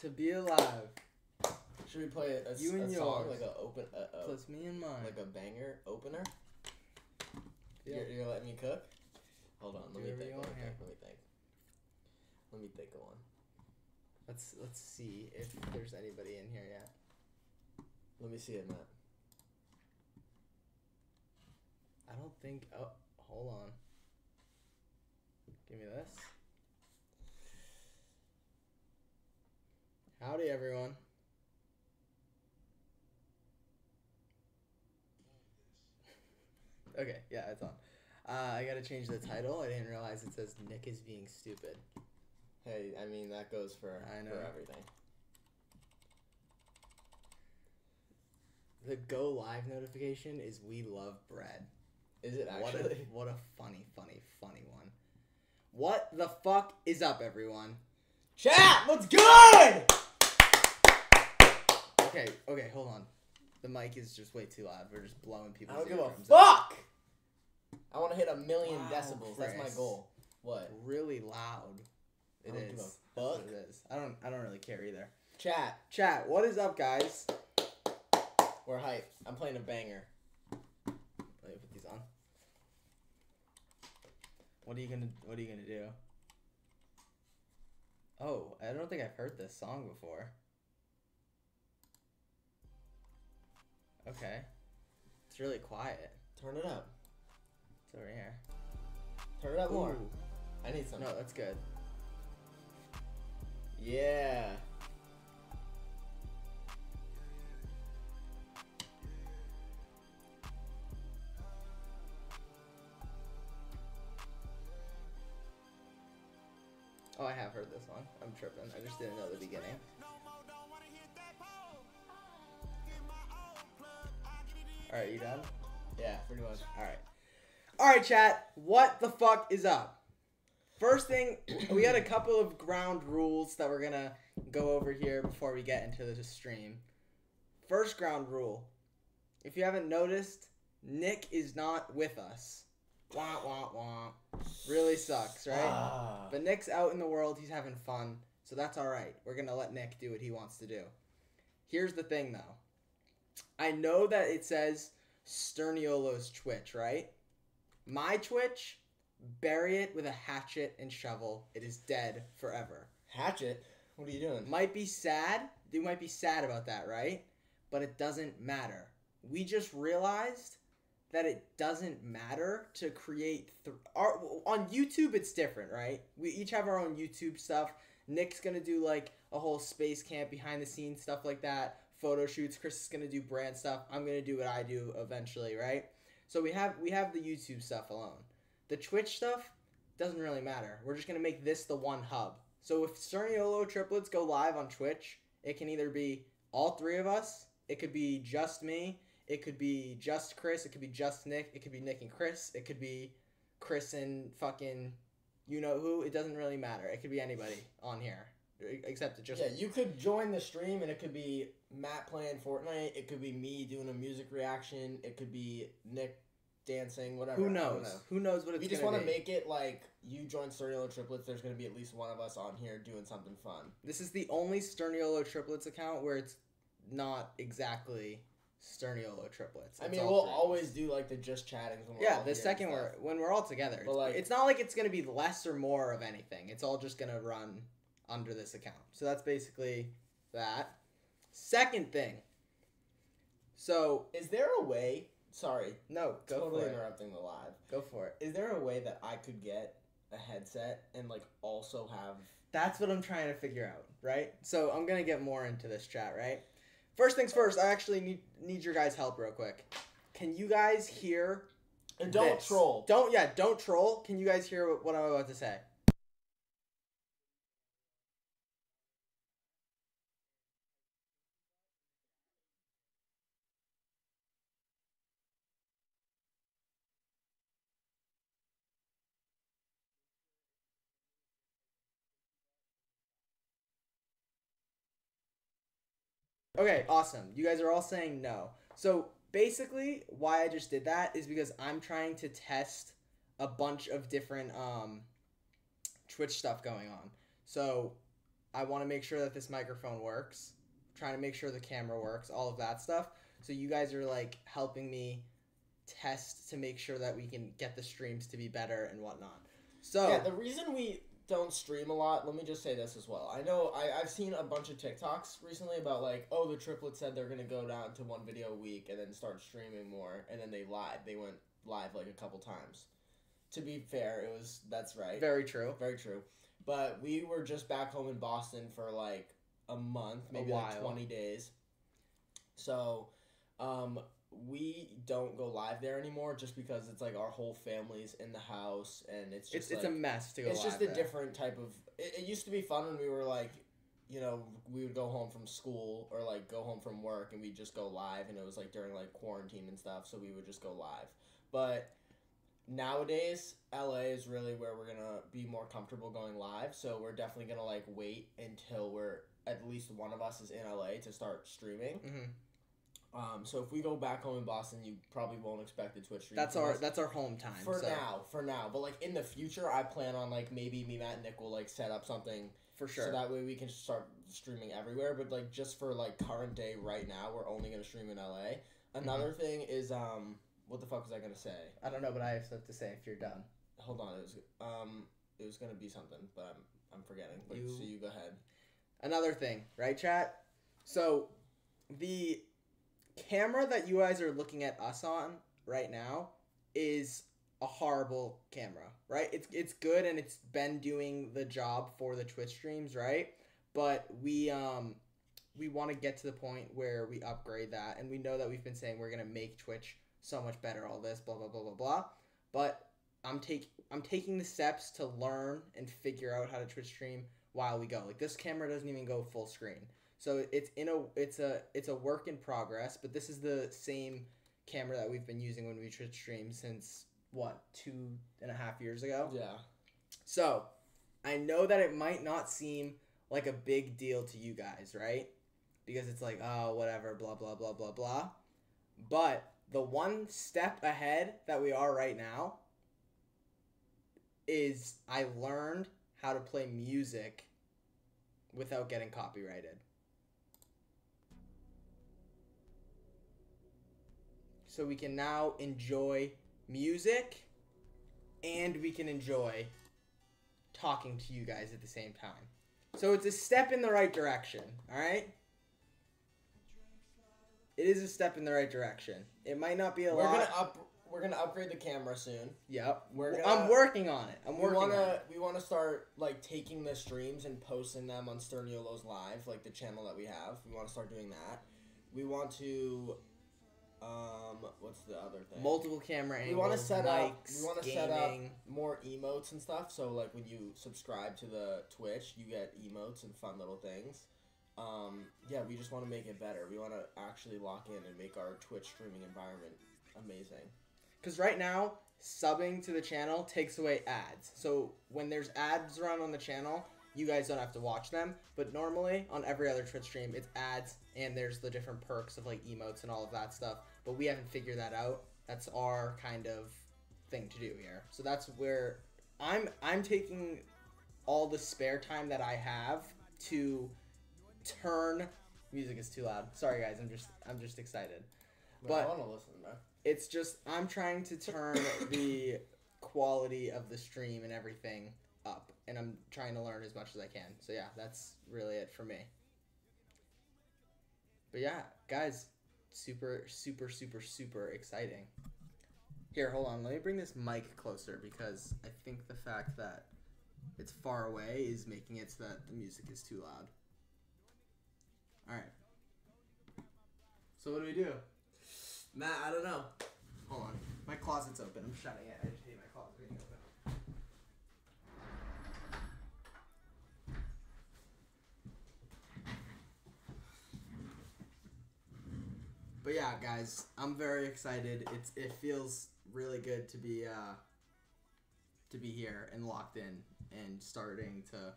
to be alive. Should we play a, a, You a and song yours. like a open a, a, Plus me and mine. like a banger opener? Yeah. You're, you're letting me cook? Hold on, let me think. Let me think. Let me think. Let me think of one. Let's let's see if there's anybody in here yet. Let me see it, Matt. I don't think. Oh, hold on. Give me this. Howdy, everyone. Okay, yeah, it's on. Uh, I gotta change the title. I didn't realize it says Nick is being stupid. Hey, I mean that goes for I know. for everything. The go live notification is we love bread. Is it What a, actually? what a funny, funny, funny one. What the fuck is up, everyone? Chat, what's good? Okay, okay, hold on. The mic is just way too loud. We're just blowing I people's don't give a eardrums out. fuck. I want to hit a million Wow, decibels. That's my Chris. goal. What? Really loud. It I don't is. give a That's what fuck. it is. I don't. I don't really care either. Chat, Chat. What is up, guys? we're hype. I'm playing a banger. Let me put these on. What are you gonna What are you gonna do? Oh, I don't think I've heard this song before. Okay. It's really quiet. Turn it up. It's over here. Turn it up more. I need some. No, that's good. Yeah. Oh, I have heard this one. I'm tripping. I just didn't know the beginning. Alright, you done? Yeah, pretty much. Alright. Alright, chat. What the fuck is up? First thing, we had a couple of ground rules that we're gonna go over here before we get into the stream. First ground rule. If you haven't noticed, Nick is not with us. Wah wah wah. Really sucks, right? Ah. But Nick's out in the world, he's having fun, so that's alright. We're gonna let Nick do what he wants to do. Here's the thing though. I know that it says Sturniolo's Twitch, right? My Twitch, bury it with a hatchet and shovel. It is dead forever. Hatchet. What are you doing? Might be sad. You might be sad about that, right? But it doesn't matter. We just realized that it doesn't matter to create th- our on YouTube it's different, right? We each have our own YouTube stuff. Nick's going to do like a whole space camp behind the scenes stuff like that. Photo shoots. Chris is to do brand stuff. I'm to do what I do eventually, right? So we have we have the YouTube stuff alone. The Twitch stuff doesn't really matter. We're just to make this the one hub. So if Sturniolo triplets go live on Twitch, it can either be all three of us, it could be just me, it could be just Chris, it could be just Nick, it could be Nick and Chris, it could be Chris and fucking you know who. It doesn't really matter. It could be anybody on here, except just yeah, you could join the stream and it could be Matt playing Fortnite. It could be me doing a music reaction. It could be Nick dancing. Whatever. who knows? know. Who knows what it's We just want to make it like you join Sturniolo Triplets. There's going to be at least one of us on here doing something fun. This is the only Sturniolo triplets account where it's not exactly Sturniolo triplets. I mean, we'll always do like the just chatting. When we're Yeah, the second we're when we're all together. But, like- it's not like it's gonna be less or more of anything. It's all just gonna run under this account. So that's basically that. Second thing. So Is there a way? Sorry, no, go totally for it. interrupting the live. Go for it. Is there a way that I could get a headset and like also have? That's what I'm trying to figure out, right? So I'm gonna get more into this chat, right? First things first, I actually need need your guys' help real quick. Can you guys hear? And don't this? troll. Don't yeah, don't troll. Can you guys hear what, what I'm about to say? Okay, awesome. You guys are all saying no. So basically, why I just did that is because I'm trying to test a bunch of different um, Twitch stuff going on. So I want to make sure that this microphone works, trying to make sure the camera works, all of that stuff. So you guys are like helping me test to make sure that we can get the streams to be better and whatnot. So Yeah, the reason we don't stream a lot, let me just say this as well. I know I, I've seen a bunch of TikToks recently about like, oh, the triplets said they're gonna go down to one video a week and then start streaming more, and then they lied. They went live like a couple times. To be fair, it was that's right. very true. Very true. But we were just back home in Boston for like a month, maybe like while. 20 days. So, um, we don't go live there anymore just because it's like our whole family's in the house and it's It's just it's like, a mess to go. it's just a there. different type of it, it used to be fun when we were like you know we would go home from school or like go home from work and we'd just go live and it was like during like quarantine and stuff so we would just go live but nowadays la is really where we're gonna be more comfortable going live so we're definitely gonna like wait until we're at least one of us is in la to start streaming Mhm. Um, so if we go back home in boston you probably won't expect a twitch stream That's our that's our home time. for so, now for now but like in the future i plan on like maybe me matt and nick will like set up something for sure. so that way we can start streaming everywhere but like just for like current day right now we're only going to stream in la another Mm-hmm. thing is um what the fuck was i going to say I don't know, but I have stuff to say if you're done. hold on it was um it was going to be something but i'm i'm forgetting but You- so you go ahead Another thing, right, chat? So, the camera that you guys are looking at us on right now is a horrible camera, right? It's it's good and it's been doing the job for the Twitch streams, right? But we um we want to get to the point where we upgrade that and we know that we've been saying we're going to make Twitch so much better all this blah blah blah blah blah. But I'm take I'm taking the steps to learn and figure out how to Twitch stream while we go. Like this camera doesn't even go full screen. So it's in a it's a it's a work in progress, but this is the same camera that we've been using when we stream since what, two and a half years ago? yeah So I know that it might not seem like a big deal to you guys, right? Because it's like, oh, whatever, blah, blah, blah, blah, blah. But the one step ahead that we are right now is I learned how to play music without getting copyrighted. So we can now enjoy music and we can enjoy talking to you guys at the same time. So it's a step in the right direction, all right? It is a step in the right direction. It might not be a we're lot. gonna up we're gonna upgrade the camera soon Yep. We're gonna- I'm working on it. I'm we working want on to it. we want to start like taking the streams and posting them on Sturniolo's live like the channel that we have we want to start doing that we want to um what's the other thing Multiple camera angles. we want to set up we want to set up more emotes and stuff so like when you subscribe to the twitch you get emotes and fun little things um yeah we just want to make it better we want to actually lock in and make our twitch streaming environment amazing Because right now, subbing to the channel takes away ads. So when there's ads run on the channel, you guys don't have to watch them. But normally, on every other Twitch stream, it's ads and there's the different perks of like emotes and all of that stuff. But we haven't figured that out. That's our kind of thing to do here. So that's where I'm I'm taking all the spare time that I have to turn music is too loud. Sorry guys, I'm just I'm just excited. But- I want to listen man It's just I'm trying to turn the quality of the stream and everything up, and I'm trying to learn as much as I can. So yeah, that's really it for me. But yeah, guys, super, super, super, super exciting. Here, hold on. Let me bring this mic closer because I think the fact that it's far away is making it so that the music is too loud. All right. So what do we do? matt i don't know Hold on. My closet's open. I'm shutting it. I just hate my closet being open. But yeah, guys, I'm very excited. It's it feels really good to be uh to be here and locked in and starting to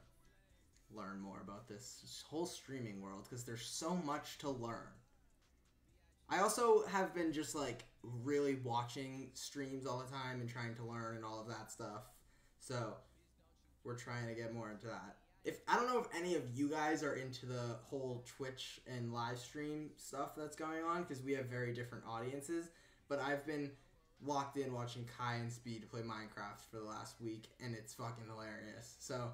learn more about this whole streaming world because there's so much to learn. I also have been just like really watching streams all the time and trying to learn and all of that stuff. So we're trying to get more into that. If I don't know if any of you guys are into the whole Twitch and live stream stuff that's going on because we have very different audiences, but I've been locked in watching Kai and Speed play Minecraft for the last week and it's fucking hilarious. So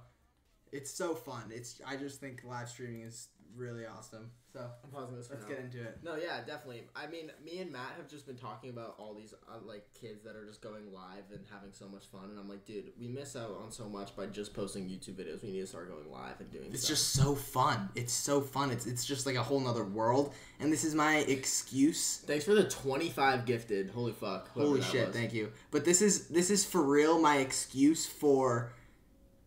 it's so fun. It's I just think live streaming is really awesome. So I'm pausing this for let's now. get into it. No, yeah, definitely. I mean, me and Matt have just been talking about all these uh, like kids that are just going live and having so much fun, and I'm like, dude, we miss out on so much by just posting YouTube videos. We need to start going live and doing. It's stuff. just so fun. It's so fun. It's it's just like a whole nother world. And this is my excuse Thanks for the 25 gifted. Holy fuck. Holy shit, was. thank you. But this is this is for real my excuse for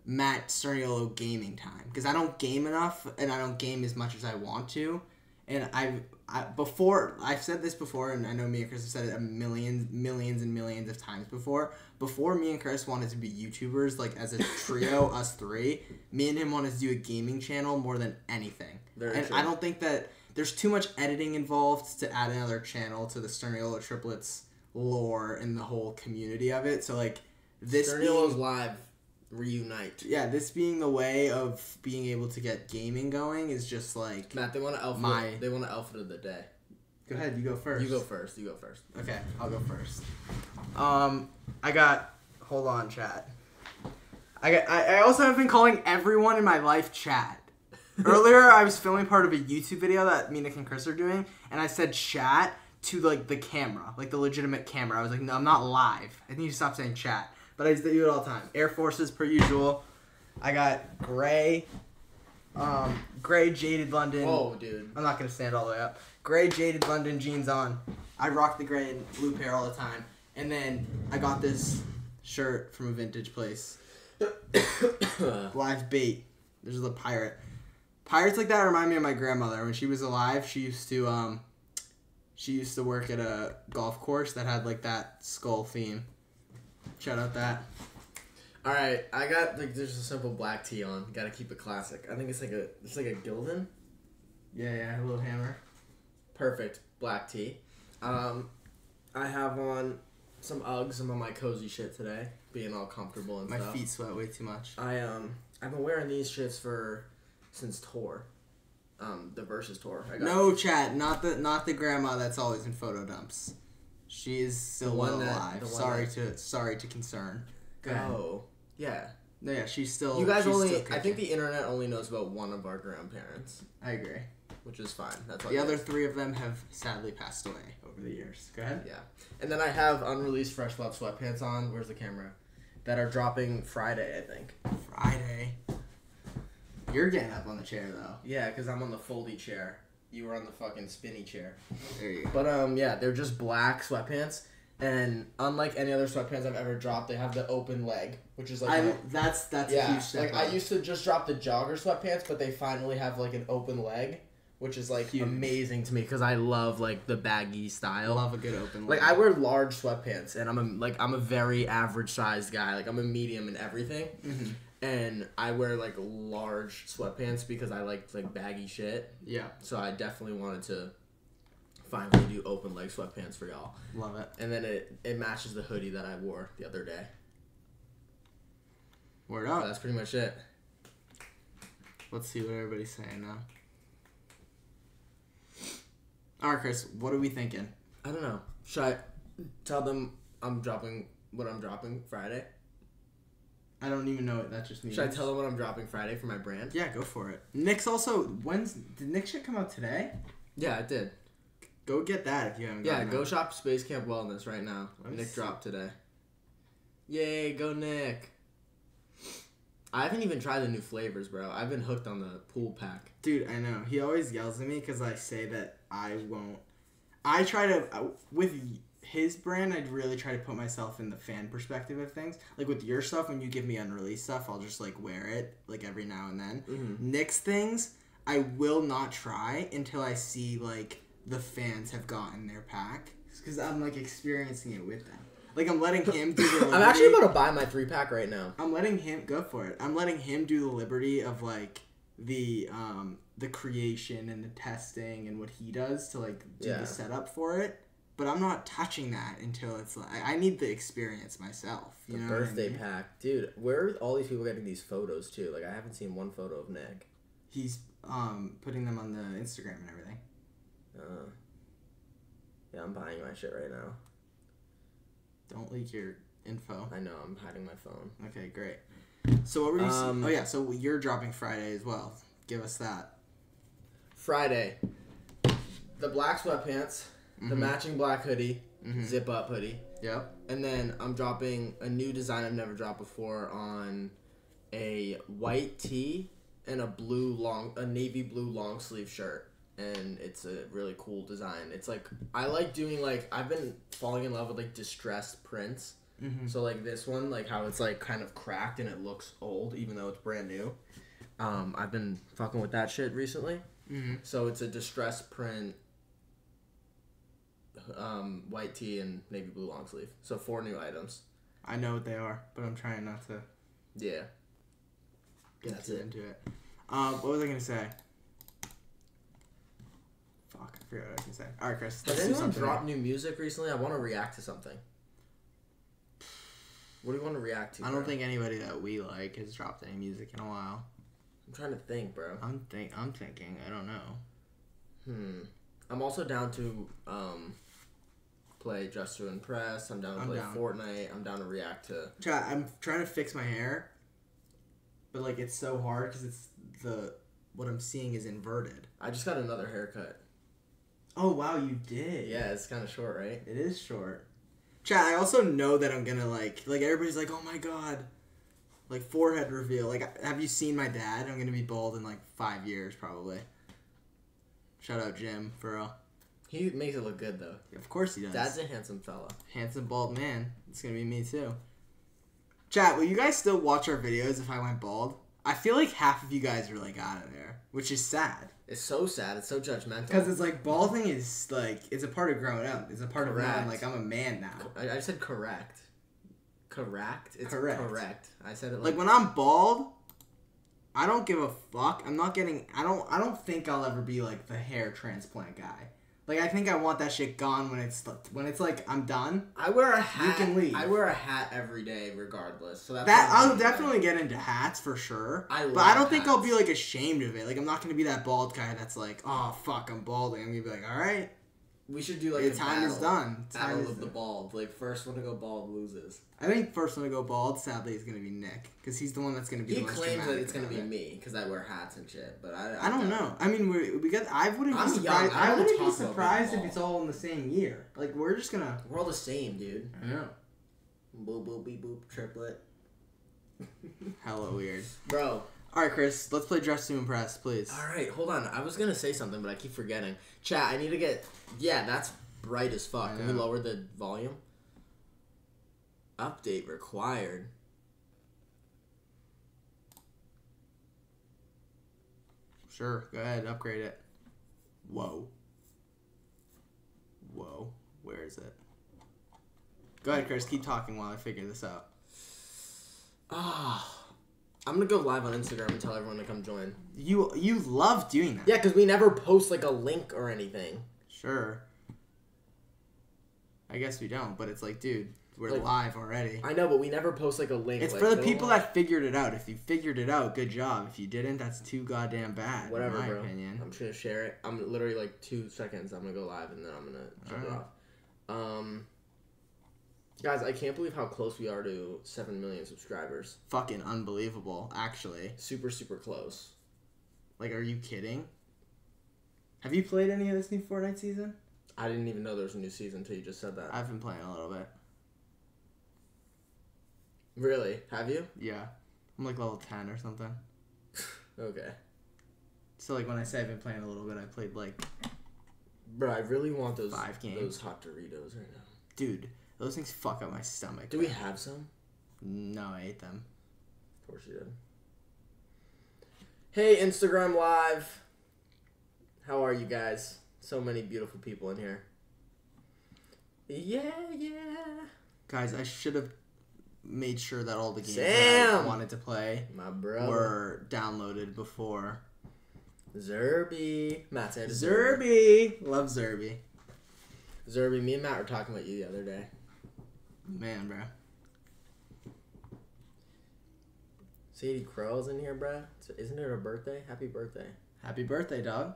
Matt Sturniolo gaming time because I don't game enough and I don't game as much as I want to. And I've I, before I've said this before, and I know me and Chris have said it a million, millions and millions of times before. Before me and Chris wanted to be YouTubers, like as a trio, us three, me and him wanted to do a gaming channel more than anything. Very and true. I don't think that there's too much editing involved to add another channel to the Sturniolo triplets lore and the whole community of it. So like this Sturniolo's being, live reunite. yeah, this being the way of being able to get gaming going is just like Matt, they want to outfit. My- They want to outfit of the day. go ahead, you go first. You go first. You go first. Okay, I'll go first. Um, I got. Hold on, chat. I got. I, I also have been calling everyone in my life chat. Earlier, I was filming part of a YouTube video that me, Nick, and Chris are doing, and I said chat to like the camera, like the legitimate camera. I was like, no, I'm not live. I need to stop saying chat. But I do it all the time. Air Forces per usual. I got gray, um, gray jaded London. Whoa, dude. I'm not gonna stand all the way up. Gray jaded London jeans on. I rock the gray and blue pair all the time. And then I got this shirt from a vintage place. Live bait. There's a little pirate. Pirates like that remind me of my grandmother. When she was alive, she used to um she used to work at a golf course that had like that skull theme. Shout out that. All right, I got like there's a simple black tee on. Got to keep it classic. I think it's like a it's like a Gildan. Yeah, yeah, a little hammer. Perfect black tee. Um, I have on some Uggs. I'm on my cozy shit today, being all comfortable and My stuff. feet sweat way too much. I um I've been wearing these shits for since tour, um the versus tour. I got No chat, not the not the grandma that's always in photo dumps. She is still The one well that- alive. the one Sorry that- to sorry to concern. Go ahead. Oh yeah, No, yeah, she's still. you guys she's only. still I think kicking. the internet only knows about one of our grandparents, I agree. which is fine. That's all The good. other three of them have sadly passed away over the years. Go ahead. Yeah. And then I have unreleased Fresh Love sweatpants on. Where's the camera? That are dropping Friday, I think. Friday. You're getting up on the chair though. Yeah, because I'm on the foldy chair. You were on the fucking spinny chair. There you go. But um, yeah, they're just black sweatpants, and unlike any other sweatpants I've ever dropped, they have the open leg, which is like I a- that's that's a yeah, huge step like up. I used to just drop the jogger sweatpants, but they finally have like an open leg, which is like Huge. amazing to me because I love like the baggy I style. love a good open. Leg. Like. I wear large sweatpants, and I'm a like I'm a very average sized guy. Like I'm a medium in everything, Mhm. And I wear like large sweatpants because I like like baggy shit. Yeah, So I definitely wanted to finally do open leg sweatpants for y'all, love it. and then it it matches the hoodie that I wore the other day. Word up. that's pretty much it. Let's see what everybody's saying now. All right, Chris. What are we thinking? I don't know. Should I tell them I'm dropping what I'm dropping Friday? I don't even know what that just means. Should I tell them what I'm dropping Friday for my brand? Yeah, go for it. Nick's also when's did Nick shit come out today? Yeah, it did. Go get that if you haven't. Yeah, go that. shop Space Camp Wellness right now. Nick see. dropped today. Yay, go Nick. I haven't even tried the new flavors, bro. I've been hooked on the pool pack. Dude, I know. He always yells at me because I say that I won't. I try to uh, with his brand. I'd really try to put myself in the fan perspective of things. Like with your stuff, when you give me unreleased stuff, I'll just like wear it like every now and then. Mm-hmm. Nick's things, I will not try until I see like the fans have gotten their pack because I'm like experiencing it with them. Like I'm letting him do the. I'm actually about to buy my three pack right now. I'm letting him go for it. I'm letting him do the liberty of like the um the creation and the testing and what he does to like do Yeah. the setup for it. But I'm not touching that until it's like I need the experience myself. You The know what I birthday mean? pack, dude. Where are all these people getting these photos too? Like I haven't seen one photo of Nick. He's um putting them on the Instagram and everything. Uh, yeah, I'm buying my shit right now. Don't leak your info. I know I'm hiding my phone. Okay, great. So what were you? Um, oh yeah, so you're dropping Friday as well. Give us that. Friday, the black sweatpants, the Mhm. matching black hoodie, Mhm. zip up hoodie, Yep. and then I'm dropping a new design I've never dropped before on a white tee and a blue long, a navy blue long sleeve shirt. And it's a really cool design. It's like I like doing like I've been falling in love with like distressed prints. Mm-hmm. So like this one, like how it's like kind of cracked and it looks old, even though it's brand new. Um, I've been fucking with that shit recently. Mm-hmm. So it's a distressed print, um, white tee and navy blue long sleeve. So four new items. I know what they are, but I'm trying not to Yeah. get That's too it. into it. Um, what was I gonna say? Fuck, I forgot what I was gonna say. All right, Chris. Has Let's do anyone something. dropped new music recently? I want to react to something. What do you want to react to? I don't bro? think anybody that we like has dropped any music in a while. I'm trying to think, bro. I'm think I'm thinking. I don't know. Hmm. I'm also down to um, play Dress to Impress. I'm down to I'm play down. Fortnite. I'm down to react to. Try, I'm trying to fix my hair, but like it's so hard because it's the what I'm seeing is inverted. I just got another haircut. Oh wow, you did. Yeah, it's kind of short, right? It is short. Chat, I also know that I'm gonna like like everybody's like, oh my god. Like forehead reveal. Like have you seen my dad? I'm gonna be bald in like five years probably. Shout out Jim for real. He makes it look good though. Of course he does. Dad's a handsome fella. handsome bald man. It's gonna be me too. Chat, will you guys still watch our videos if I went bald? I feel like half of you guys are like out of there, which is sad. It's so sad. It's so judgmental. Because it's like balding is like it's a part of growing up. It's a part of Correct. like I'm a man now. I, I said correct. Correct. It's Correct. correct. I said it Like like, when I'm bald, I don't give a fuck. I'm not getting. I don't. I don't think I'll ever be like the hair transplant guy. Like I think I want that shit gone when it's when it's like I'm done. I wear a hat. You can leave. I wear a hat every day, regardless. So that's That I'll definitely get into hats for sure. I but I don't think I'll be like ashamed of it. Like I'm not gonna be that bald guy that's like, oh fuck, I'm balding. I'm gonna be like, all right, We should do like the a time is done. Time Battle is of the done. bald. Like first one to go bald loses. I think first one to go bald, sadly, is gonna be Nick because he's the one that's gonna be. He the claims that it's gonna be it. me because I wear hats and shit. But I. I don't know. I mean, we we got. I wouldn't be I'm young. surprised. I I, wouldn't be surprised if it's all in the same year. Like we're just gonna. We're all the same, dude. I know. Boop boop beep boop triplet. Hella weird. Bro, All right, Chris. Let's play Dress to Impress, please. All right, hold on. I was gonna say something, but I keep forgetting. Chat, I need to get. Yeah, that's bright as fuck. Can we lower the volume? Update required. Sure. Go ahead. Upgrade it. Whoa. Whoa. Where is it? Go ahead, Chris. Keep talking while I figure this out. Ah, I'm gonna go live on Instagram and tell everyone to come join. You you love doing that. Yeah, because we never post like a link or anything. Sure. I guess we don't, but it's like, dude, we're Like- live already. I know, but we never post like a link. It's like, for the people that figured it out. If you figured it out, good job. If you didn't, that's too goddamn bad. Whatever, in my bro. opinion. I'm just gonna share it. I'm literally like two seconds. I'm gonna go live and then I'm gonna shut it off. Um, guys, I can't believe how close we are to seven million subscribers. Fucking unbelievable, actually. Super, super close. Like, are you kidding? Have you played any of this new Fortnite season? I didn't even know there was a new season until you just said that. I've been playing a little bit. Really? Have you? Yeah. I'm like level 10 or something. Okay. So, like, when I say I've been playing a little bit, I played, like, Bro, I really want those Five games. those hot Doritos right now. dude, those things fuck up my stomach. Do we have some? No, I ate them. Of course you did. Hey, Instagram Live. How are you guys? So many beautiful people in here. Yeah, yeah. Guys, I should have made sure that all the games that Sam! I wanted to play My brother. were downloaded before. Zerby. Matt said Zerby! Love Zerby. Zerby, me and Matt were talking about you the other day. Man, bro. Sadie Crowell's in here, bruh. So isn't it her birthday? Happy birthday. Happy birthday, dog.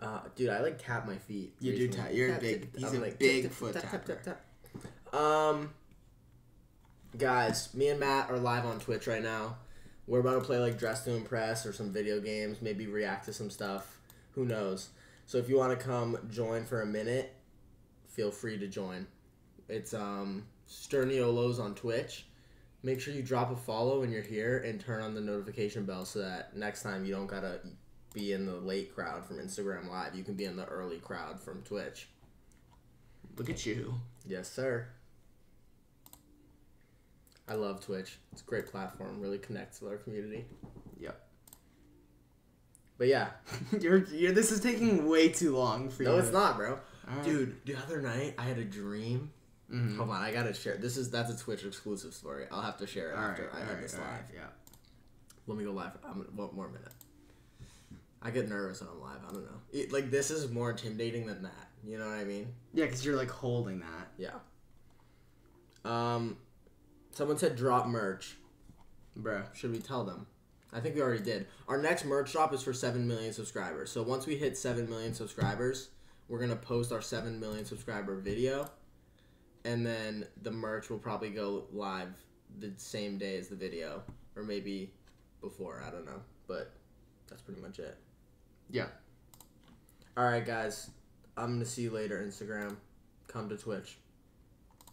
Uh, dude, I like tap my feet. You do tap- you're a Tap, big- tap, he's I'm a like, big tap, foot tap, tap, tap, tap. Um, guys, me and Matt are live on Twitch right now. We're about to play like Dress to Impress or some video games, maybe react to some stuff. Who knows? So if you want to come join for a minute, feel free to join. It's um Sturniolos on Twitch. Make sure you drop a follow when you're here and turn on the notification bell so that next time you don't gotta be in the late crowd from Instagram Live. You can be in the early crowd from Twitch. Look at you. Yes, sir. I love Twitch. It's a great platform. Really connects with our community. Yep. But yeah, you're, you're. This is taking way too long for you. no, it's not, bro. Alright. Dude, the other night I had a dream. Mhm. Hold on, I gotta share. This is that's a Twitch exclusive story. I'll have to share it All right. after I all end right, this live. right, Yeah. Let me go live. I'm one more minute. I get nervous when I'm live. I don't know. It, like this is more intimidating than that. You know what I mean? Yeah, because you're like holding that. Yeah. Um, someone said drop merch. Bro. Should we tell them? I think we already did. Our next merch drop is for 7 million subscribers. So once we hit 7 million subscribers, we're going to post our 7 million subscriber video. And then the merch will probably go live the same day as the video. Or maybe before. I don't know. But that's pretty much it. Yeah. Alright, guys. I'm going to see you later, Instagram. Come to Twitch.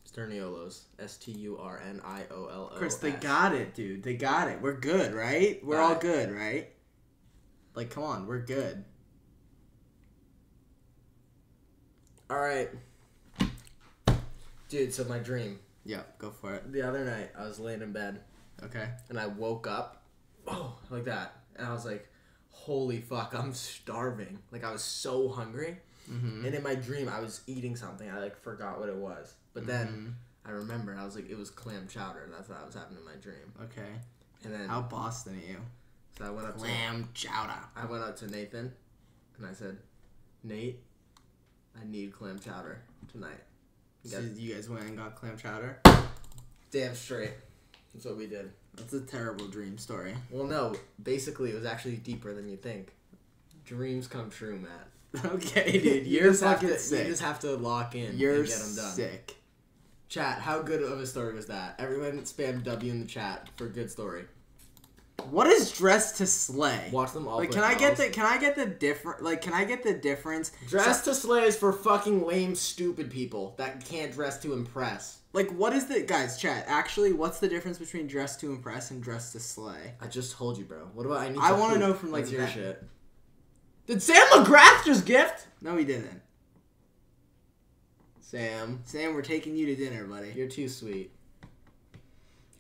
Sturniolos. S T U R N I O L O. Chris, they got it, dude. They got it. We're good, right? We're all good, right? Like, come on, we're good. All right. Dude, so my dream. Yeah, go for it. The other night, I was laying in bed Okay. and I woke up, oh, like that. And I was like, holy fuck, I'm starving. Like, I was so hungry. Mm-hmm. And in my dream, I was eating something. I, like, forgot what it was. But then Mm-hmm. I remember, I was like, it was clam chowder. That's what I was having in my dream. Okay. And then, How Boston are you? so I went up to, Lamb chowder. I went up to Nathan and I said, Nate, I need clam chowder tonight. You So you guys went and got clam chowder? Damn straight. That's what we did. That's a terrible dream story. Well, no. Basically, it was actually deeper than you think. Dreams come true, Matt. okay, dude. You You're just have fucking to, sick. You just have to lock in You're and get them done. sick. Chat, how good of a story was that? Everyone spam W in the chat for good story. What is dress to slay? Watch them all. Like, can I get the can I get the different like can I get the difference? Dress to slay is for fucking lame, stupid people that can't dress to impress. Like, what is the guys chat? Actually, what's the difference between dress to impress and dress to slay? I just told you, bro. What about I need? I to wanna know from, like, That's your that- shit. Did Sam McGrath just gift? No, he didn't. Sam, Sam, we're taking you to dinner, buddy. you're too sweet.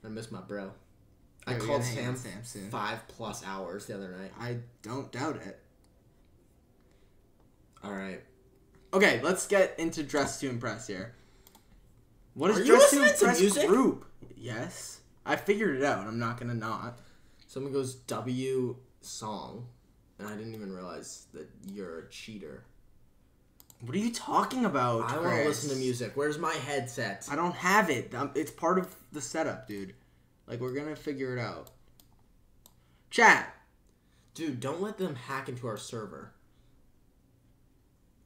I miss my bro. I called Sam Sam soon. five plus hours the other night. I don't doubt it. All right. Okay, let's get into dress to impress here. What is Are dress to listening to impress music? group? Yes, I figured it out. I'm not gonna not. Someone goes W song, and I didn't even realize that you're a cheater. What are you talking about? I want to listen to music. Where's my headset? I don't have it. Um, it's part of the setup, dude. Like we're gonna figure it out. Chat. Dude, don't let them hack into our server.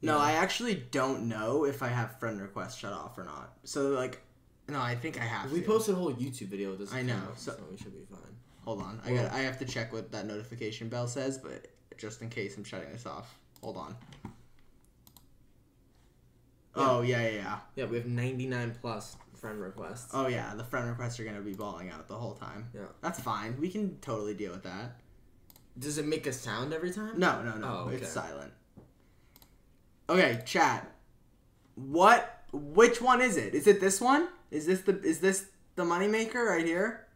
No, I actually don't know if I have friend requests shut off or not. So like, no, I think I have. We to. posted a whole YouTube video with this. I know, so- so we should be fine. Hold on, I Well- got. I have to check what that notification bell says, but just in case I'm shutting this off. Hold on. Oh yeah, yeah, yeah. Yeah, we have 99 plus friend requests. Oh yeah, the friend requests are gonna be bawling out the whole time. Yeah. That's fine. We can totally deal with that. Does it make a sound every time? No, no, no. Oh, It's silent. Okay, chat. What? Which one is it? Is it this one? Is this the? Is this the moneymaker right here?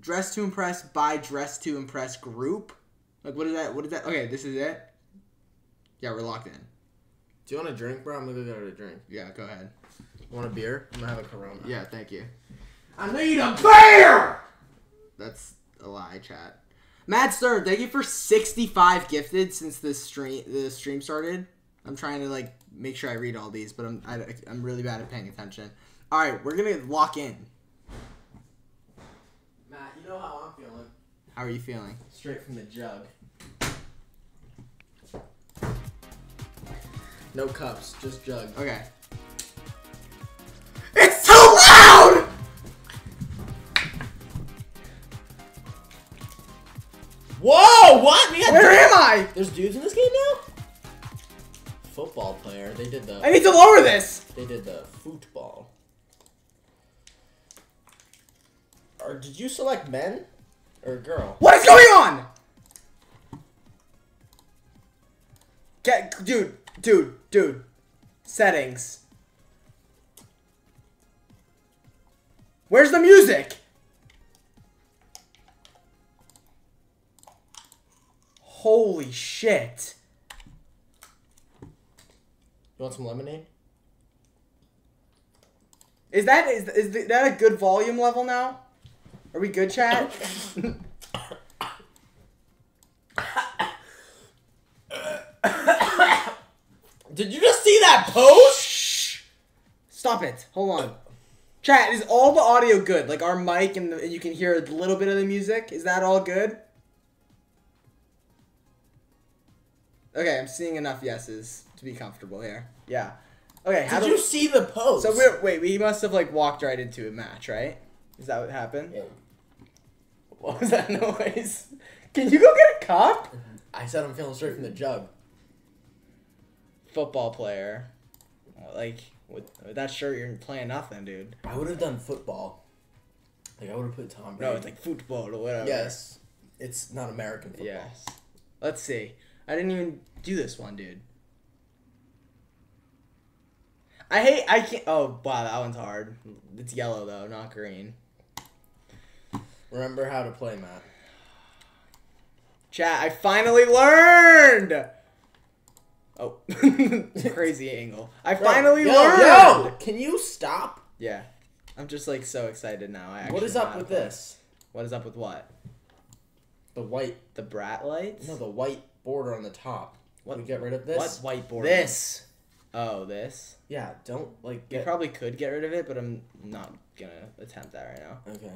Dress to impress by Dress to Impress group. Like what is that? What is that? Okay, this is it. Yeah, we're locked in. Do you want a drink, bro? I'm gonna go get a drink. Yeah, go ahead. Want a beer? I'm gonna have a Corona. Yeah, thank you. I need a beer. That's a lie, chat. Matt Stern, thank you for 65 gifted since the stream the stream started. I'm trying to like make sure I read all these, but I'm I, I'm really bad at paying attention. All right, we're gonna lock in. Matt, you know how I'm feeling. How are you feeling? Straight from the jug. No cups, just jug. Okay. It's too loud. Whoa! What? Where am I? There's dudes in this game now. Football player. They did the. I need to lower this. They did the football. Or did you select men or girl? What is going on? Get, dude, dude, dude. Settings. Where's the music? Holy shit. You want some lemonade? Is that is, is that a good volume level now? Are we good, chat? Did you just see that post? Shh. Stop it. Hold on. Chat, is all the audio good? Like our mic and, the, and you can hear a little bit of the music? Is that all good? Okay, I'm seeing enough yeses to be comfortable here. Yeah. Okay, how Did you see the post? So we're wait, we must have like walked right into a match, right? Is that what happened? Yeah. What was that noise? Can you go get a cup? I said I'm feeling straight from the jug. Football player. Like with, with that shirt, you're playing nothing, dude. I would have done football. Like I would have put Tom Brady. No, it's like football or whatever. yes, it's not American football. Yes. Let's see. I didn't even do this one, dude. I hate. I can't. Oh wow, that one's hard. It's yellow though, not green. Remember how to play, Matt. Chat. I finally learned. Oh, crazy angle. I finally yo, learned. Yo, can you stop? Yeah, I'm just like so excited now. I What is up with this? What is up with what? The white, The brat lights? no, the white border on the top. What- We get rid of this. What white border? This. Oh, this. Yeah, don't like You probably could get rid of it, but I'm not gonna attempt that right now. Okay.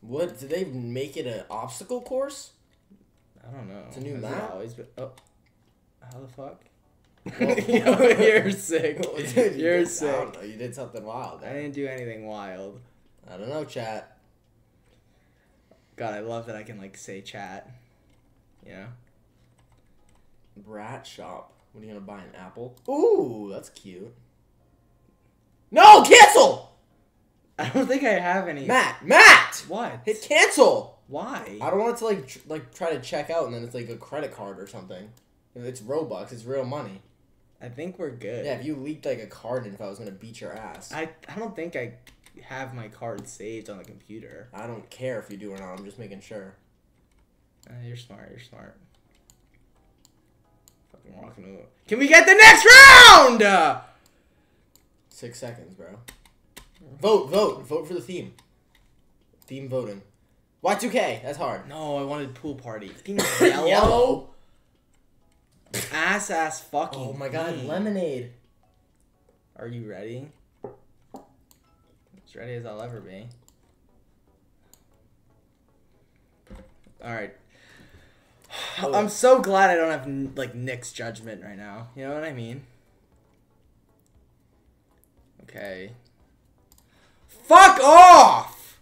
What did they make it an obstacle course? I don't know. It's a new Has map? always been. Oh, how the fuck? You're sick. Dude, you you're did- I sick. don't know, You did something wild. I didn't do anything wild. I don't know, chat. God, I love that I can like say chat. You know. Brat shop. What are you gonna buy? An apple? Ooh, that's cute. No, cancel. I don't think I have any. Matt, Matt, What? hit cancel. Why? I don't want it to like tr- like try to check out and then it's like a credit card or something. If It's Robux. It's real money. I think we're good. Yeah, if you leaked like a card info, I was gonna beat your ass. I, I don't think I have my card saved on the computer. I don't care if you do or not. I'm just making sure. Uh, you're smart. You're smart. Fucking walking over. Can we get the next round? Uh, Six seconds, bro. Vote, vote, vote for the theme. Theme voting. Y2K. That's hard. No, I wanted pool party. Yellow. Ass ass fucking. Oh my god, me. lemonade. Are you ready? As ready as I'll ever be. All right. Oh. I'm so glad I don't have like Nick's judgment right now. You know what I mean? Okay. Fuck off.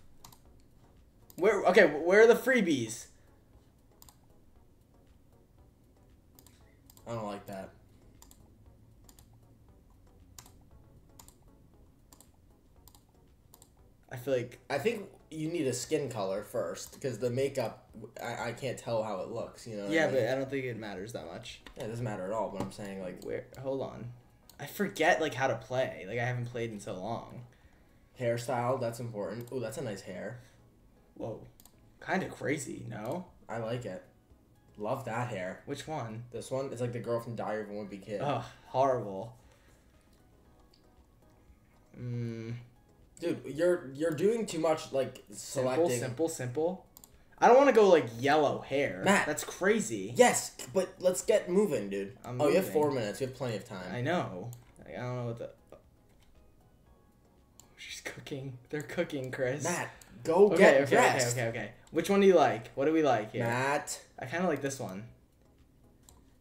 Where? Okay, where are the freebies? I don't like that. I feel like I think you need a skin color first because the makeup, I, I can't tell how it looks. You know. what I yeah, mean? but I don't think it matters that much. Yeah, it doesn't matter at all. But I'm saying like Where? Hold on. I forget like how to play. Like I haven't played in so long. hairstyle. That's important. Oh, that's a nice hair. Whoa. Kind of crazy, no? I like it. Love that hair. Which one? This one, it's like the girl from Diary of a Wimpy Kid. Ugh, horrible. Mm, Dude, you're you're doing too much like simple, selecting. simple, simple. I don't want to go like yellow hair. Matt. That's crazy. Yes, but let's get moving, dude. I'm oh, you have four minutes. You have plenty of time. I know. Like, I don't know what the. She's cooking. They're cooking, Chris. Matt, go Okay, get okay, okay, okay, okay. Which one do you like? What do we like here? Matt, I kind of like this one.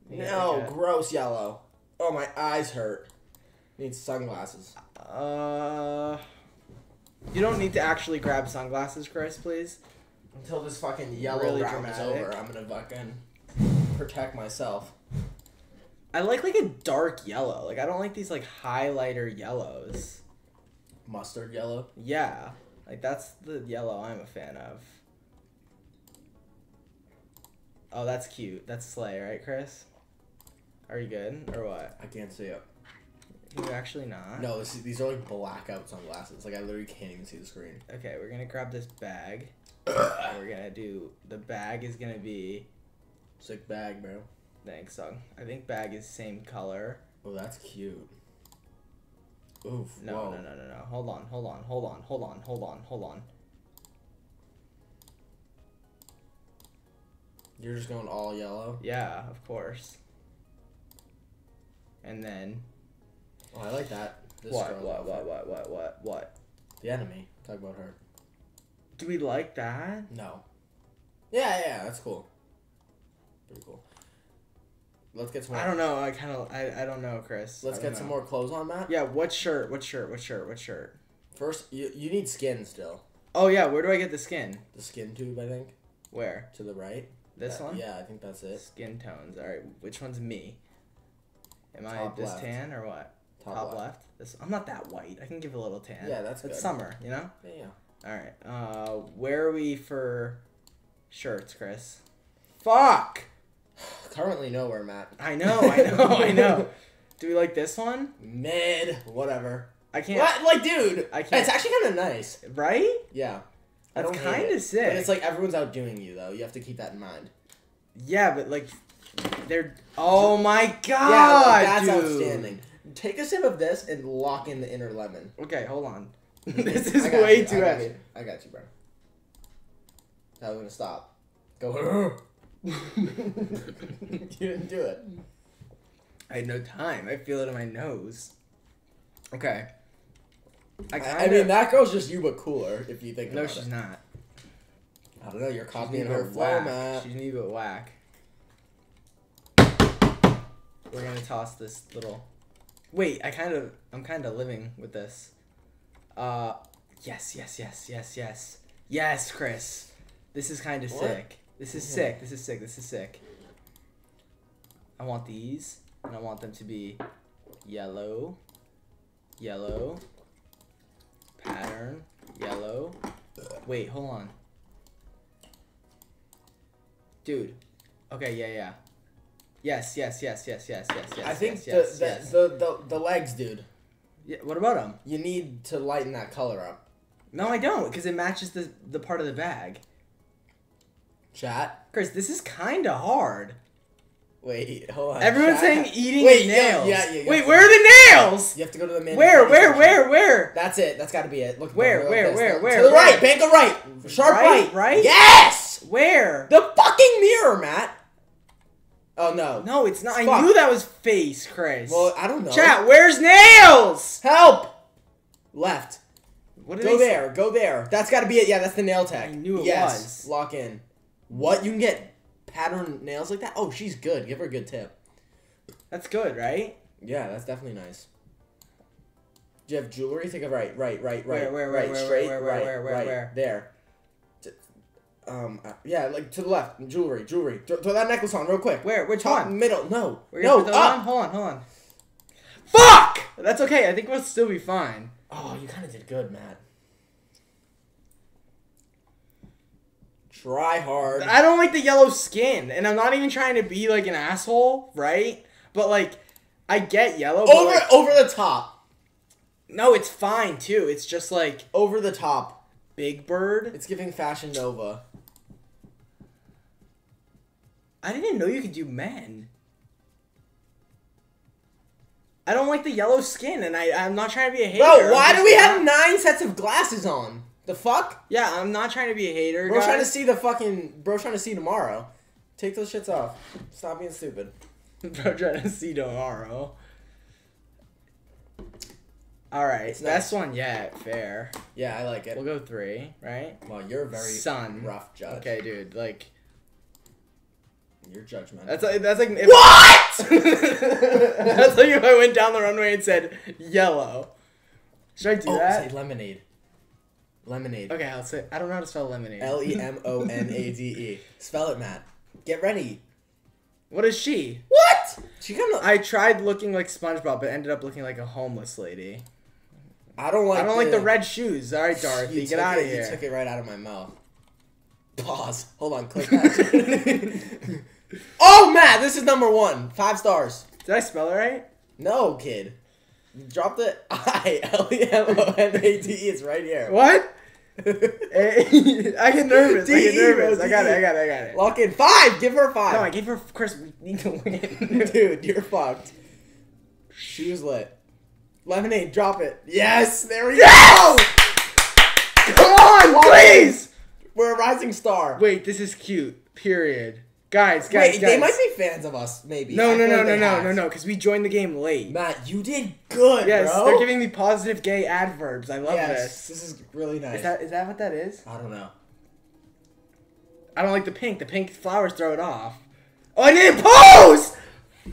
No, like gross yellow. Oh, my eyes hurt. Need sunglasses. uh, you don't need to actually grab sunglasses, Chris, please. Until this fucking yellow Really round is over, I'm gonna fucking protect myself. I like like a dark yellow. Like I don't like these like highlighter yellows. Mustard yellow. Yeah, like that's the yellow I'm a fan of. Oh, that's cute. That's Slay, right, Chris? Are you good or what? I can't see it. Can you actually not? No, this, these are like blackout sunglasses. Like I literally can't even see the screen. Okay, we're gonna grab this bag. we're gonna do the bag is gonna be Sick bag, bro. thanks, dog. I think bag is same color. Oh, that's cute. Oof. No, whoa. no, no, no, no. Hold on, hold on, hold on, hold on, hold on, hold on. You're just going all yellow. Yeah, of course. And then Oh, I like that. This what, what, what, what, what, what, what? The enemy. Talk about her. Do we like that? No. Yeah, yeah, that's cool. Pretty cool. Let's get some. More, I don't know. I kind of, I, I don't know, Chris. Let's get some more clothes on, Matt. Yeah, what shirt? What shirt? What shirt? What shirt? First, you you need skin still. Oh yeah, where do I get the skin? The skin tube, I think, Where? to the right. This That- one? Yeah, I think that's it. Skin tones. All right, which one's me? Am I this left. tan or what? Top, left. This I'm not that white. I can give a little tan. Yeah, that's good. It's summer, you know. Yeah, yeah. All right. Uh, where are we for shirts, Chris? Fuck. Currently nowhere, Matt. I know. I know. I know. Do we like this one? Mid, whatever. I can't. What? Like, dude, I can't- It's actually kind of nice. Right? Yeah. I That's don't kind of sick. But it's like everyone's outdoing you, though. You have to keep that in mind. yeah, but like, they're. Oh my god, yeah, like, that's dude. outstanding. Take a sip of this and lock in the inner lemon. Okay, hold on. this is way you, too I heavy. you, I got you, bro. I was gonna stop. Go. you didn't do it. I had no time. I feel it in my nose. Okay. I, I, kinda, I mean, that girl's just you, but cooler. If you think No, about she's it. not. I don't know. You're copying her but flow. Matt. She's me but whack. We're gonna toss this little. Wait, I kind of, I'm kind of living with this. Uh, yes, yes, yes, yes, yes, yes, Chris. This is kind of sick. This is Yeah. sick. This is sick. This is sick. I want these, and I want them to be yellow, yellow, pattern, yellow. Wait, hold on. Dude. Okay, yeah, yeah. Yes, yes, yes, yes, yes, yes, yes. I think yes, the, yes, the, yes. the, the the legs, dude. Yeah, what about them? You need to lighten that color up. No, I don't, because it matches the the part of the bag. Chat. Chris, this is kind of hard. Wait, hold on. Everyone's saying eating Wait, nails. yeah, yeah, Wait, where are the nails? You have to go to the main. Where, where, where, where? That's it. That's got to be it. Look. Where, look where, this. where, To the where? right. Bank a right. Sharp Right, right. right? Yes. Where? The fucking mirror, Matt. Oh no. No, it's not. I Fuck. knew that was face, Chris. Well, I don't know. Chat, where's nails? Help. Left. What Go they say? there. Go there. That's got to be it. Yeah, that's the nail tech. I knew it yes. was. Lock in. What? You can get pattern nails like that? Oh, she's good. Give her a good tip. That's good, right? Yeah, that's definitely nice. Do you have jewelry? Think of right, right, right, Where, right, where, right, where, where, straight, where, where, right, where, where, right, where? there. Um, uh, yeah, like to the left. Jewelry, jewelry. Throw, throw that necklace on real quick. Where? Which Top, one? middle. No, We're no, those on? Hold on, hold on. Fuck! That's okay. I think we'll still be fine. Oh, you kind of did good, Matt. Try hard. I don't like the yellow skin, and I'm not even trying to be like an asshole, right? But like, I get yellow. Over, like, over the top. no, it's fine too. It's just like Over the top. Big Bird. It's giving Fashion Nova. I didn't know you could do men. I don't like the yellow skin, and I I'm not trying to be a hater. Bro, why do we have nine sets of glasses on? The fuck? Yeah, I'm not trying to be a hater. Bro, guys. trying to see the fucking. Bro, trying to see tomorrow. Take those shits off. Stop being stupid. Bro, trying to see tomorrow. All right, It's best one yet. Fair. Yeah, I like it. We'll go three, right? Well, you're a very Sun. rough judge. Okay, dude. Like your judgment. that's like that's like if, what? that's like if I went down the runway and said yellow. Should I do oh, that? say lemonade. Lemonade. Okay, I'll say. I don't know how to spell lemonade. L e m o n a d e. Spell it, Matt. Get ready. What is she? What? She kind of. I tried looking like SpongeBob, but ended up looking like a homeless lady. I don't like. I don't like the red shoes. All right, Dorothy, get out of here. You took it right out of my mouth. Pause. Hold on. Click that. oh, Matt, this is number one. Five stars. Did I spell it right? No, kid. Drop the I L E M O N A D E. It's right here. What? Eh, I get nervous. I get nervous. I got it. I got it. I got it. Lock in five. Give her five. No, I gave her Chris. We need to win. Dude, you're fucked. She was lit. Lemonade, drop it. Yes, there we Yes! go. Come on, please. We're a rising star. Wait, this is cute. Period. Guys, guys, Wait, guys. they might be fans of us, maybe. No, no, no, no, no, no, no, because we joined the game late. Matt, you did good, Yes, bro. they're giving me positive gay adverbs. I love yes, this. this is really nice. Is that is that what that is? I don't know. I don't like the pink. The pink flowers throw it off. Oh, I didn't pose.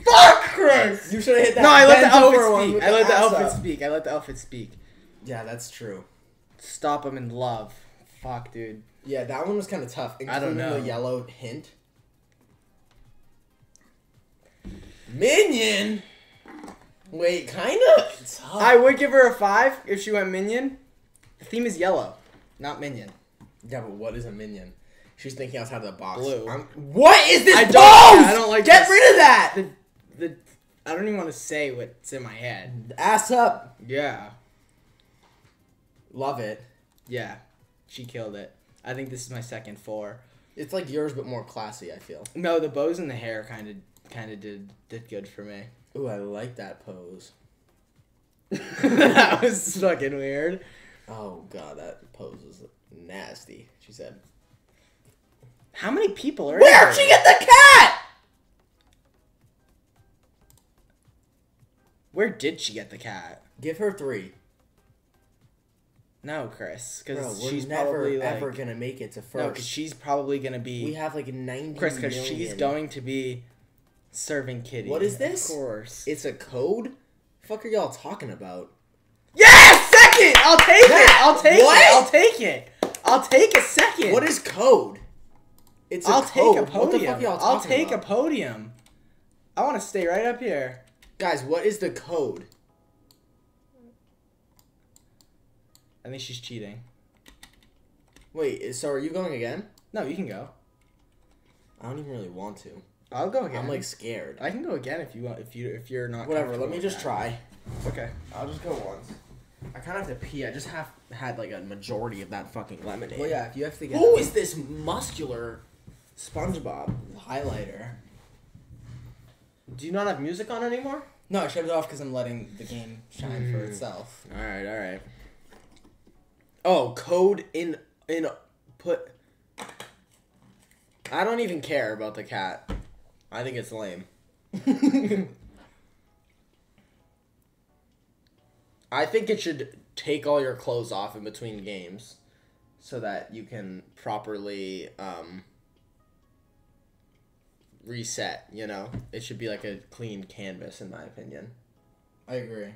Fuck, Chris. You should have hit that. No, I let the outfit speak. I let the outfit speak. I let the outfit speak. Yeah, that's true. Stop him in love. Fuck, dude. Yeah, that one was kind of tough. I don't including know. The yellow hint. Minion. Wait, kind of. I would give her a five if she went minion. The theme is yellow, not minion. Yeah, but what is a minion? She's thinking outside of the box. Blue. I'm- what is this I don't- yeah, I don't like Get this. rid of that. The the I don't even want to say what's in my head. Ass up. Yeah, Love it. yeah, she killed it. I think this is my second four. It's like yours, but more classy. I feel. No, the bows and the hair kind of kind of did did good for me. Ooh, I like that pose. that was fucking weird. Oh god, that pose was nasty. She said. How many people are in Where'd she get the cat? Where did she get the cat? Give her three. No, Chris, because she's never probably ever gonna make it to first. no, because she's probably gonna be we have like ninety. Chris, because she's going to be serving Kitty. What is this? Of course. It's a code. fuck are y'all talking about? Yes, second. I'll take it. I'll take what? it. I'll take it. I'll take a second. What is code? It's a I'll code. take a What the podium. I'll take a podium. I want to stay right up here. Guys, what is the code? I think she's cheating. Wait, so are you going again? No, you can go. I don't even really want to. I'll go again. I'm like scared. I can go again if you want. If you if you're not. Whatever. Let me just try. Okay. I'll just go once. I kind of have to pee. I just have had like a majority of that fucking lemonade. Well, yeah. If you have to get. Who is this muscular SpongeBob highlighter? Do you not have music on anymore? No, I shut it off because I'm letting the game shine for Mm. itself. All right. All right. Oh, code in in put. I don't even care about the cat. I think it's lame. I think it should take all your clothes off in between games, so that you can properly um, reset. You know, it should be like a clean canvas, in my opinion. I agree.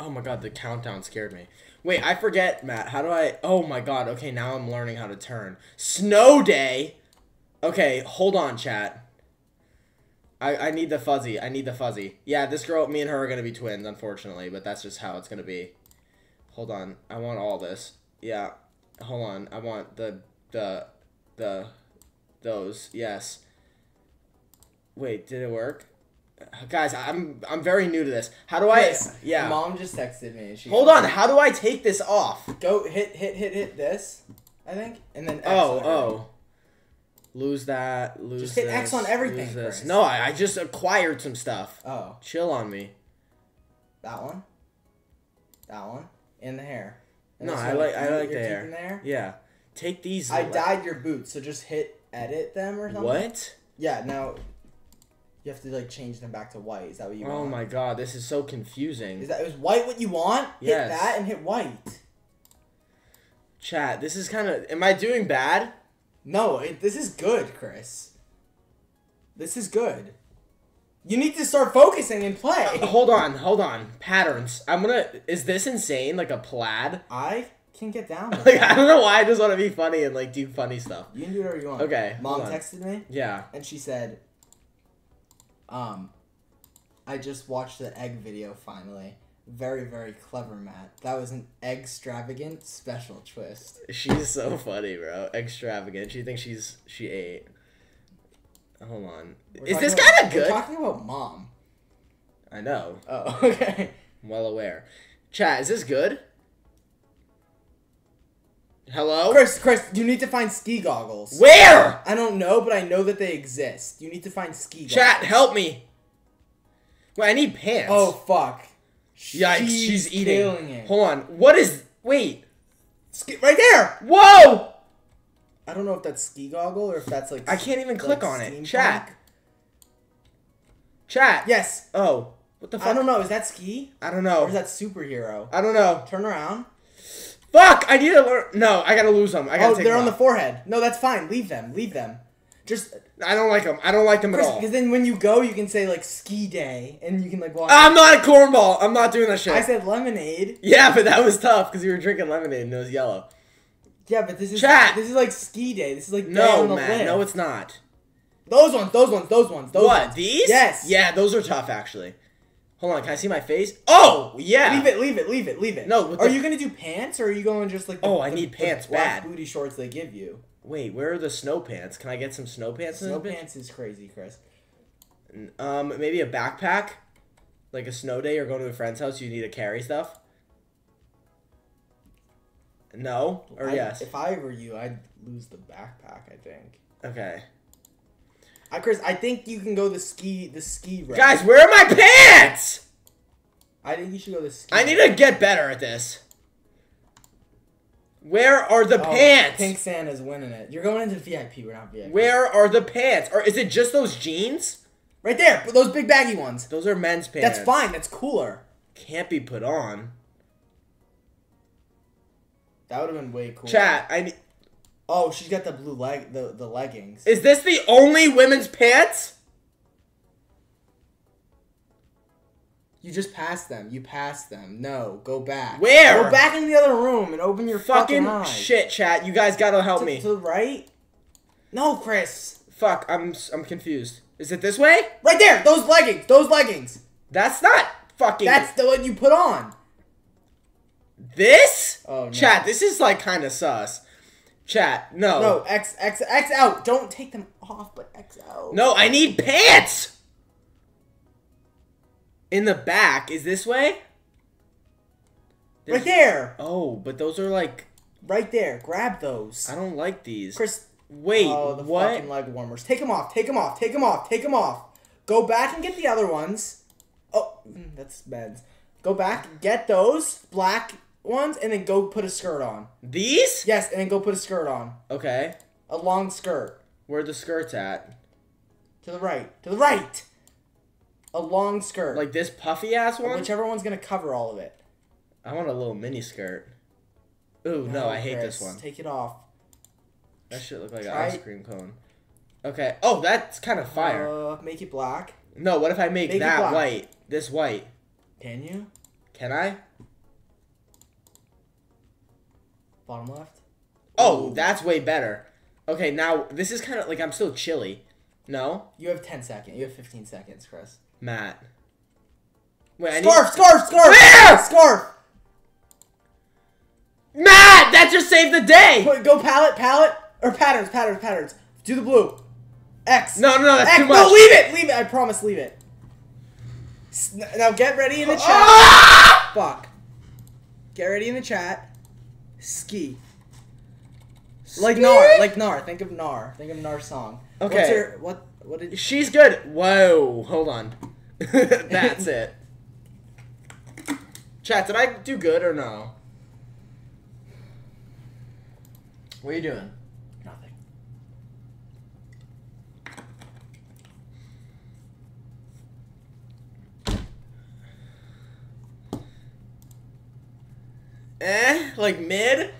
Oh my god, the countdown scared me. Wait, I forget, Matt. How do I? Oh my god. Okay, now I'm learning how to turn. Snow day. Okay, hold on, chat. I I need the fuzzy. I need the fuzzy. Yeah, this girl, me and her are gonna be twins, unfortunately, but that's just how it's gonna be. Hold on, I want all this. Yeah, hold on. I want the the the those. Yes. Wait, did it work? Guys, I'm I'm very new to this. How do I? Chris, Yeah. Mom just texted me. She Hold on, how do I take this off? Go hit hit hit hit this. I think, and then X Oh, oh. Lose that, lose Just hit this, X on everything, lose this. Chris. No, I, I just acquired some stuff. Oh, Chill on me. that one. That one. And the hair. And No, this I one, like I you- like the hair. keeping the hair? Yeah. Take these. I le- dyed your boots, so just hit edit them or something. What? Yeah, now you have to like change them back to white. Is that what you want? Oh want? my god, this is so confusing. Is that is white what you want? Yes. Hit that and hit white. Chat, this is kind of. Am I doing bad? No, it, this is good, Chris. This is good. You need to start focusing and play. Hold on, hold on. Patterns. I'm gonna. Is this insane? Like a plaid? I can get down Like I don't know why I just want to be funny and like do funny stuff. You can do whatever you want. Okay, Mom texted me Yeah. and she said, um, I just watched the egg video finally. Very, very clever, Matt. That was an extravagant special twist. She's so funny, bro. Extravagant. She thinks she's she ate. Hold on. We're Is this kind of We're good? talking about mom. I know. Oh, okay. I'm well aware. Chat, is this good? Hello? Chris, Chris, you need to find ski goggles. Where? I don't know, but I know that they exist. You need to find ski goggles. Chat, help me. Wait, I need pants. Oh fuck! Yikes, she's, eating. killing it. Hold on. What is. Wait. Ski- right there. Whoa! I don't know if that's ski goggle or if that's like. I can't even click like on it. Chat. Chat. Yes. Oh. What the fuck? I don't know. Is that ski I don't or know. is that superhero? I don't know. Turn around. Fuck! I need to learn. No, I gotta lose them. I gotta Oh, take they're on the forehead. No, that's fine. Leave them. Leave them. Just I don't like them. I don't like them at all. because then when you go, you can say like ski day, and you can like walk. I'm not a cornball. I'm not doing that shit. I said lemonade. yeah, but that was tough because we were drinking lemonade and it was yellow. Yeah, but this is Chat. This is like ski day. This is like No, man. No, it's not. those ones. Those ones. Those ones. Those what? ones. These? Yes. Yeah, those are tough actually. Hold on. Can I see my face? Oh, yeah. Leave it, leave it, leave it, leave it. No, Are the- you gonna do pants or are you going just like? The, Oh, I the- need pants bad. booty shorts they give you. Wait, where are the snow pants? Can I get some snow pants? in Snow pants is crazy, Chris. Um, maybe a backpack, like a snow day or going to a friend's house. You need to carry stuff. No or I- yes? If I were you, I'd lose the backpack. I think. Okay. I Chris, I think you can go the ski the ski route. Guys, where are my pants? I think you should go the ski. I need to get better at this. Where are the Oh, pants? Pink Santa's winning it. You're going into VIP. We're not VIP. Where are the pants? Or is it just those jeans? Right there. Those big baggy ones. Those are men's pants. That's fine. That's cooler. Can't be put on. That would have been way cooler. Chat, I Oh, she's got the blue leg, the the leggings. is this the only women's pants? You just passed them. You passed them. No, go back. Where? Go back in the other room and open your fucking, Fucking eyes. shit, chat. You guys gotta help To, me. to the right. No, Chris. Fuck, I'm I'm confused. Is it this way? Right there. Those leggings. Those leggings. That's not fucking. That's the one you put on. this. Oh no. Chat, this is like kind of sus. Chat, no. No, X X X out. Don't take them off, but X out. No, I need pants. In the back, is this way? Right there. Oh, but those are like Right there. Grab those. I don't like these. Chris. Wait, oh, the what? fucking leg warmers. Take them off. Take them off. Take them off. Take them off. Go back and get the other ones. Oh, mm, that's bad. Go back, get those black ones, and then go put a skirt on. These? Yes, and then go put a skirt on. Okay. A long skirt. Where are the skirts at? To the right. To the right. A long skirt. Like this puffy ass one? whichever one's gonna cover all of it. I want a little mini skirt. Ooh, no, I hate Chris, this one. Take it off. That shit look like an ice cream cone. Okay. Oh, that's kind of fire. Uh, make it black. no, what if I make, make that white? This white. Can you? Can I? Bottom left. Oh, Ooh. that's way better. Okay, now this is kind of like I'm still chilly. No, You have 10 seconds. You have 15 seconds, Chris. Matt. Wait, Scarf, scarf, scarf! Where? Scarf! Matt. That just saved the day. Go palette, palette, or patterns, patterns, patterns. Do the blue. X. No, no, no, that's X. too much. No, leave it, leave it. I promise, leave it. Now get ready in the chat. Ah! Fuck. Get ready in the chat. Ski. Like Nar, like Nar. Think of Nar. Think of Nar's song. What's Okay. what? What did? She's good. Whoa, hold on. That's it. Chat, did I do good or no? What are you doing? Nothing. Eh, like mid.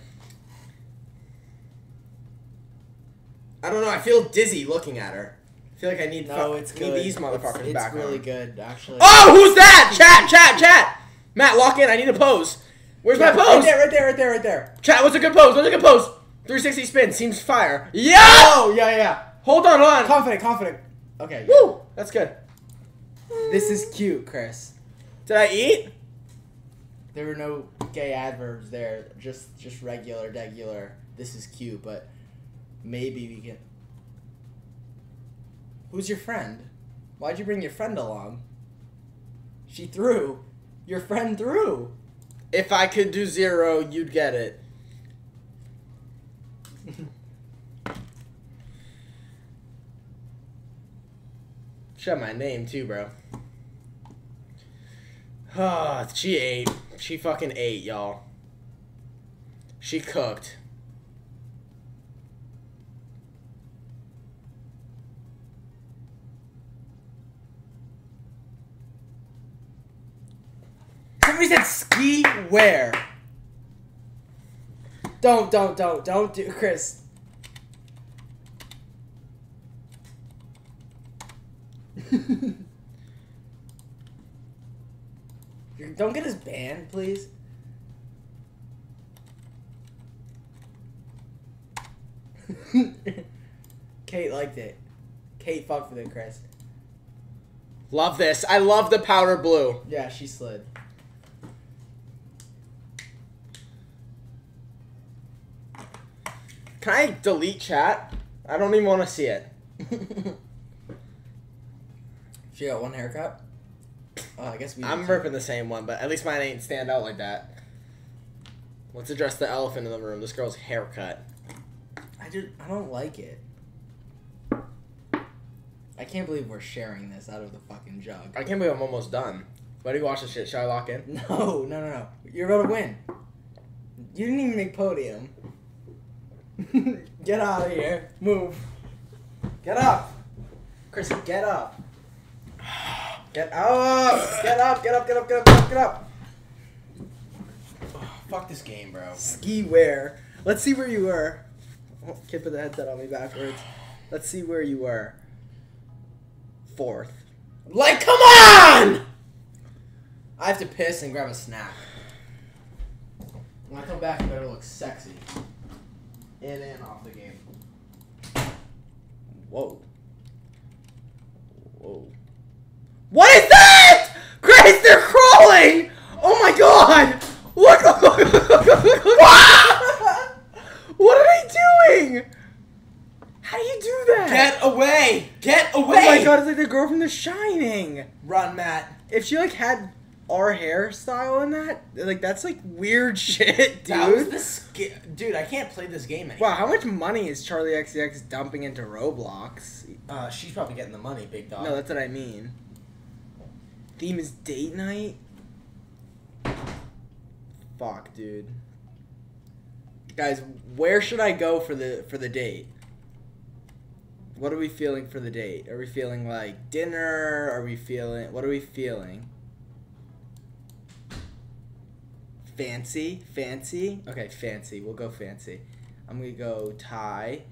I don't know. I feel dizzy looking at her. I feel like I need. No, it's good. these motherfuckers it's, it's back really on. good, actually. Oh, who's that? Chat, chat, chat. Matt, lock in. I need a pose. Where's Yeah, my Right pose? there, right there, right there, right there. Chat, what's a good pose? What's a good pose? 360 spin seems fire. Yeah! Oh, yeah, yeah. Hold on, hold on. Confident, confident. Okay. Woo! That's good. This is cute, Chris. Did I eat? There were no gay adverbs there. Just, just regular, regular. This is cute, but maybe we can. Who's your friend? Why'd you bring your friend along? She threw. Your friend threw. If I could do zero, you'd get it. Shut my name too, bro. Ah, she ate. She fucking ate, y'all. She cooked. Somebody said ski wear. Don't, don't, don't, don't do, Chris. Don't get us banned, please. Kate liked it. Kate fucked with it, Chris. Love this. I love the powder blue. Yeah, she slid. Can I delete chat? I don't even want to see it. she got one haircut. Oh, I guess we. I'm ripping the same one, but at least mine ain't stand out like that. Let's address the elephant in the room. This girl's haircut. I just I don't like it. I can't believe we're sharing this out of the fucking jug. I can't believe I'm almost done. Why do you watch this shit? Should I lock in? No, no, no, no. You're about to win. You didn't even make podium. get out of here. Move. Get up. Chris, get up. Get up. Get up. Get up. Get up. Get up. Get up. Get up. Fuck this game, bro. Ski wear. Let's see where you were. Oh, can't put the headset on me backwards. Let's see where you were. Fourth. Like, come on! I have to piss and grab a snack. When I come back, I better look sexy. In and off the game. Whoa. Whoa. What is that? Grace, they're crawling! Oh my god! Look. what are they doing? How do you do that? Get away! Get away! Oh my god, it's like the girl from The Shining. Run, Matt. If she like had our hairstyle in that, like that's like weird shit, dude. That was the sk- dude. I can't play this game anymore. wow, how much money is Charli XCX dumping into Roblox? Uh, she's probably getting the money, big dog. No, that's what I mean. Theme is date night. Fuck, dude. Guys, where should I go for the for the date? What are we feeling for the date? Are we feeling like dinner? Are we feeling what are we feeling? Fancy? Fancy? Okay, fancy. We'll go fancy. I'm gonna go tie.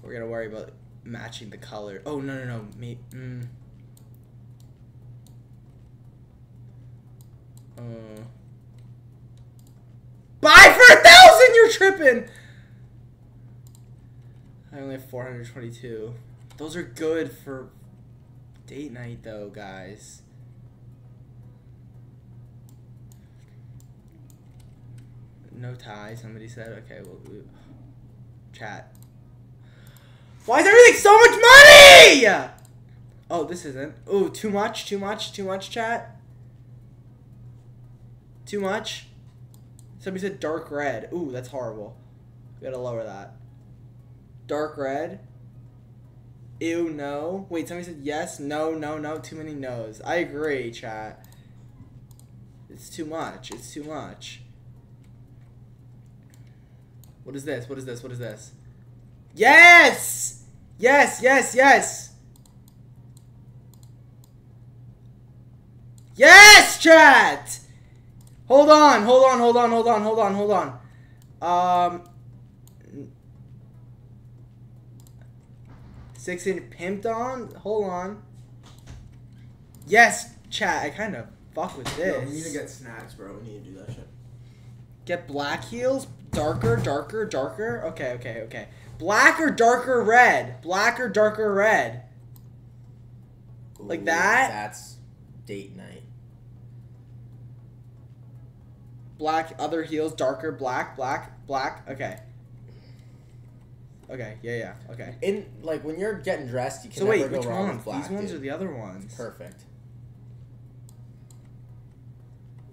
We're gonna worry about matching the color. Oh no no no. Me. Mm. Uh. Buy for a thousand. You're tripping. I only have 422. Those are good for date night though, guys. No tie. Somebody said. Okay. Well. we- Chat. Why is everything so much money? Oh, this isn't. Oh, too much, too much, too much, chat. Too much. Somebody said dark red. Ooh, that's horrible. We gotta lower that. Dark red. Ew, no. Wait, somebody said yes, no, no, no. Too many no's. I agree, chat. It's too much. It's too much. What is this? What is this? What is this? Yes! Yes, yes, yes! Yes, chat! Hold on, hold on, hold on, hold on, hold on, hold on. Um. Six in pimped on? Hold on. Yes, chat, I kind of fuck with Yo, this. we need to get snacks, bro. We need to do that shit. Get black heels, darker, darker, darker. Okay, okay, okay. Black or darker red? Black or darker red? Like Ooh, that? That's date night. Black other heels, darker, black, black, black. Okay. Okay, yeah, yeah, okay. In like when you're getting dressed, you can So never wait, go which wrong ones? with black. These ones dude. or the other ones? Perfect.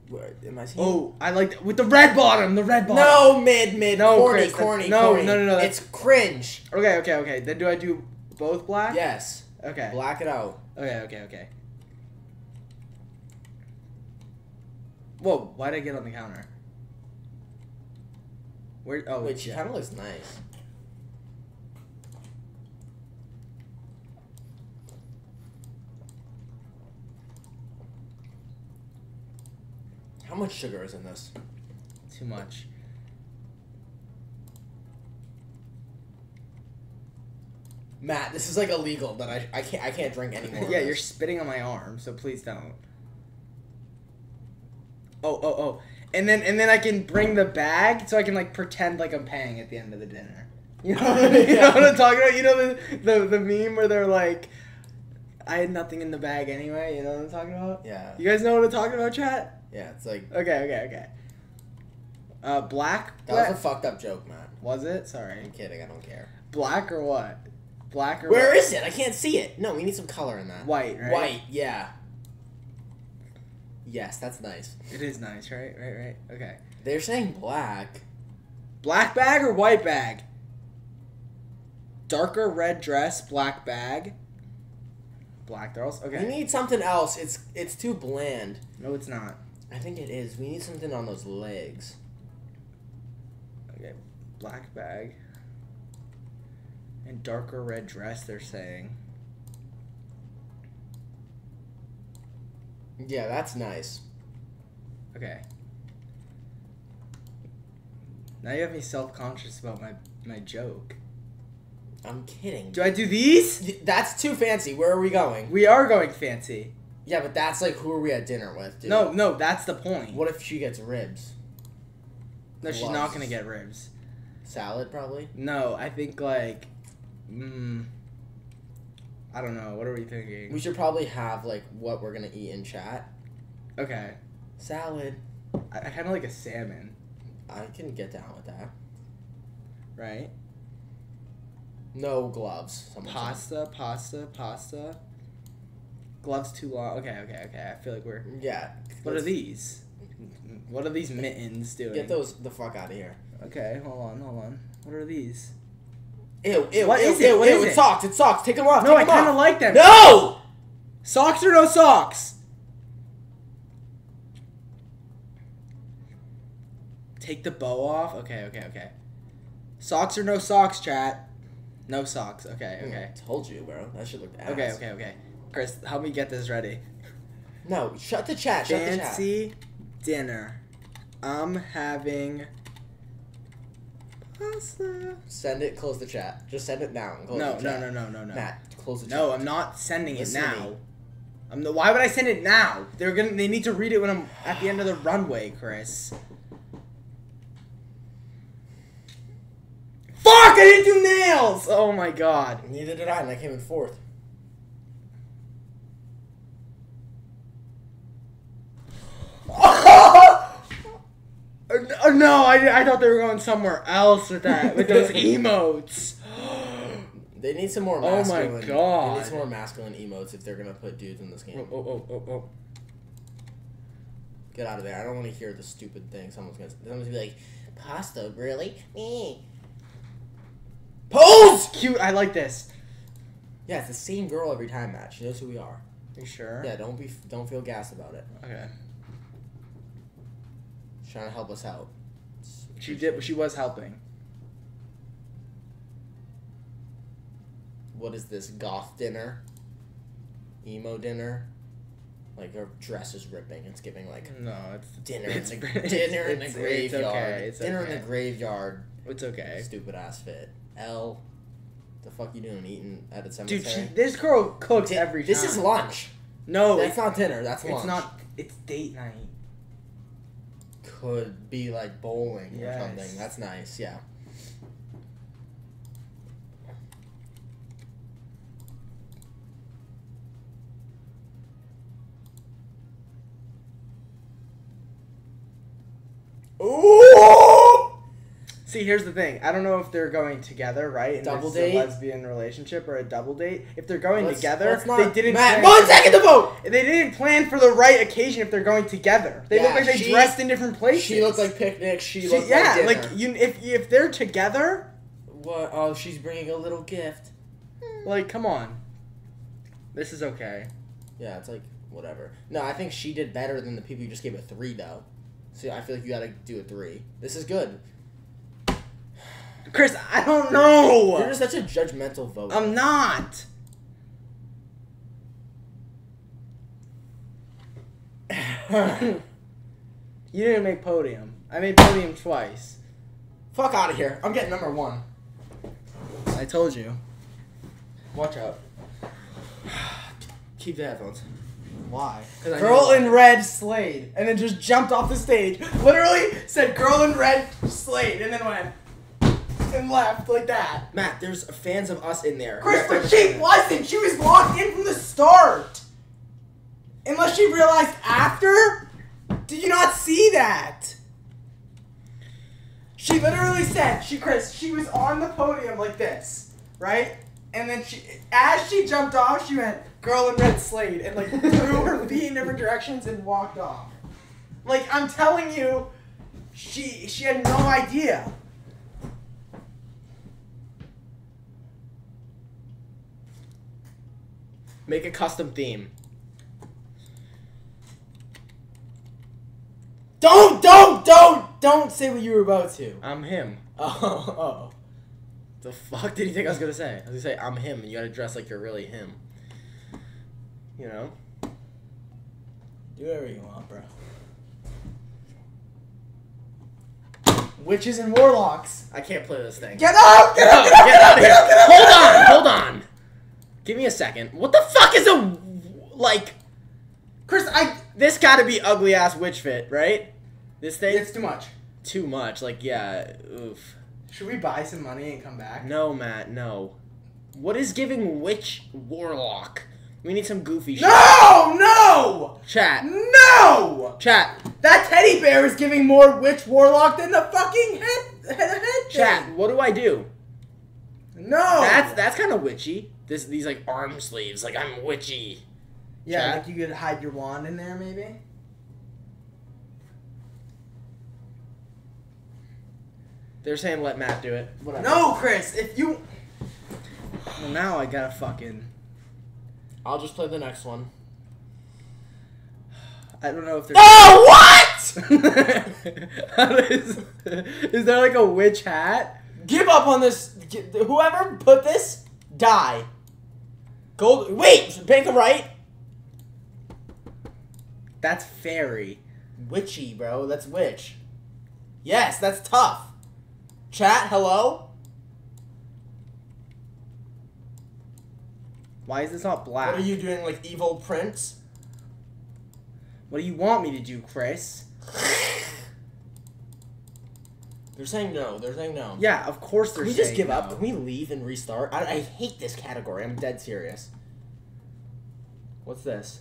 Where, am I seeing? Oh, I like with the red bottom, the red bottom. no, mid, mid, No, corny, Chris, corny, no, corny. no, no, no, It's cringe. Okay, okay, okay. Then do I do both black? Yes, Okay. black it out. Okay, okay, okay. Whoa, why did I get on the counter? Where? Oh, she yeah. kind of looks nice. Much sugar is in this? too much. Matt, this is like illegal, but I, I can't I can't drink anymore. yeah, you're spitting on my arm, so please don't. Oh, oh, oh. And then and then I can bring the bag so I can like pretend like I'm paying at the end of the dinner. You know, what I mean? you know what I'm talking about? You know the, the the meme where they're like, I had nothing in the bag anyway. You know what I'm talking about? Yeah, You guys know what I'm talking about, chat? Yeah. It's like Okay, okay, okay. Uh, black. that Black- was a fucked up joke, man. Was it? Sorry. I'm kidding. I don't care. Black or what? Black or Where is it? I can't see it. No, we need some color in that. White, right? White, yeah. Yes, that's nice. It is nice, right? Right, right. Okay. They're saying black. Black bag or white bag? Darker red dress, black bag. Black girls. Okay. We need something else. It's it's too bland. No, it's not. I think it is. We need something on those legs. Okay. Black bag. And darker red dress. They're saying. Yeah, that's nice. Okay. Now you have me self conscious about my my joke. I'm kidding. Do I do these? That's too fancy. Where are we going? We are going fancy. Yeah, but that's like who are we at dinner with, dude? No, no, that's the point. What if she gets ribs? No, she's not gonna get ribs. Salad, probably. No, I think like, mm, I don't know. What are we thinking? We should probably have like what we're gonna eat in chat. Okay, Salad. I, I kind of like a salmon, I can get down with that. right? No gloves. Pasta, pasta, pasta. Gloves too long. Okay, okay, okay. I feel like we're. Yeah. What are these? What are these mittens doing? Get those the fuck out of here. Okay, hold on, hold on. What are these? Ew, ew, What ew, is it? ew, What ew, is it? socks, it's socks. Take them off. No, I kind of like them. No! Socks or no socks? Take the bow off. Okay, okay, okay. Socks or no socks, chat. No socks. Okay, hmm, okay. I told you, bro. That should look ass. Okay, okay, okay. Chris, help me get this ready. No, shut the chat. Shut the chat. Fancy dinner. I'm having pasta. Send it. Close the chat. Just send it now. and Close No, the no, chat. no, no, no, no. Matt, close the chat. No, I'm not sending it Listen to now. I'm the, why would I send it now? They're gonna. They need to read it when I'm at the end of the runway, Chris. Fuck! I didn't do nails. Oh my god. Neither did I, and I came in fourth. no, I, I thought they were going somewhere else with that with those emotes. They need some more Oh my masculine. They God. need some more masculine emotes if they're gonna put dudes in this game. Oh, oh, oh, oh, oh. Get out of there. I don't want to hear the stupid thing. Someone's gonna. Someone's gonna be like, "Pasta, really? Me." Pose. Cute. I like this. Yeah, it's the same girl every time, Matt. She knows who we are. You sure? Yeah, don't be. Don't feel gassed about it. Okay trying to help us out. She did. She was helping. What is this goth dinner? Emo dinner? Like her dress is ripping. It's giving like no. It's dinner. It's, in the, it's, dinner it's, in the graveyard. Okay, dinner okay. in the graveyard. It's okay. Stupid ass fit. L. The fuck you doing eating at a cemetery? Dude, she, this girl cooks Di- every. Time. This is lunch. No, that's not dinner. That's lunch. It's not. It's date night. Could be like bowling or something. That's nice. Yeah. Ooh! See, here's the thing. I don't know if they're going together, right? And Double date? a lesbian relationship or a double date. If they're going Let's- together, let's not- they didn't. Matt, plan one for- to vote. They didn't plan for the right occasion. If they're going together, they look Yeah, like they she- dressed in different places. She looked like picnic. She, She- looked yeah, like like you. If if they're together, What? Oh, she's bringing a little gift. like come on, this is okay. Yeah, it's like whatever. No, I think she did better than the people you just gave a three though. See, I feel like you gotta do a three. This is good. Chris, I don't know. You're just such a judgmental vote. I'm not. you didn't make podium. I made podium twice. Fuck out of here. I'm getting number one. I told you. Watch out. Keep the headphones. Why? Girl in red slayed, and then just jumped off the stage. Literally said "Girl in red slayed," and then went and left like that. Matt, there's fans of us in there. Chris, You have but she wasn't. She was locked in from the start. Unless she realized after. Did you not see that? She literally said, "She Chris, she was on the podium like this, right? And then she, as she jumped off, she went, "Girl in red slayed," and like threw her feet in different directions and walked off. Like I'm telling you, she she had no idea. Make a custom theme. Don't, don't, don't, don't say what you were about to. I'm him. Oh, oh. The fuck did you think I was gonna say? I was gonna say I'm him, and you gotta dress like you're really him. You know? Do whatever you want, bro. Witches and warlocks. I can't play this thing. Get up! Get up! Get up! get out of Get here! up! Get up! Hold get up! on, hold on. Give me a second. What the fuck is a like? Chris, I. This got to be ugly ass witch fit, right? This thing It's too much. too much. Like yeah, oof. Should we buy some money and come back? No, Matt, no. What is giving witch warlock? We need some goofy shit. No! No! Chat, No! chat, That teddy bear is giving more witch warlock than the fucking head head, head thing. chat. What do I do? No. That's that's kind of witchy. This these like arm sleeves. Like I'm witchy. yeah. chat. Like you could hide your wand in there, maybe. They're saying let Matt do it. Whatever. No, Chris. If you. Well, now I gotta fucking. I'll just play the next one. I don't know if there's. Oh what? is, is there like a witch hat? Give up on this. Whoever put this, die. Gold. Wait, bank of right. That's fairy. Witchy, bro. That's witch. Yes, that's tough. Chat, hello. Why is this not black? What are you doing, like evil prince? What do you want me to do, Chris? They're saying no. They're saying no. Yeah, of course they're Can we just give no. up? Can we leave and restart? I, I hate this category. I'm dead serious. What's this?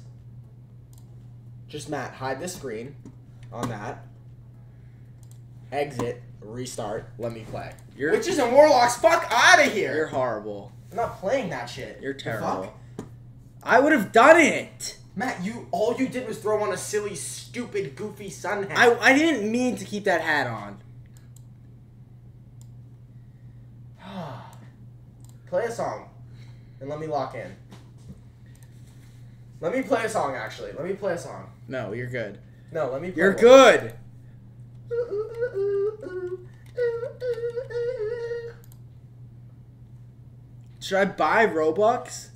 Just Matt, hide the screen on that. Exit, restart, let me play. You're Witches and warlocks, fuck out of here! you're horrible. I'm not playing that shit. You're terrible. fuck? I would have done it. Matt, you all you did was throw on a silly, stupid, goofy sun hat. I I didn't mean to keep that hat on. Play a song, and let me lock in. Let me play a song. Actually, let me play a song. No, you're good. No, let me. Play You're one. good. Should I buy Robux?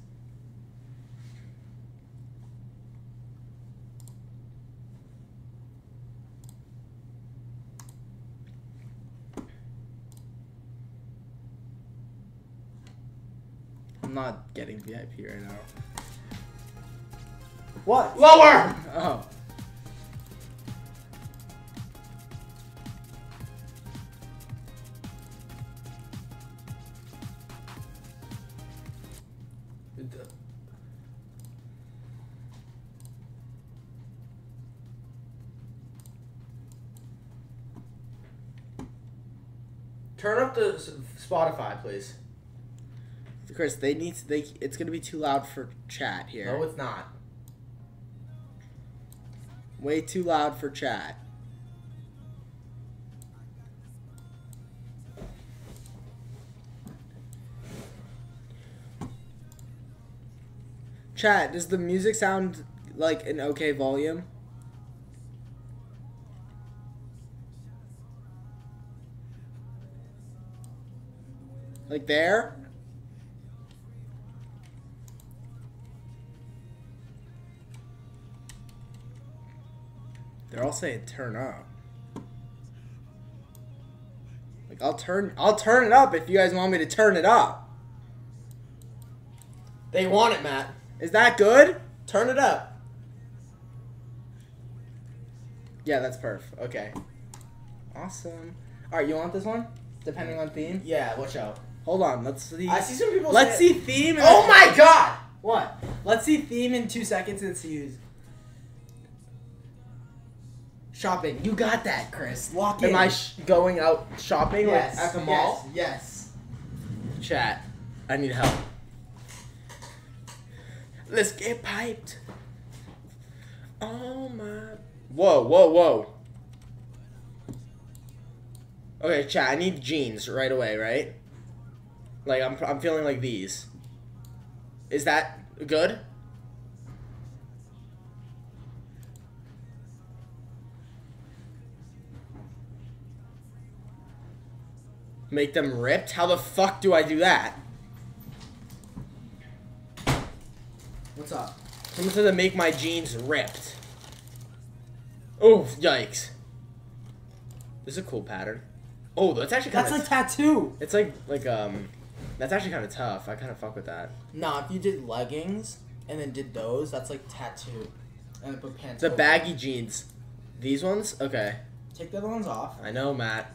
I'm not getting VIP right now. What? Lower! Oh. Turn up the Spotify, please. Chris, they need to, they it's gonna be too loud for chat here. No, it's not. Way too loud for chat. Chat, does the music sound like an okay volume? Like there? They're all saying turn up. Like I'll turn I'll turn it up if you guys want me to turn it up. They want it, Matt. Is that good? Turn it up. Yeah, that's perf. Okay. Awesome. Alright, you want this one? Depending on theme? Yeah, watch out. Hold on, let's see. I see some people. Let's see theme. Oh my god! What? Let's see theme in two seconds and see who's shopping. You got that, Chris. Lock in. Am I sh- going out shopping yes, like, at the mall? Yes. yes. Chat. I need help. Let's get piped. Oh my. Whoa, whoa, whoa. Okay, chat. I need jeans right away, right? Like I'm, I'm feeling like these. Is that good? Make them ripped? How the fuck do I do that? What's up? Someone said to make my jeans ripped. Oh, yikes. This is a cool pattern. Oh, that's actually kind That's of. like tattoo. it's like like um, that's actually kind of tough. I kind of fuck with that. Nah, if you did leggings and then did those, that's like tattoo. And then put pants. The over. baggy jeans. These ones? Okay. Take the other ones off. I know, Matt.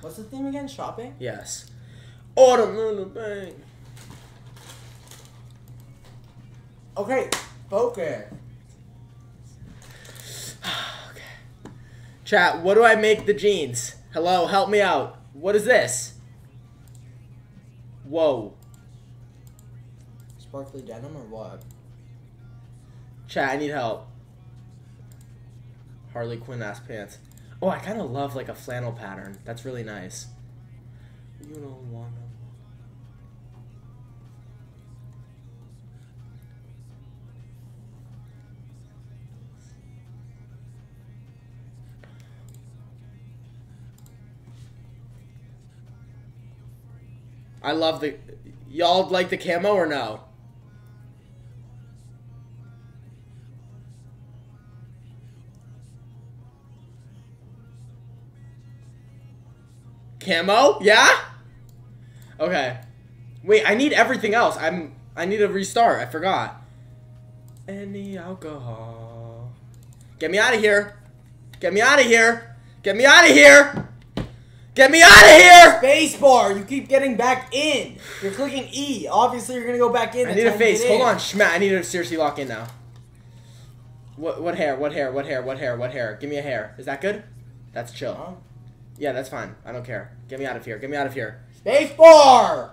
What's the theme again? Shopping. Yes. Autumn in the bang. Okay. Focus. okay. Chat, what do I make the jeans? Hello, help me out. What is this? Whoa. Sparkly denim or what? Chat, I need help. Harley Quinn ass pants. Oh, I kind of love like a flannel pattern. That's really nice. You don't wanna. I love the. Y'all like the camo or no? Camo? Yeah? Okay. Wait, I need everything else. I'm I need to restart. I forgot. Any alcohol. Get me out of here. Get me out of here. Get me out of here. Get me out of here. Spacebar. You keep getting back in. You're clicking E. Obviously, you're gonna go back in. I need a face. Hold in. on, Schmat. I need to seriously lock in now. What what hair? What hair? What hair? What hair? What hair? Give me a hair. Is that good? That's chill. Yeah, that's fine. I don't care. Get me out of here. Get me out of here. Spacebar.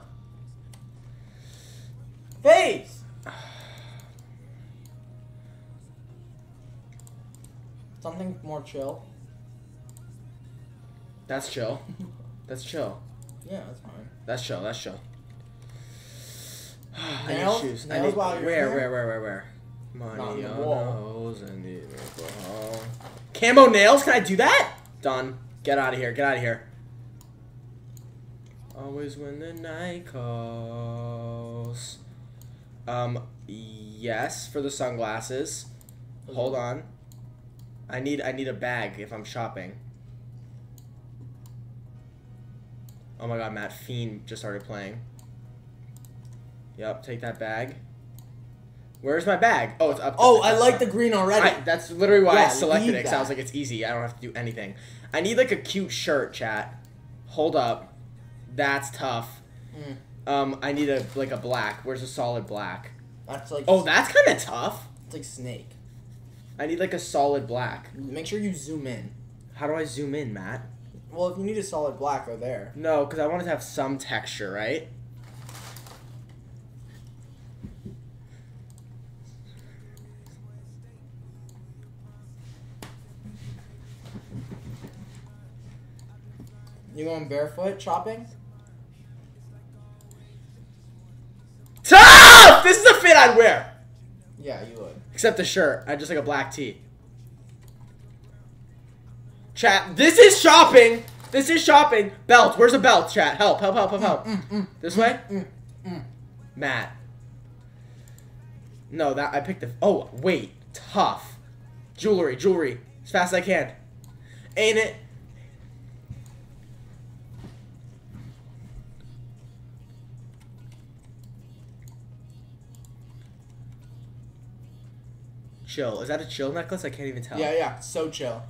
Face. Something more chill. That's chill. That's chill. Yeah, that's fine. That's chill. That's chill. I Nails? need shoes. I need, while you're where, where, where, where, where? Money on nose and the alcohol. Camo nails? Can I do that? Done. Get out of here. Get out of here. Always when the night calls. Um, yes, for the sunglasses. Hold on. I need I need a bag if I'm shopping. Oh my god, Matt Fiend just started playing. Yep, take that bag. Where's my bag? Oh, it's up. Oh, I like the green already. I, that's literally why I selected it. Cause I was like, it's easy. I don't have to do anything. I need like a cute shirt, chat. Hold up, that's tough. Mm. Um, I need a like a black. Where's a solid black? That's like Oh, that's kind of tough. it's like snake. I need like a solid black. Make sure you zoom in. How do I zoom in, Matt? Well, if you need a solid black, go there. No, because I want it to have some texture, right? You going barefoot shopping? Tough! This is a fit I'd wear. Yeah, you would. Except the shirt. I just like a black tee. Chat, this is shopping. This is shopping. Belt. Where's a belt, chat? Help, help, help, help, help. this way? mm, mm. Matt. No, that I picked the. Oh, wait. Tough. Jewelry, jewelry. As fast as I can. Ain't it? Chill. Is that a chill necklace? I can't even tell. Yeah, yeah. So chill.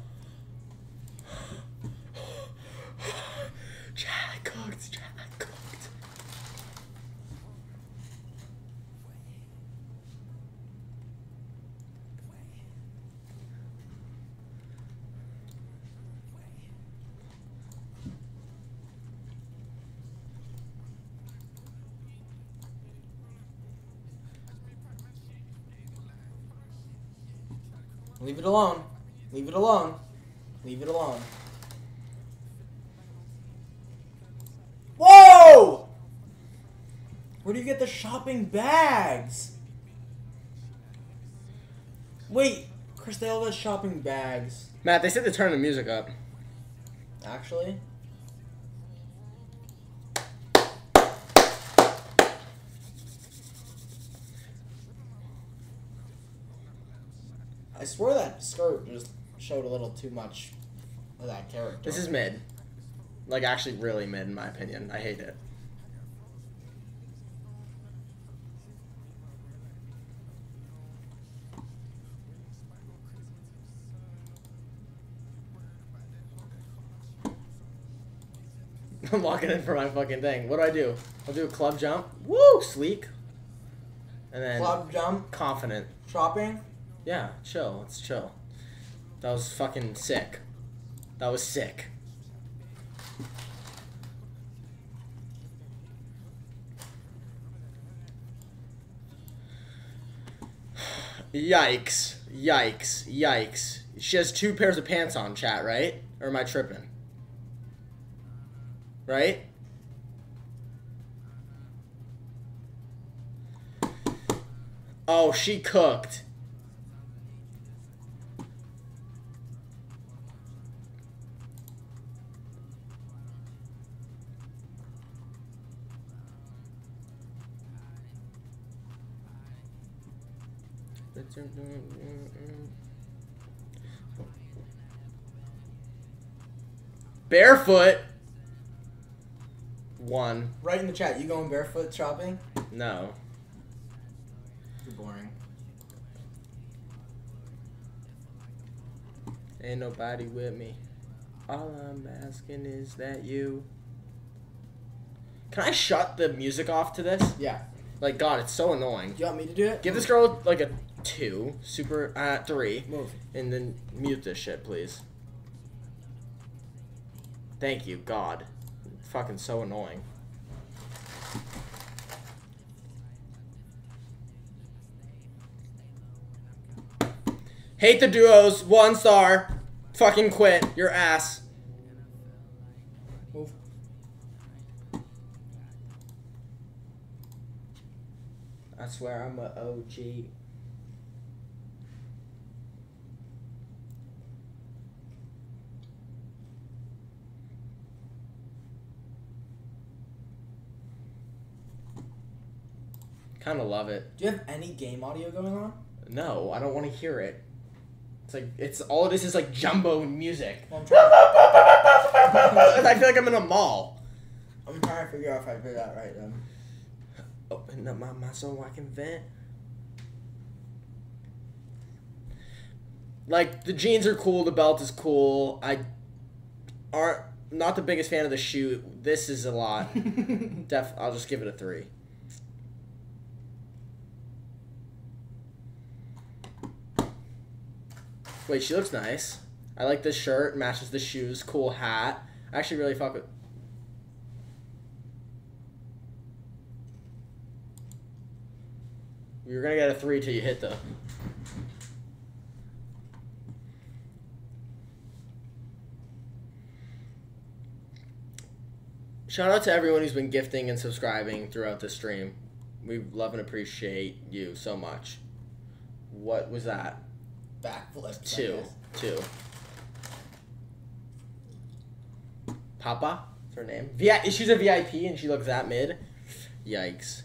Chat, I cooked. Chat, I cooked. Leave it alone. Leave it alone. Leave it alone. Whoa! Where do you get the shopping bags? Wait, Chris, they all got shopping bags. Matt, they said to turn the music up. Actually? I swear that skirt just showed a little too much of that character. This is mid. Like, actually, really mid, in my opinion. I hate it. I'm locking in for my fucking thing. What do I do? I'll do a club jump. Woo! Sleek. And then club jump confident. shopping. Yeah, chill. Let's chill. That was fucking sick. That was sick. Yikes. Yikes. Yikes. She has two pairs of pants on, chat, right? Or am I tripping? Right? Oh, she cooked. Barefoot. One. Right in the chat. You going barefoot shopping? No. You're boring. Ain't nobody with me. All I'm asking is that you. Can I shut the music off to this? Yeah. Like, God, it's so annoying. Do you want me to do it? Give this girl like a two, super uh three, Move. and then mute this shit, please. Thank you, God. Fucking so annoying. Hate the duos, one star. Fucking quit, your ass. Move. I swear I'm a OG. Kind of love it. Do you have any game audio going on? No, I don't want to hear it. It's like it's all this is like jumbo music. Well. I feel like I'm in a mall. I'm trying to figure out if I did that right then. Open up my, my soul, I can vent. Like the jeans are cool, the belt is cool. I aren't not the biggest fan of the shoe. This is a lot. Def, I'll just give it a three. Wait, she looks nice. I like this shirt. Matches the shoes. Cool hat. I actually really fuck with. You're gonna get a three till you hit the. Shout out to everyone who's been gifting and subscribing throughout the stream. We love and appreciate you so much. What was that? Backflip. Two. Two. Papa? That's her name. Vi- she's a VIP and she looks that mid. Yikes.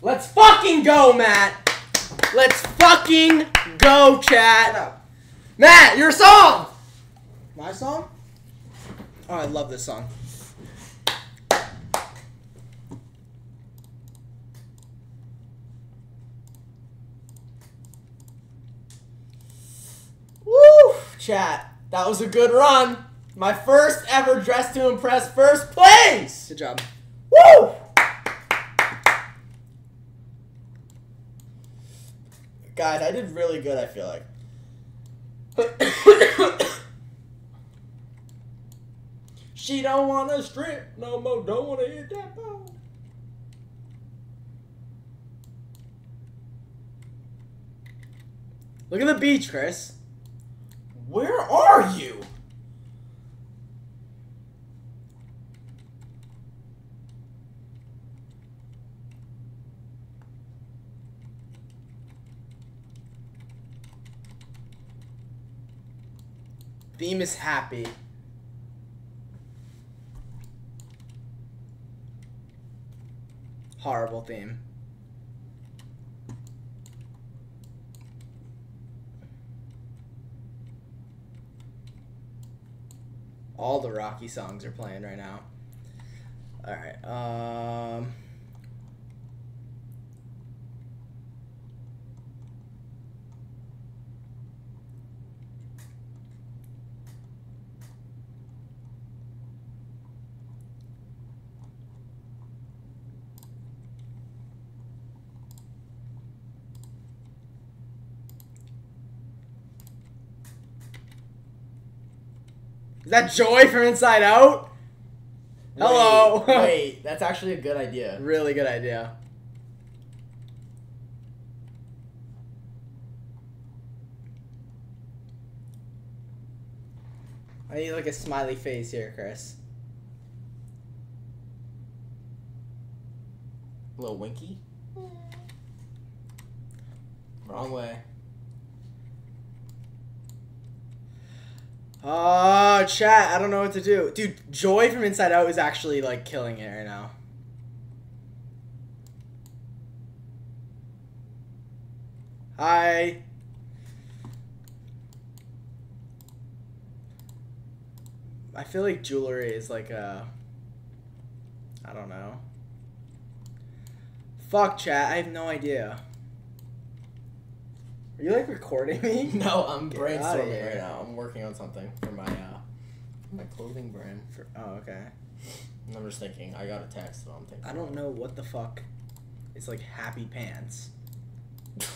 Let's fucking go, Matt! Let's fucking go, chat! Matt, your song! My song? Oh, I love this song. Woo! Chat. That was a good run. My first ever dress to impress first place. Good job. Woo! Guys, I did really good, I feel like. she don't wanna strip no more, don't wanna hit that bone. Look at the beach, Chris. Where are you? Theme is happy. Horrible theme. All the Rocky songs are playing right now. All right. Um. Is that Joy from Inside Out? Hello. Wait, wait, that's actually a good idea. Really good idea. I need like a smiley face here, Chris. A little winky. Wrong way. Oh, chat, I don't know what to do. Dude, Joy from Inside Out is actually like killing it right now. Hi. I feel like jewelry is like a. I don't know. Fuck, chat, I have no idea. Are you like recording me? No, I'm Get brainstorming right now. I'm working on something for my uh my clothing brand. For, oh, okay. And I'm just thinking. I got a text, so I'm thinking. I don't know what the fuck. It's like happy pants.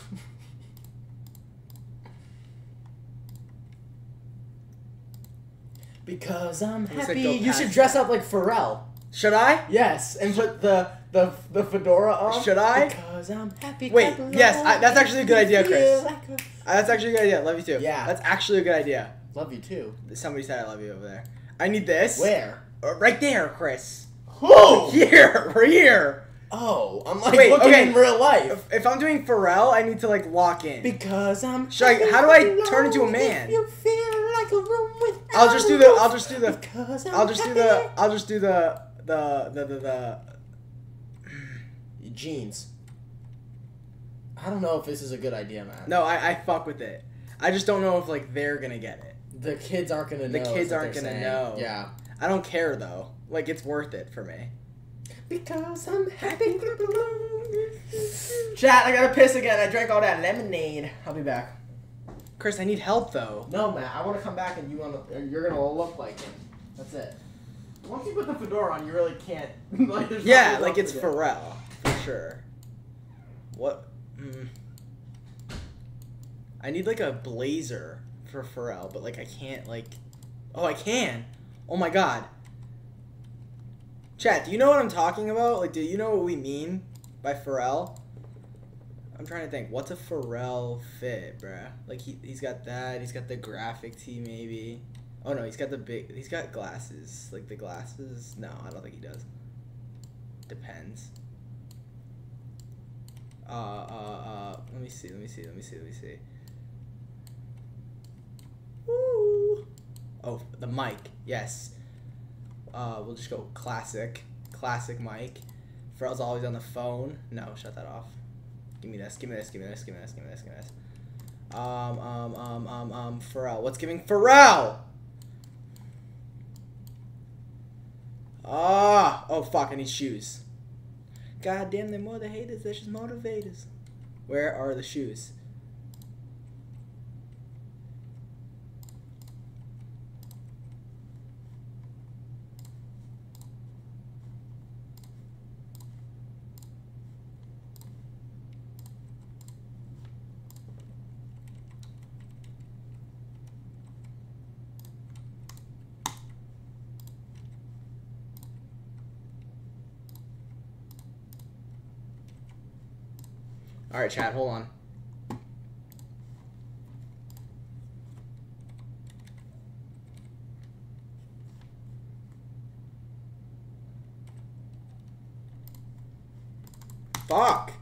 because I'm Looks like happy. you should dress up like Pharrell. Should I? Yes, and put the the the fedora on. Should I? Because I'm happy. Wait, clap yes, I- that's actually a good idea, Chris. like a- Uh, That's actually a good idea. Love you too. Yeah. That's actually a good idea. Love you too. Somebody said I love you over there. I need this. Where? Uh, right there, Chris. Who? Here, right here. Oh, I'm like Wait, looking okay. in real life. If, if I'm doing Pharrell, I need to like lock in. Because I'm. Should I- how do I alone turn into a man? You feel like a room with I'll just do the. I'll just do the. Because I'm I'll just do the. I'll just do the. The the the, the jeans. I don't know if this is a good idea, man. No, I, I fuck with it. I just don't know if like they're gonna get it. The kids aren't gonna The know. is kids aren't gonna saying. know. Yeah. I don't care though. Like it's worth it for me. Because I'm happy. Chat, I gotta piss again. I drank all that lemonade. I'll be back. Chris, I need help though. No, Matt. I want to come back and you want to. You're gonna look like him. That's it. Once you put the fedora on, you really can't. like, Yeah, like it's. Pharrell for sure. What? Mm. I need like a blazer for Pharrell, but like I can't like. Oh, I can. Oh my god. Chat, do you know what I'm talking about? Like, do you know what we mean by Pharrell? I'm trying to think. What's a Pharrell fit, bruh? Like he he's got that. He's got the graphic tee, maybe. Oh no, he's got the big. He's got glasses. Like the glasses. No, I don't think he does. Depends. Uh, uh, uh. Let me see. Let me see. Let me see. Let me see. Woo. Oh, the mic. Yes. Uh, we'll just go classic. Classic mic. Pharrell's always on the phone. No, shut that off. Give me this. Give me this. Give me this. Give me this. Give me this. Give me this. Um, um, um, um, um, Pharrell. What's giving Pharrell? Ah, oh fuck, I need shoes. God damn, they're more the haters, they're just motivators. Where are the shoes? Alright, chat, hold on. Fuck!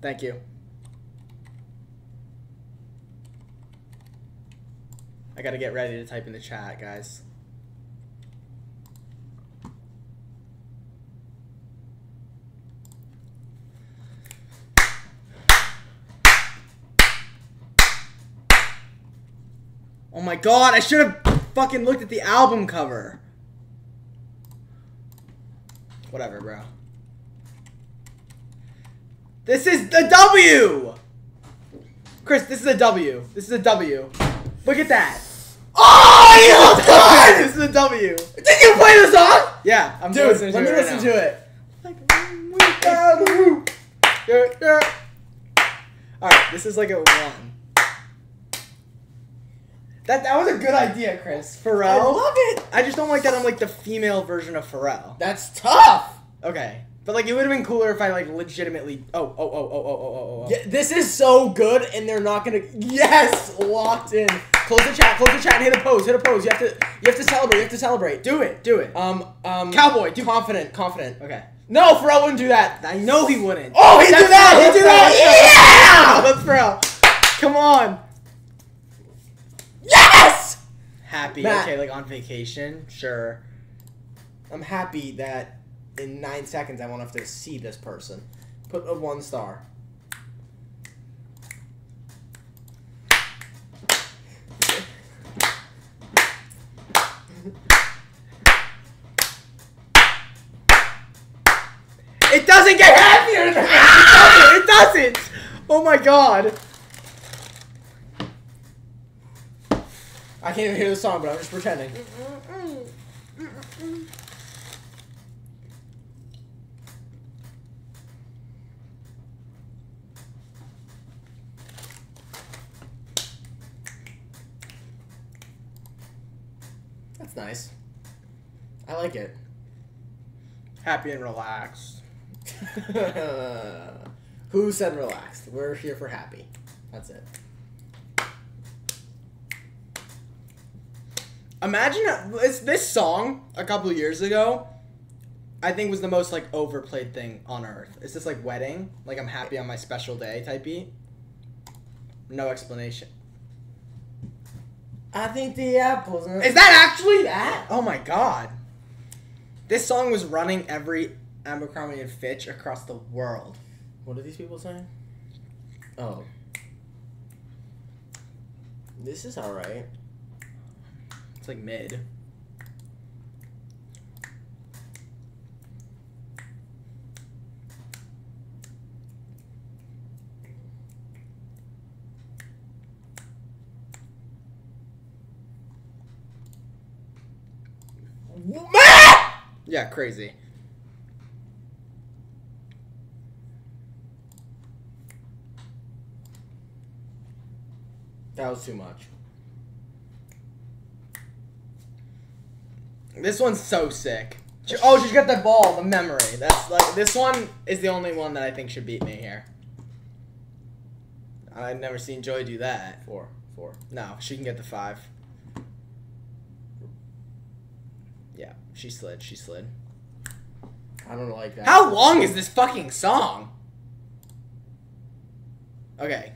Thank you. I gotta get ready to type in the chat, guys. My god, I should have fucking looked at the album cover. Whatever, bro. This is the W! Chris, this is a W. This is a W. Look at that. Oh, you look good! this is a W. Did you play the song? Yeah, I'm Dude, listening let me to it right listen now. to it. Alright, this is like a one. That that was a good idea, Chris. Pharrell. I love it. I just don't like that I'm like the female version of Pharrell. That's tough. Okay. But like it would have been cooler if I like legitimately oh oh oh oh oh oh oh oh. Yeah, this is so good, and they're not gonna. Yes, locked in. Close the chat. Close the chat. And hit a pose. Hit a pose. You have to. You have to celebrate. You have to celebrate. Do it, do it. Um. Um. Cowboy, do- confident. Confident. Okay. No, Pharrell wouldn't do that. I know he wouldn't. Oh, he did That's that. He did that's that. Pharrell, That's Pharrell. Come on. Yes. Happy. Matt. Okay, like on vacation. Sure. I'm happy that in nine seconds I won't have to see this person. Put a one star. It doesn't get happier than that. It doesn't. It doesn't. Oh my god. I can't even hear the song, but I'm just pretending. That's nice. I like it. Happy and relaxed. Who said relaxed? We're here for happy. That's it. Imagine this, this song a couple years ago. I think was the most like overplayed thing on earth. Is this like wedding? Like I'm happy on my special day type beat? No explanation. I think the apples. Is that actually that? Oh my god. This song was running every Abercrombie and Fitch across the world. What are these people saying? Oh. This is alright. It's like mid. Yeah, crazy. That was too much. This one's so sick. Oh, she's got the ball, the memory. That's like this one is the only one that I think should beat me here. I've never seen Joy do that. Four. Four. No, she can get the five. Yeah, she slid. She slid. I don't like that. How long is this fucking song? Okay,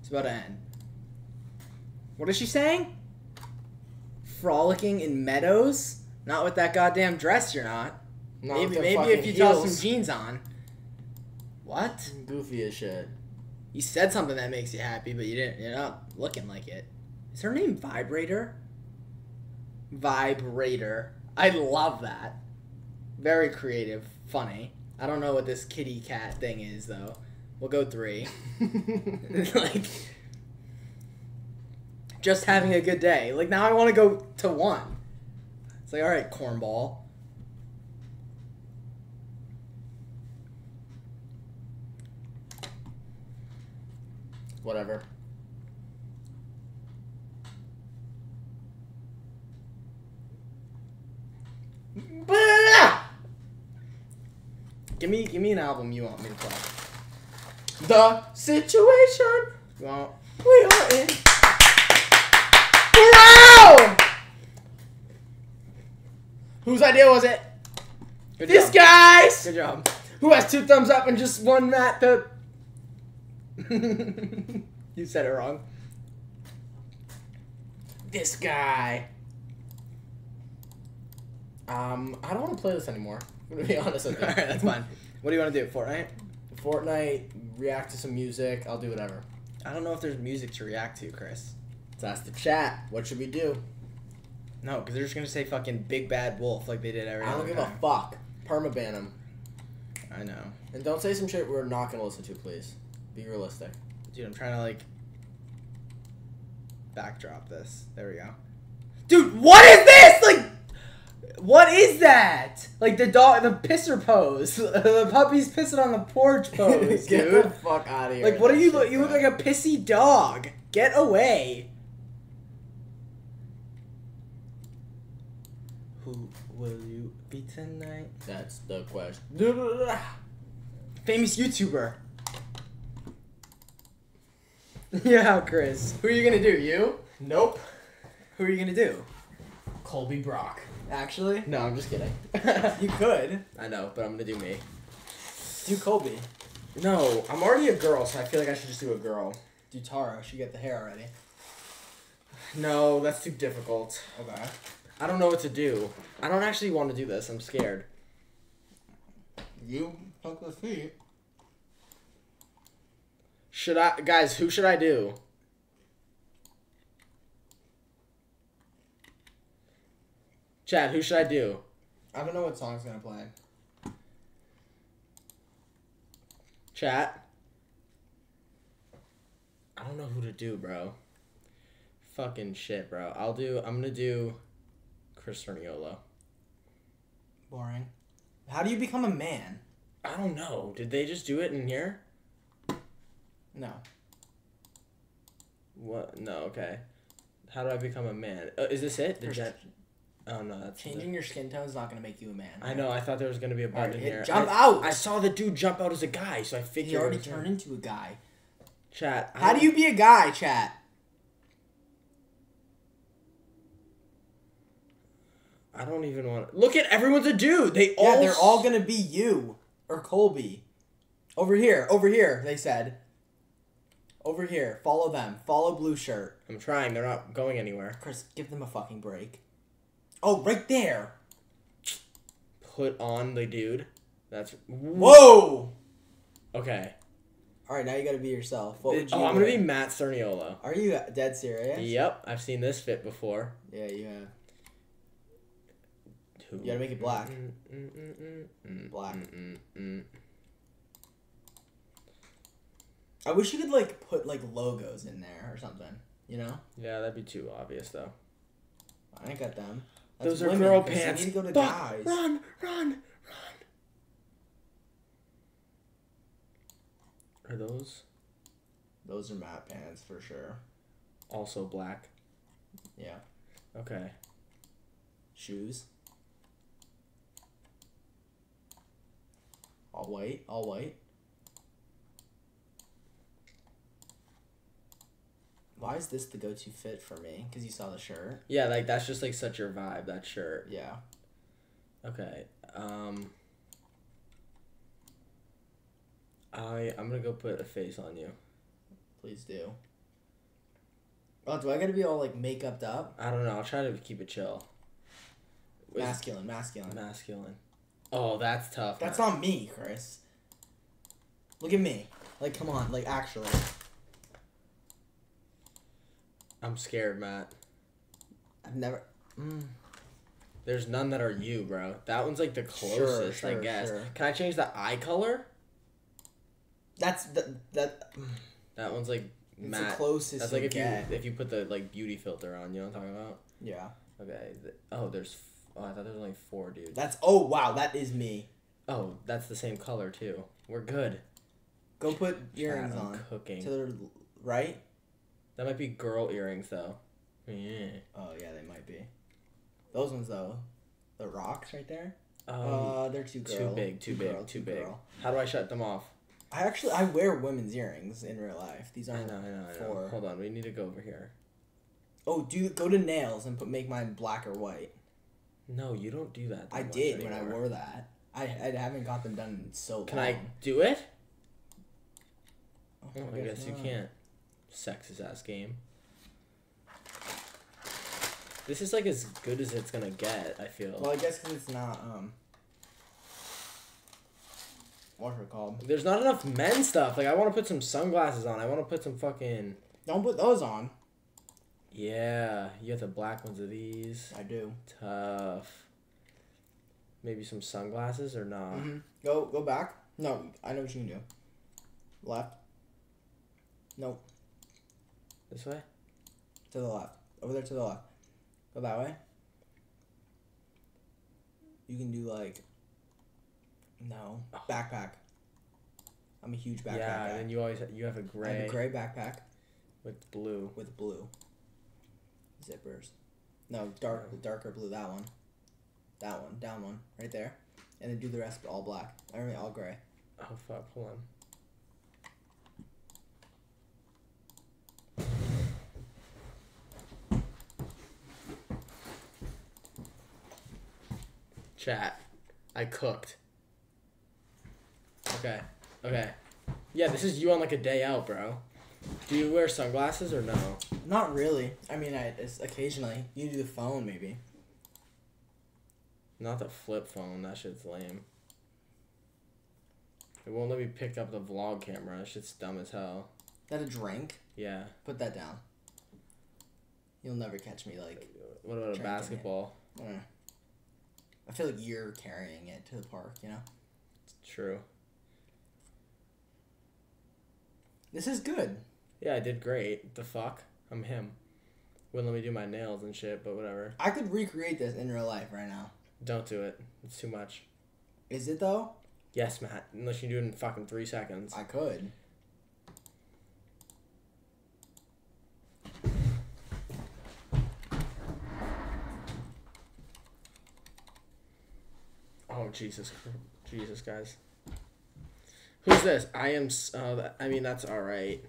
it's about to end. What is she saying? Frolicking in meadows? Not with that goddamn dress, you're not. Not maybe maybe if you toss some jeans on. What? Goofy as shit. You said something that makes you happy, but you didn't. You're not looking like it. Is her name Vibrator? Vibrator. I love that. Very creative, funny. I don't know what this kitty cat thing is though. We'll go three. like, just having a good day. Like now, I want to go to one. It's like, all right, cornball. Whatever. Give me, give me an album you want me to play. The situation want? we are in. Bro! Whose idea was it? Good This job. guy's. Good job. Who has two thumbs up and just one Matt the. you said it wrong. This guy. Um, I don't want to play this anymore. I'm gonna be honest with you. Alright, that's fine. What do you want to do? Fortnite? Fortnite, react to some music. I'll do whatever. I don't know if there's music to react to, Chris. Let's ask the chat. What should we do? No, because they're just gonna say fucking big bad wolf like they did every I don't other give time. a fuck. Permaban him. I know. And don't say some shit we're not gonna listen to, please. Be realistic. Dude, I'm trying to like backdrop this. There we go. Dude, what is this? Like what is that? Like the dog the pisser pose. the puppy's pissing on the porch pose, Get the fuck out of here. Like what are you shit, you look like a pissy dog. Get away. Who will you be tonight? That's the question. Famous YouTuber. yeah, Chris. Who are you gonna do? You? Nope. Who are you gonna do? Colby Brock. Actually, No, I'm just kidding. you could I know, but I'm gonna do me. do Colby. No, I'm already a girl, so I feel like I should just do a girl. Do Tara. She get the hair already. No, that's too difficult. Okay. I don't know what to do. I don't actually want to do this. I'm scared. You fuck the feet. Should I, guys? Who should I do? Chad, who should I do? I don't know what song's gonna play. Chat. I don't know who to do, bro. Fucking shit, bro. I'll do. I'm gonna do. Chris Sturniolo. Boring. How do you become a man? I don't know. Did they just do it in here? No. What? No. Okay. How do I become a man? Uh, is this it? The gen- Oh no, that's the- Changing your skin tone is not gonna make you a man. I know. I thought there was gonna be a button Alright, in here. jump I, out. I saw the dude jump out as a guy, so I figured. He already turned into a guy. Chat. How do you be a guy, chat? I don't even want to look at everyone's a dude. They all Yeah, they're all gonna be you or Colby. Over here, over here. They said. Over here, follow them. Follow blue shirt. I'm trying. They're not going anywhere. Chris, give them a fucking break. Oh, right there. Put on the dude. That's Whoa. okay. All right, now you gotta be yourself. What would you? oh, I'm gonna be? Matt Sturniolo. Are you uh, dead serious? Yep, I've seen this fit before. Yeah, you have. Two. You gotta make it black. Mm, mm, mm, black. mm, mm, mm. I wish you could like put like logos in there or something. You know? Yeah, that'd be too obvious though. I ain't got them. That's Those are women, girl Chris. I need to go to Fuck, guys. Run, run, run. Are those Those are matte pants for sure. also black? Yeah. Okay. Shoes. All white. All white. Why is this the go-to fit for me? Because you saw the shirt. Yeah, like that's just like such your vibe. That shirt. Yeah. Okay. Um. I I'm gonna go put a face on you. Please do. Oh, do I gotta be all like makeuped up? I don't know. I'll try to keep it chill. Masculine, masculine. masculine. Oh, that's tough. That's man. not me, Chris. Look at me. Like, come on. Like, actually. I'm scared, Matt. I've never. Mm. There's none that are you, bro. That one's like the Sure, closest, I guess. sure. Can I change the eye color? That's the, that. That one's like It's matte. the closest. That's you like if get. you if you put the like beauty filter on. You know what I'm talking about? Yeah. Okay. oh, there's. Oh, I thought there was only four dudes. That's. Oh wow, that is me. oh, that's the same color too. We're good. Go put earrings on. Cooking. To the right. That might be girl earrings though. Yeah. Oh yeah, they might be. Those ones though, the rocks right there. Um, uh, they're too girl. too big, too big, girl, too big. girl. How do I shut them off? I actually I wear women's earrings in real life. These aren't. know, I know, I know. Hold on, we need to go over here. Oh, do go to nails and put make mine black or white. No, you don't do that. that I did when I wore that. I, I haven't got them done in so long. Can I do it? Oh, Oh, I guess you can't. Sexist ass game. This is like as good as it's gonna get. I feel. Well, I guess 'cause it's not um. What's it called? There's not enough men stuff. Like I want to put some sunglasses on. I want to put some fucking. Don't put those on. Yeah, you have the black ones of these. I do. Tough. Maybe some sunglasses or not. hmm Go go back. No, I know what you can do. Left. Nope. This way. To the left. Over there to the left. Go that way. You can do like. No Oh. backpack. I'm a huge backpack yeah, guy. and you always you have a I have a gray backpack with blue. with blue zippers. No, dark, oh. the darker blue. That one. That one, down one, right there, and then do the rest all black. I mean, all gray. Oh fuck! Hold on. Chat. I cooked. Okay. Okay. Yeah, this is you on like a day out, bro. Do you wear sunglasses or no? Not really. I mean, I it's occasionally you do the phone maybe. Not the flip phone. That shit's lame. It won't let me pick up the vlog camera. That shit's dumb as hell. That a drink? Yeah. Put that down. You'll never catch me like. What about a it. basketball? uh, I feel like you're carrying it to the park. You know. It's True. This is good. Yeah, I did great. The fuck? I'm him. Wouldn't let me do my nails and shit, but whatever. I could recreate this in real life right now. Don't do it. It's too much. Is it though? Yes, Matt. Unless you do it in fucking three seconds. I could. Oh Jesus, Jesus, guys. Who's this? I am. Oh, I mean that's all right.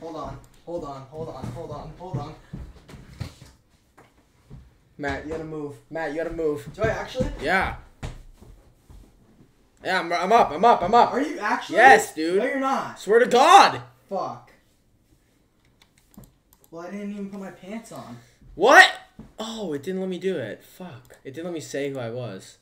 Hold on. Hold on. Hold on. Hold on. Hold on. Matt, you gotta move. Matt, you gotta move. Do I actually? Yeah. Yeah, I'm, I'm up. I'm up. I'm up. Are you actually? Yes, dude. No, you're not. Swear to God. Fuck. Well, I didn't even put my pants on. What? Oh, it didn't let me do it. Fuck. It didn't let me say who I was.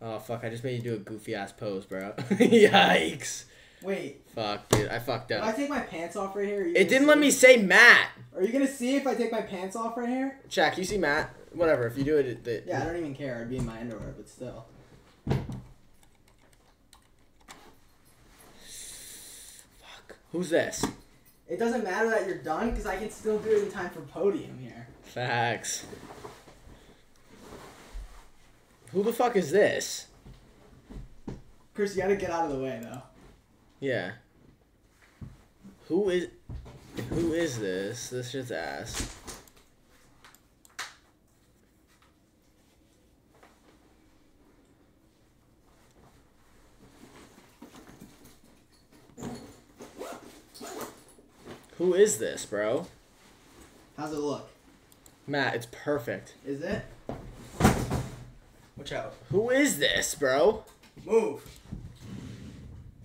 Oh, fuck. I just made you do a goofy ass pose, bro. Yikes. Wait, Fuck, dude. I fucked if I take my pants off right here, It didn't let me say Matt. Are you gonna see if I take my pants off right here? Check. you see Matt? Whatever. If you do it, it, it Yeah, I don't even care. I'd be in my underwear, but still. Fuck. Who's this? It doesn't matter that you're done because I can still do it in time for podium here. Facts. Who the fuck is this? Chris, you gotta get out of the way though. Yeah. Who is who is this? This shit's ass. Who is this, bro? How's it look? Matt, it's perfect. Is it? Watch out. Who is this, bro? Move.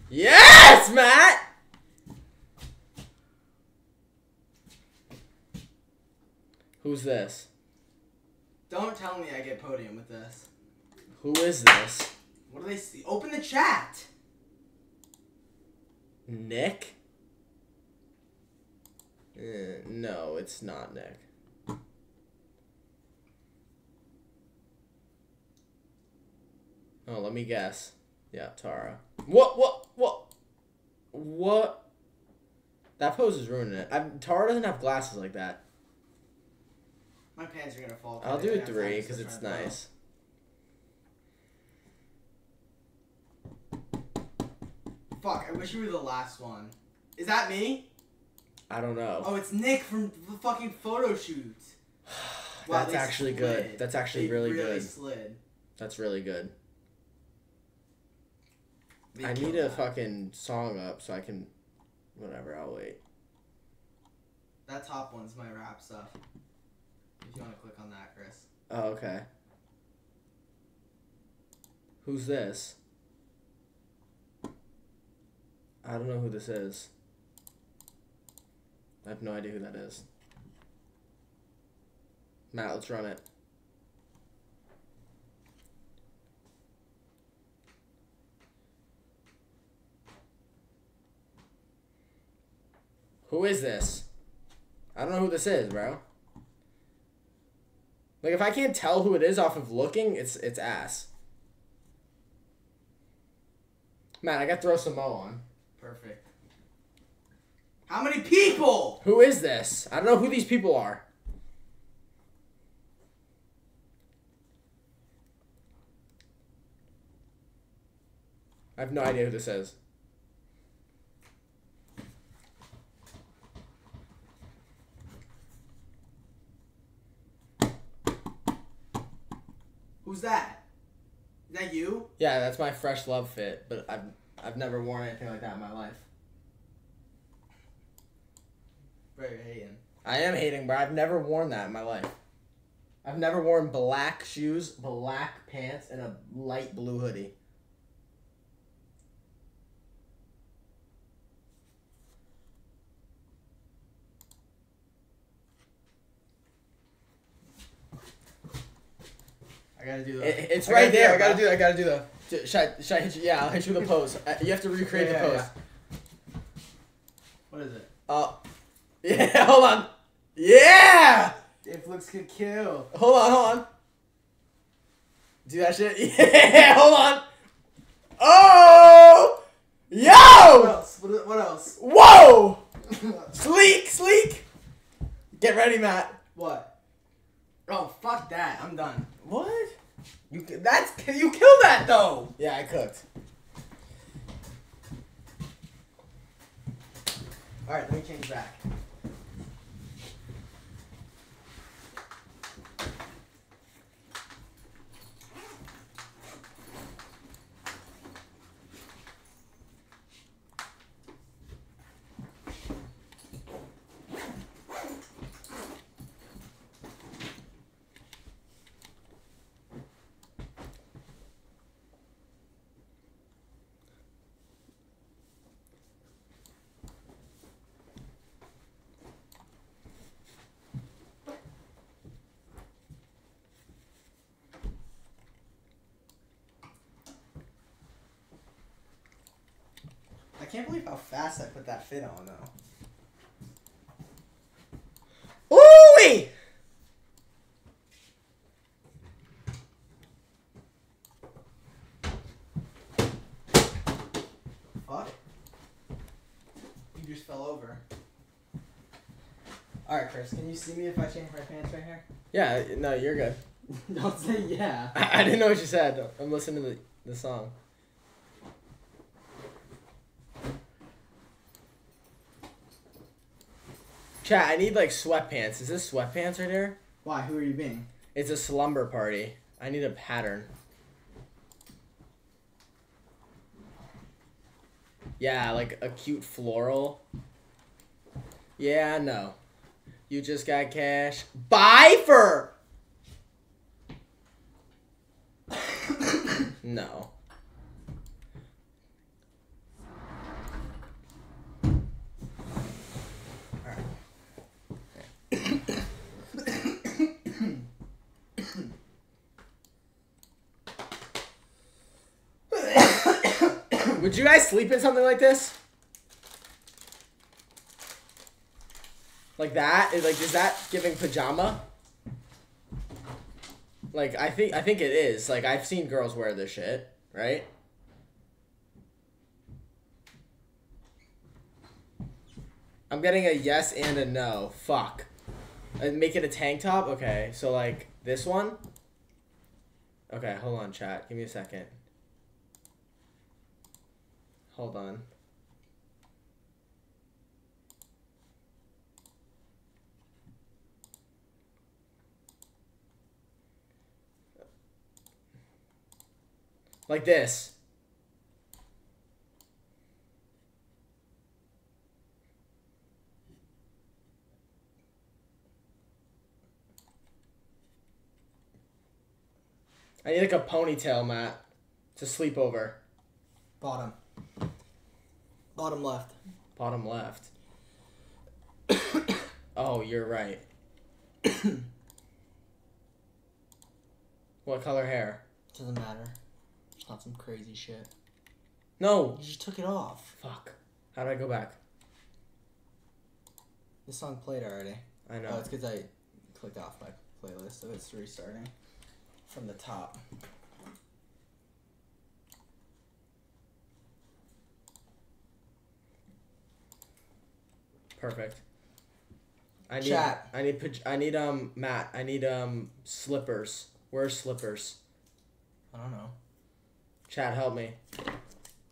Yes, Matt! Who's this? Don't tell me I get podium with this. Who is this? What do they see? Open the chat. Nick? Uh, no, it's not Nick. Oh, let me guess. Yeah, Tara. What? What? What? What? That pose is ruining it. i Tara doesn't have glasses like that. My pants are gonna fall. I'll do a three because it's nice. Fuck! I wish you were the last one. Is that me? I don't know. Oh, it's Nick from the fucking photo shoot. Wow, That's actually slid. good. That's actually They really really good. slid. That's really good. They I need a that. fucking song up so I can. Whatever, I'll wait. That top one's my rap stuff. If you want to click on that, Chris. Oh, okay. Who's this? I don't know who this is. I have no idea who that is. Matt, let's run it. Who is this? I don't know who this is, bro. Like if I can't tell who it is off of looking, it's it's ass. Man, I got throw some mo on. Perfect. How many people? Who is this? I don't know who these people are. I have no idea who this is. Who's that? Is that you? Yeah, that's my fresh love fit, but I've I've never worn anything like that in my life. Bro, you're hating. I am hating, but I've never worn that in my life. I've never worn black shoes, black pants, and a light blue hoodie. Gotta do that. It, it's I right there. I gotta do that, I gotta do that. Should I, should I hit you? Yeah, I'll hit you with the pose. Uh, you have to recreate Yeah, the yeah, pose. What is it? Uh, yeah, hold on. Yeah! If looks could kill. Hold on, hold on. Do that shit. Yeah, hold on. Oh! Yo! What else? What, what else? Whoa! Sleek, sleek. Get ready, Matt. what? Oh, fuck that. I'm done. What? You that's you killed that though. Yeah, I cooked. All right, let me change back. can't believe how fast I put that fit on though. Ooh! Fuck. You just fell over. Alright, Chris, can you see me if I change my pants right here? Yeah, no, you're good. Don't say yeah. I, I didn't know what you said. I'm listening to the, the song. Chat, I need like sweatpants. Is this sweatpants right here? Why? Who are you being? It's a slumber party. I need a pattern. Yeah, like a cute floral. Yeah, no. You just got cash. Buy for. no. Would guys sleep in something like this? Like that? Is like is that giving pajama? Like I think I think it is. Like I've seen girls wear this shit, right? I'm getting a yes and a no. Fuck. And make it a tank top? Okay. So like this one? Okay, hold on, chat. Give me a second. Hold on. Like this. I need like a ponytail, Matt, to sleep over. Bottom. Bottom left. Bottom left. oh, you're right. what color hair? Doesn't matter. It's not some crazy shit. No. You just took it off. Fuck. How do I go back? This song played already. I know. Oh, it's because I clicked off my playlist, so it's restarting from the top. Perfect. I need. Chat. I need. I need um Matt. I need um slippers. Where's slippers? I don't know. Chat, help me.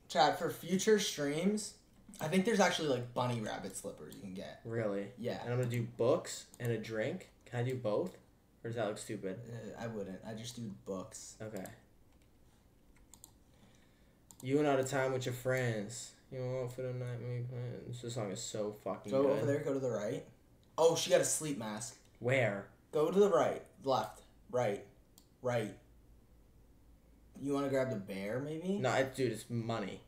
Chad, for future streams, I think there's actually like bunny rabbit slippers you can get. Really? Yeah. And I'm gonna do books and a drink. Can I do both? Or does that look stupid? Uh, I wouldn't. I just do books. Okay. You went out of time with your friends. You want for the night, me plans. This song is so fucking Go good. over there, go to the right. Oh, she got a sleep mask. Where? Go to the right, left, right, right. You want to grab the bear, maybe? No, dude, it's money.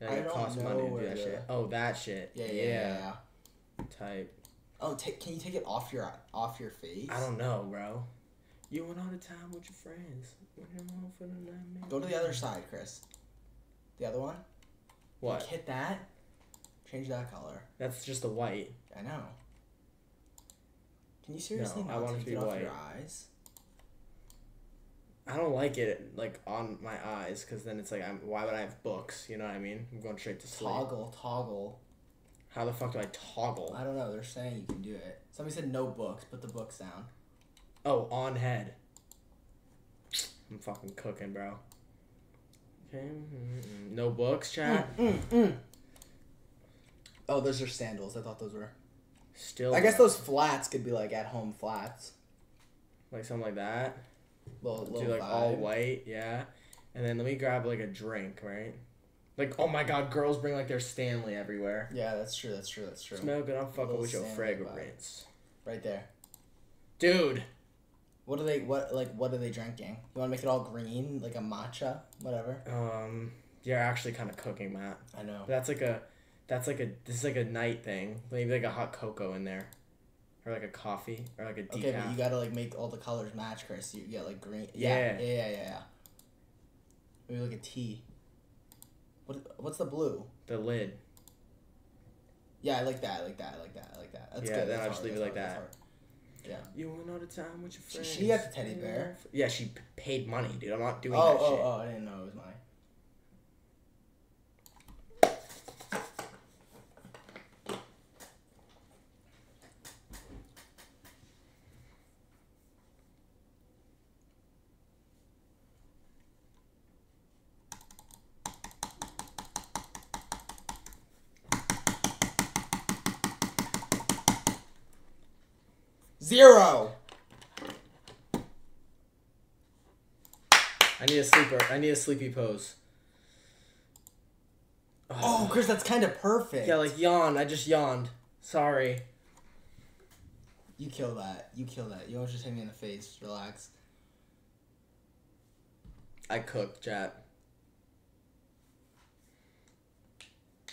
I it don't costs money know to do that to- shit. Oh, that shit. Yeah, yeah, yeah. yeah. Type. Oh, take, can you take it off your off your face? I don't know, bro. You went out of time with your friends. When you're home for the night, man. Go to the other side, Chris. The other one. What? Like, hit that. Change that color. That's just the white. I know. Can you seriously No, I not want it take to be it off white. your eyes? I don't like it like on my eyes because then it's like I'm. Why would I have books? You know what I mean? I'm going straight to sleep. Toggle, toggle. How the fuck do I toggle? I don't know. They're saying you can do it. Somebody said no books. Put the books down. Oh, on head. I'm fucking cooking, bro. Okay. mm-mm. No books, chat. Mm, mm. Oh, those are sandals. I thought those were. Still. I guess those flats could be like at home flats. like something like that. Little, Do little like all white, yeah. And then let me grab like a drink, right? Like, oh my god, girls bring like their Stanley everywhere. Yeah, that's true. That's true. That's true. Smell good, I'm fucking with your fragrance. Right there. Dude, What are they? What like? What are they drinking? You want to make it all green, like a matcha, whatever. um, you're actually kind of cooking, Matt. I know. That's like a, that's like a, this is like a night thing. Maybe like a hot cocoa in there. Or like a coffee, or like a decaf. Okay, but you gotta like make all the colors match, Chris. You get like green. Yeah. Yeah, yeah, yeah, yeah. yeah. Maybe like a tea. What what's the blue? The lid. Yeah, I like that. I like that. I like that. I like that. That's Yeah, good. then That's I'll just leave it like that. Hard. You want all the time with your friends. she got the teddy bear. Yeah, she paid money, dude. I'm not doing Oh, that oh, shit. oh! I didn't know it was mine. Zero. I need a sleeper. I need a sleepy pose. Oh, Chris, that's kind of perfect. Yeah, like yawn. I just yawned. Sorry. You kill that. You kill that. You don't just hit me in the face. Relax. I cook, chat.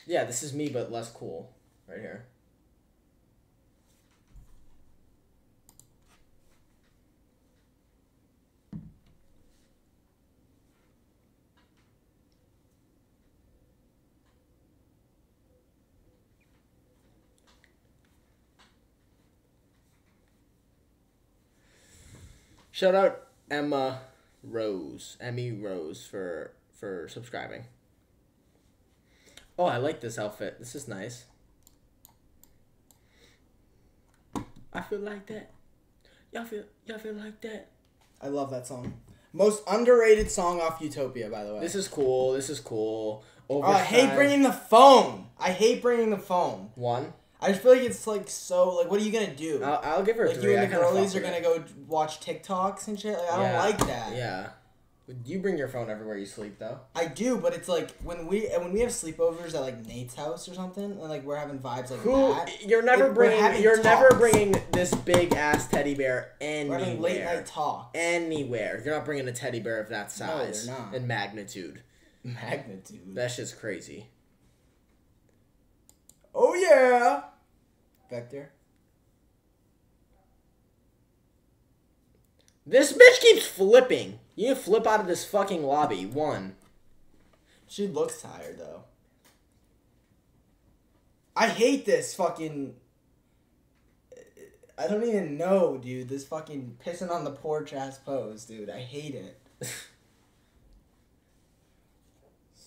Yeah, this is me, but less cool. Right here. Shout out Emma Rose, Emmy Rose for for subscribing. Oh, I like this outfit. This is nice. I feel like that. Y'all feel y'all feel like that. I love that song. Most underrated song off Utopia, by the way. This is cool. This is cool. Oh, I hate bringing the phone. I hate bringing the phone. one. I just feel like it's like so. Like, what are you gonna do? I'll, I'll give her like three. you and the girlies are gonna go watch TikToks and shit. Like, I Yeah, don't like that. Yeah. You bring your phone everywhere you sleep, though. I do, but it's like when we and when we have sleepovers at like Nate's house or something, and like we're having vibes like Who? that. You're never bringing. You're never bringing this big ass teddy bear anywhere. We're having late night talk. Anywhere. You're not bringing a teddy bear of that size not. and magnitude. Magnitude. That shit's crazy. Oh yeah. Vector. This bitch keeps flipping. You flip out of this fucking lobby. One. She looks tired though. I hate this fucking. I don't even know, dude. This fucking pissing on the porch ass pose, dude. I hate it.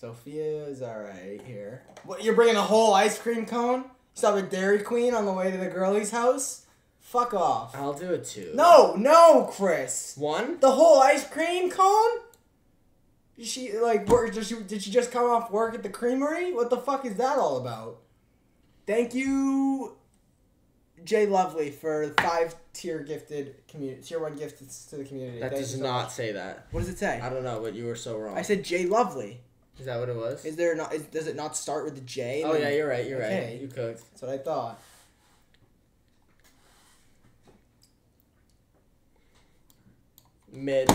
Sophia is alright here. What? You're bringing a whole ice cream cone? Stop at Dairy Queen on the way to the girlie's house? Fuck off. I'll do it too. No, no, Chris. One? The whole ice cream cone? She like work? Did she did she just come off work at the creamery? What the fuck is that all about? Thank you, Jay Lovely, for the five tier gifted community tier one gifted to the community. That Thank does so not much. say that. What does it say? I don't know, but you were so wrong. I said Jay Lovely. Is that what it was? Is there not? Is, does it not start with the J? oh then- yeah, you're right. You're Okay. right. You cooked. That's what I thought. Mid.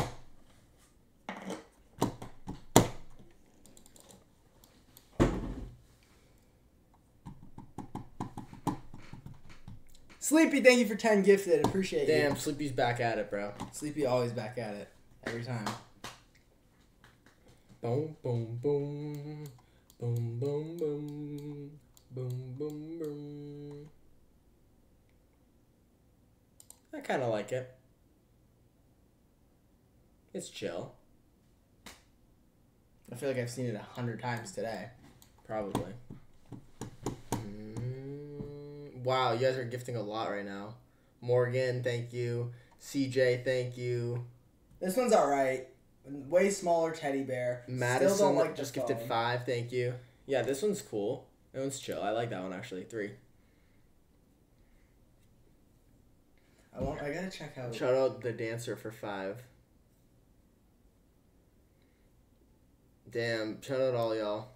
Sleepy, thank you for ten gifted. Appreciate it. Damn, you. Sleepy's back at it, bro. Sleepy always back at it every time. Boom, boom, boom. Boom, boom, boom. Boom, boom, boom. I kind of like it. It's chill, I feel like I've seen it a hundred times today. probably. Mm, wow, you guys are gifting a lot right now. Morgan, thank you. CJ, thank you. This one's alright. Way smaller teddy bear. Madison Still don't like just gifted five, thank you. Yeah, this one's cool. That one's chill. I like that one actually. Three. I want. I gotta check out. Shout out the dancer for five. Damn, shout out all y'all.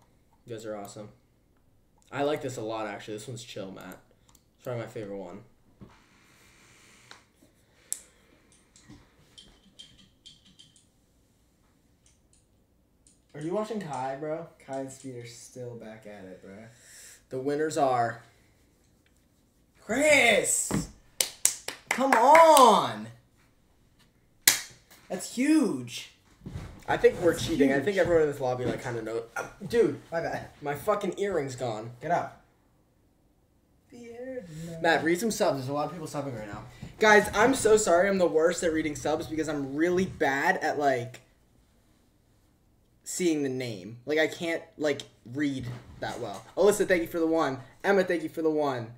You guys are awesome. I like this a lot actually. This one's chill, Matt. It's probably my favorite one. Are you watching Kai, bro? Kai and Speed are still back at it, bro. The winners are Chris, come on. That's huge. I think we're cheating. I think everyone in this lobby like kind of knows. Uh, dude, My bad. my fucking earring's gone. Get up. Matt, read some subs. There's a lot of people subbing right now. Guys, I'm so sorry. I'm the worst at reading subs because I'm really bad at like seeing the name. Like I can't like read that well. Alyssa, thank you for the one. Emma, thank you for the one.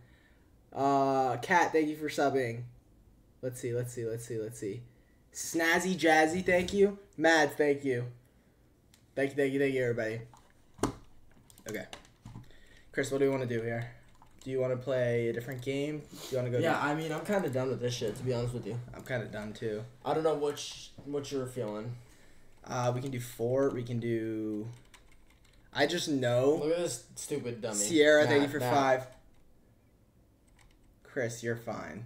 Uh, Kat, thank you for subbing. Let's see, let's see, let's see, let's see. Snazzy Jazzy, thank you. Mads, thank you. Thank you, thank you, thank you, everybody. Okay. Chris, what do you want to do here? Do you want to play a different game? Do you want to go? Yeah, I mean, I'm kind of done with this shit. To be honest with you, I'm kind of done too. I don't know what sh- what you're feeling. Uh, we can do four. We can do. I just know Look at this stupid dummy. Sierra. thank you for Matt. five. Chris, you're fine.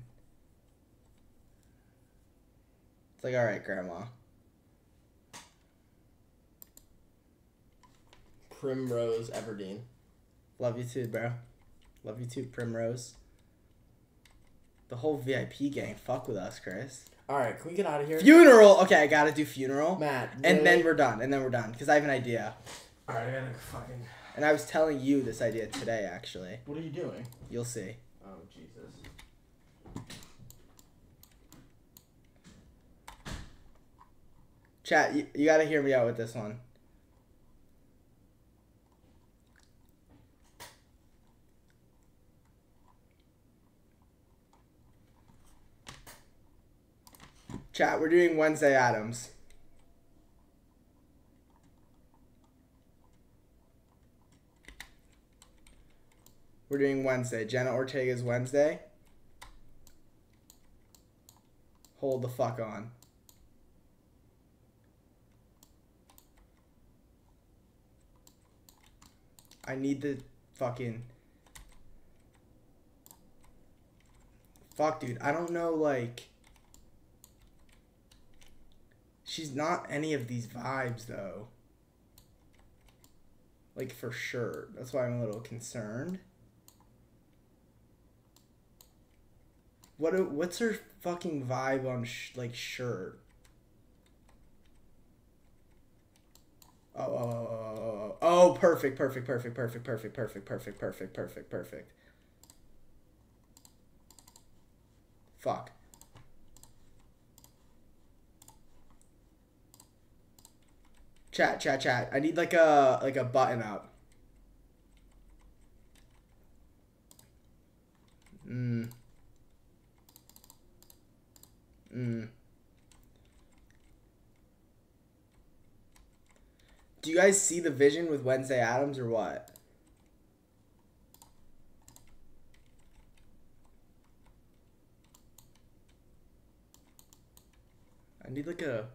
It's like all right, Grandma. Primrose Everdeen. Love you too, bro. Love you too, Primrose. The whole VIP gang, fuck with us, Chris. All right, can we get out of here? Funeral. Okay, I gotta do funeral, Matt, and then we're done. And then we're done because I have an idea. All right, I gotta fucking. And I was telling you this idea today, actually. What are you doing? You'll see. Oh Jesus. Chat, you, you gotta hear me out with this one. Chat, we're doing Wednesday Addams. We're doing Wednesday. Jenna Ortega's Wednesday. Hold the fuck on. I need the fucking. Fuck, dude. I don't know, like. She's not any of these vibes, though. Like, for sure. That's why I'm a little concerned. What? What's her fucking vibe on, like, shirt? Oh oh oh, oh, oh, oh, oh, oh, oh, perfect, perfect, perfect, perfect, perfect, perfect, perfect, perfect, perfect, perfect. Fuck. Chat, chat, chat. I need like a like a button up. Mm. Mm. Do you guys see the vision with Wednesday Addams or what? I need like a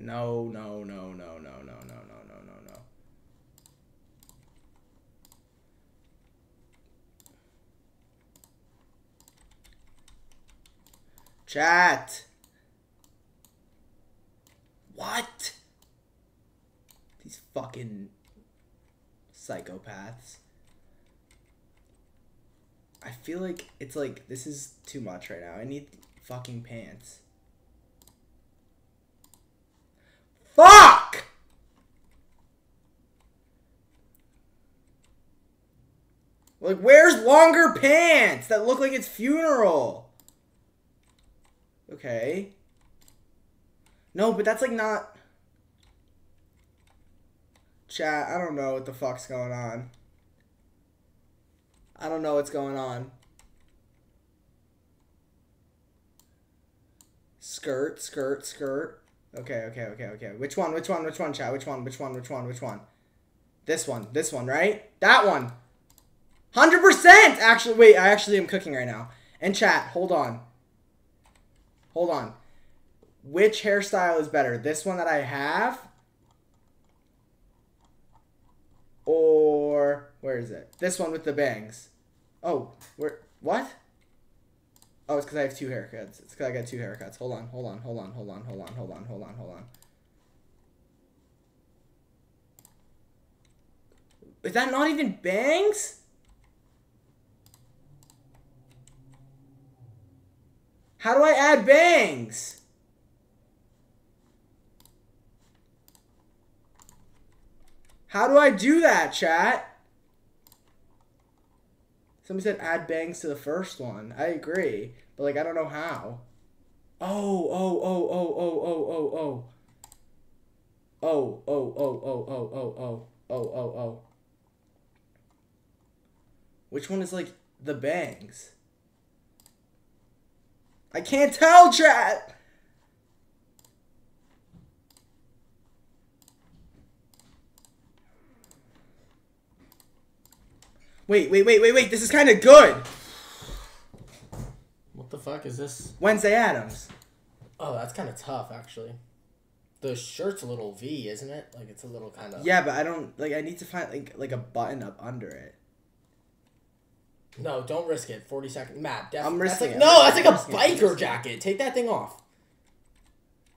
No, no, no, no, no, no, no, no, no, no, no. Chat. What? These fucking psychopaths. I feel like it's like this is too much right now. I need fucking pants. Fuck! Like, where's longer pants that look like it's funeral? Okay. No, but that's like not. Chat, I don't know what the fuck's going on. I don't know what's going on. Skirt, skirt, skirt. Okay, okay, okay, okay. Which one? Which one? Which one, chat? Which one? Which one? Which one? Which one? This one. This one, right? That one. 100%! Actually, wait, I actually am cooking right now. And chat, hold on. Hold on. Which hairstyle is better? This one that I have? Or where is it? This one with the bangs. Oh, where what? Oh, it's because I have two haircuts. It's because I got two haircuts. Hold on, hold on, hold on, hold on, hold on, hold on, hold on, hold on. Is that not even bangs? How do I add bangs? How do I do that, chat? Somebody said add bangs to the first one. I agree, but like I don't know how. Oh, oh, oh, oh, oh, oh, oh, oh. Oh, oh, oh, oh, oh, oh, oh, oh, oh, oh. Which one is like the bangs? I can't tell, chat. Wait, wait, wait, wait, wait. This is kind of good. What the fuck is this? Wednesday Addams. Oh, that's kind of tough, actually. The shirt's a little V, isn't it? Like it's a little kind of. Yeah, but I don't like. I need to find like like a button up under it. No, don't risk it. Forty seconds, Matt. Def- I'm that's risking like, it. No, that's like I'm a risking. I'm biker it. jacket. Take that thing off.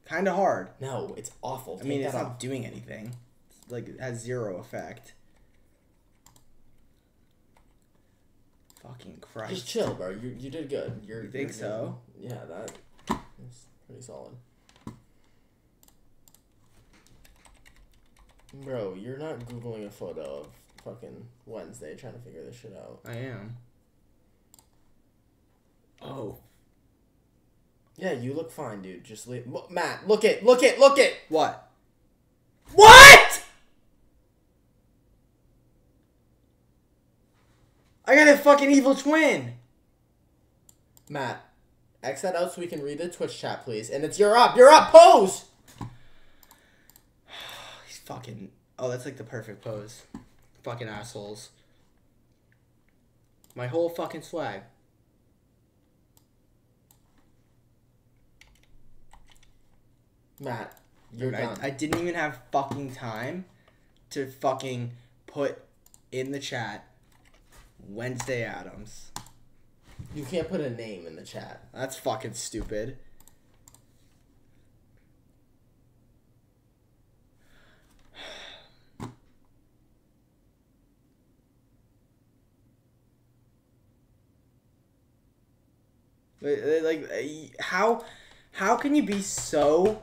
Kind of hard. No, it's awful. I mean, it's off. not doing anything. It's, like it has zero effect. Fucking Christ. Just chill, bro. You you did good. You're, You think you're so? good. Yeah, that is pretty solid. Bro, you're not googling a photo of fucking Wednesday trying to figure this shit out. I am. Oh. Yeah, you look fine, dude. Just leave. Matt, look it, look it, look it. What? What? I got a fucking evil twin. Matt, X that out so we can read the Twitch chat, please. And it's you're up, you're up, pose. He's fucking. Oh, that's like the perfect pose. Fucking assholes. My whole fucking swag. Matt, you're done. I didn't even have fucking time to fucking put in the chat Wednesday Addams. you can't put a name in the chat. That's fucking stupid. Like, uh, how, how can you be so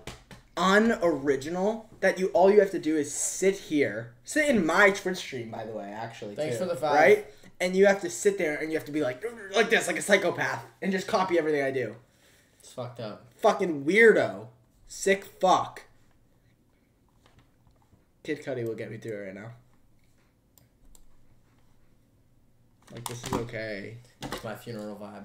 unoriginal that you all you have to do is sit here, sit in my Twitch stream, by the way, actually. Thanks too, for the five. Right, and you have to sit there and you have to be like, like this, like a psychopath, and just copy everything I do. It's fucked up. Fucking weirdo, sick fuck. Kid Cudi will get me through it right now. Like this is okay. It's my funeral vibe.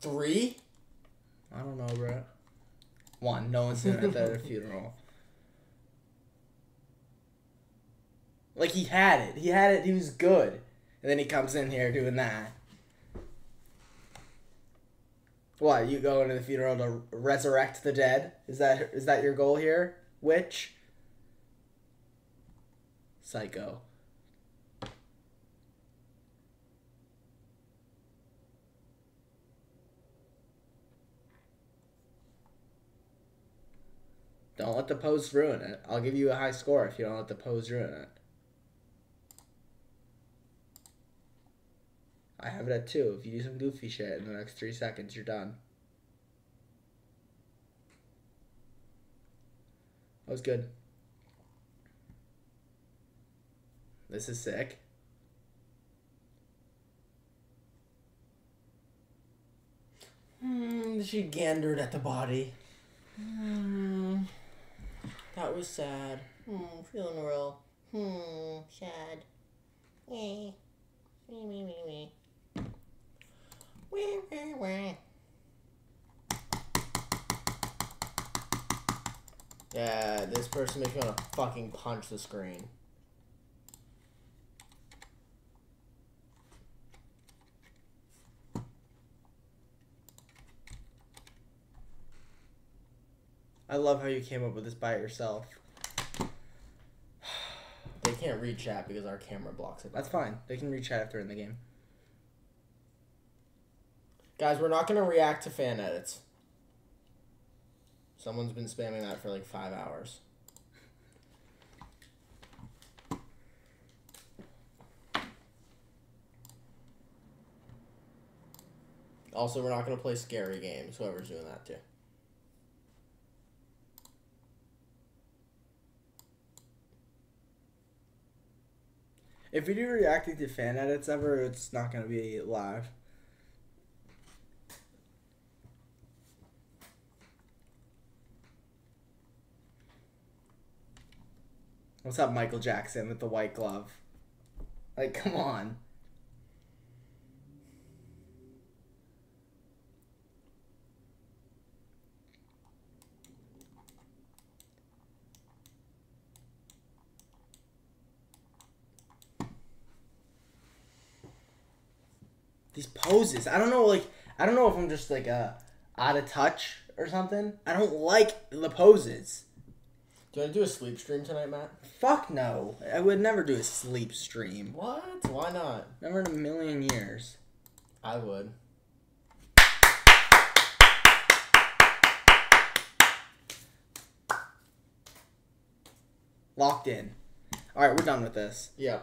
Three? I don't know, bro. One, no one's doing it at a funeral. Like he had it. He had it. He was good, and then he comes in here doing that. What? You going to the funeral to resurrect the dead? Is that is that your goal here, witch? Psycho. Don't let the pose ruin it. I'll give you a high score if you don't let the pose ruin it. I have it at two. If you do some goofy shit in the next three seconds, you're done. That was good. This is sick. Hmm, she gandered at the body. Hmm. That was sad. Hmm, feeling real. Hmm, sad. Wee. Wee, wee, wee, wee. Wee, wee, wee. Yeah, this person makes me want to fucking punch the screen. I love how you came up with this by yourself. They can't read chat because our camera blocks it. That's fine. They can read chat if they're in the game. Guys, we're not going to react to fan edits. Someone's been spamming that for like five hours. Also, we're not going to play scary games, whoever's doing that too. If we do reacting to fan edits ever, it's not gonna be live. What's up, Michael Jackson with the white glove? Like, come on. These poses, I don't know, like, I don't know if I'm just like uh, out of touch or something. I don't like the poses. Do you want to do a sleep stream tonight, Matt? Fuck no. I would never do a sleep stream. What? Why not? Never in a million years. I would. Locked in. Alright, we're done with this. Yeah.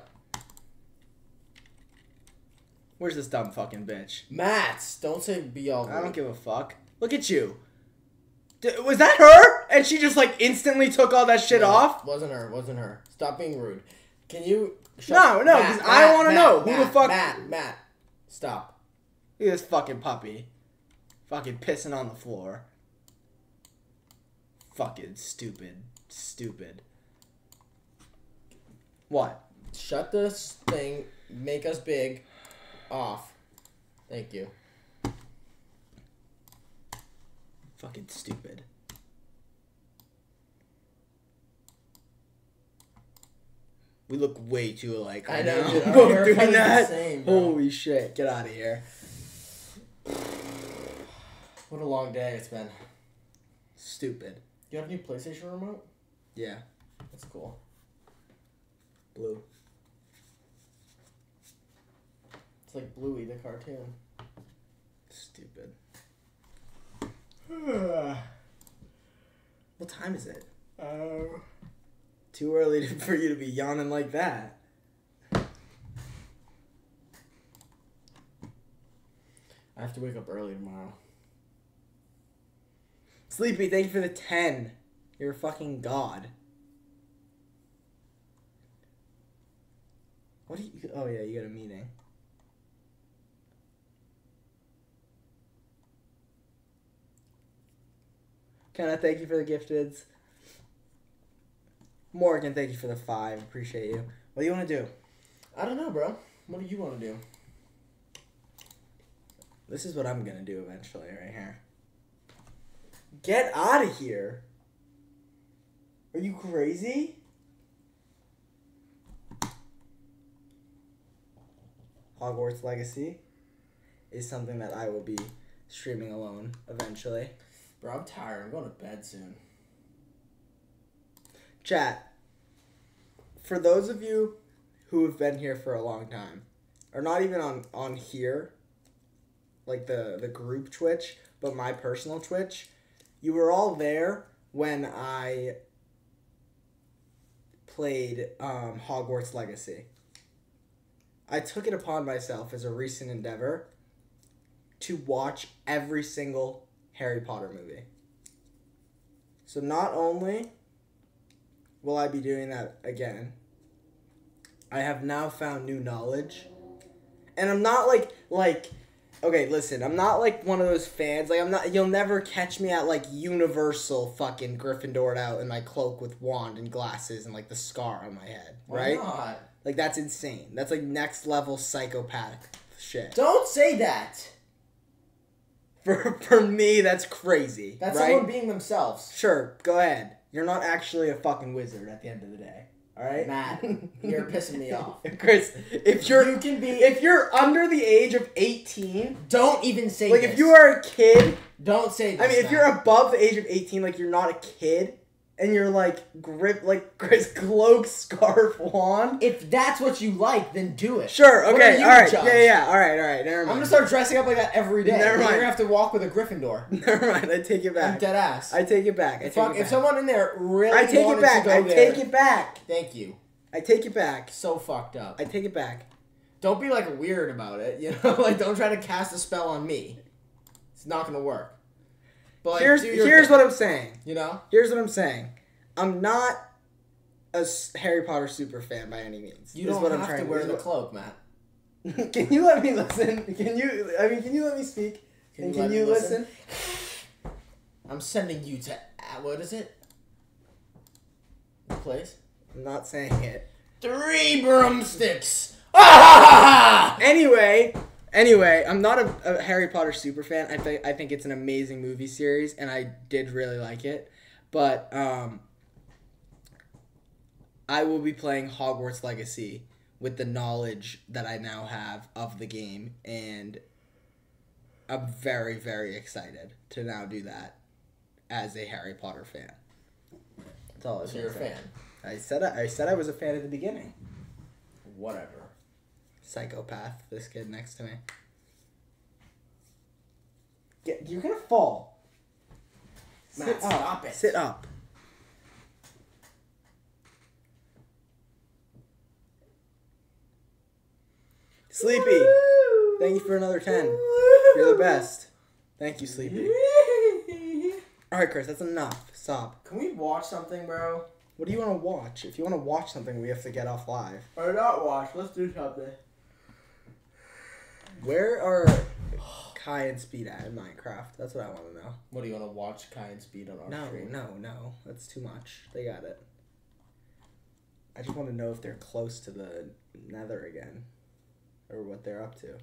Where's this dumb fucking bitch? Matt, don't say be all. I don't give a fuck. Look at you. D- was that her? And she just like instantly took all that shit No, off? Wasn't her. Wasn't her. Stop being rude. Can you? No, no, 'cause I wanna Matt, know. Who the fuck- Matt, Matt, stop. Look at this fucking puppy. Fucking pissing on the floor. Fucking stupid. Stupid. What? Shut this thing. Make us big. Off. Thank you. Fucking stupid. We look way too alike I know, now. dude. Both doing that. same. Holy shit! Get out of here. What a long day it's been. Stupid. Do you have a new PlayStation remote? Yeah. That's cool. Blue. It's like Bluey the cartoon. Stupid. What time is it? Uh, Too early to, for you to be yawning like that. I have to wake up early tomorrow. Sleepy, thank you for the 10. You're a fucking god. What do you. Oh, yeah, you got a meeting. Kenna, thank you for the gifteds. Morgan, thank you for the five. Appreciate you. What do you want to do? I don't know, bro. What do you want to do? This is what I'm gonna do eventually, right here. Get out of here! Are you crazy? Hogwarts Legacy is something that I will be streaming alone eventually. Bro, I'm tired. I'm going to bed soon. Chat, for those of you who have been here for a long time, or not even on on here, like the the group Twitch, but my personal Twitch, you were all there when I played um, Hogwarts Legacy. I took it upon myself as a recent endeavor to watch every single Harry Potter movie. So not only will I be doing that again, I have now found new knowledge. And I'm not like like okay, listen, I'm not like one of those fans. Like I'm not you'll never catch me at like Universal fucking Gryffindor out in my cloak with wand and glasses and like the scar on my head, Why right? not? Like that's insane. That's like next level psychopath shit. Don't say that. For for me, that's crazy. That's right? someone being themselves. Sure, go ahead. You're not actually a fucking wizard at the end of the day. All right, Matt, you're pissing me off. Chris, if you're You can be. if you're under the age of 18, don't even say. like this. if you are a kid, Don't say. This, I mean, if Matt. you're above the age of 18, like you're not a kid, and you're like grip like Chris cloak scarf wand. If that's what you like, then do it. Sure, okay, all right, judge? yeah, yeah, all right, all right. Never mind. I'm gonna start dressing up like that every day. Never mind. You're gonna have to walk with a Gryffindor. Never mind. I take it I'm back. dead ass. I take it back. I take Fuck, it if someone in there really I take it back. I there, take it back. Thank you. I take it back. So fucked up. I take it back. Don't be like weird about it. You know, like don't try to cast a spell on me. It's not gonna work. But like, here's here's thing, what I'm saying. you know. Here's what I'm saying. I'm not a Harry Potter super fan by any means. You don't what I'm have to trying wear this the cloak, Matt. can you let me listen? Can you? I mean, can you let me speak? Can and you can you me listen? I'm sending you to uh, what is it? The place. I'm not saying it. Three broomsticks. Ah! Anyway, anyway, I'm not a, a Harry Potter super fan. I think I think it's an amazing movie series, and I did really like it. But um, I will be playing Hogwarts Legacy with the knowledge that I now have of the game, and I'm very very excited to now do that as a Harry Potter fan. That's all I So you're a fan. I said I, I said I was a fan at the beginning. Whatever. Psychopath, this kid next to me. Get, you're gonna fall. Matt, Sit up. stop it. Sit up. Sleepy, thank you for another 10. You're the best. Thank you, Sleepy. Alright, Chris, that's enough. Stop. Can we watch something, bro? What do you want to watch? If you want to watch something, we have to get off live. Or not watch? Let's do something. Where are Kai and Speed at in Minecraft? That's what I want to know. What do you want to watch? Kai and Speed on our No, stream? no, no. That's too much. They got it. I just want to know if they're close to the nether again. Or what they're up to.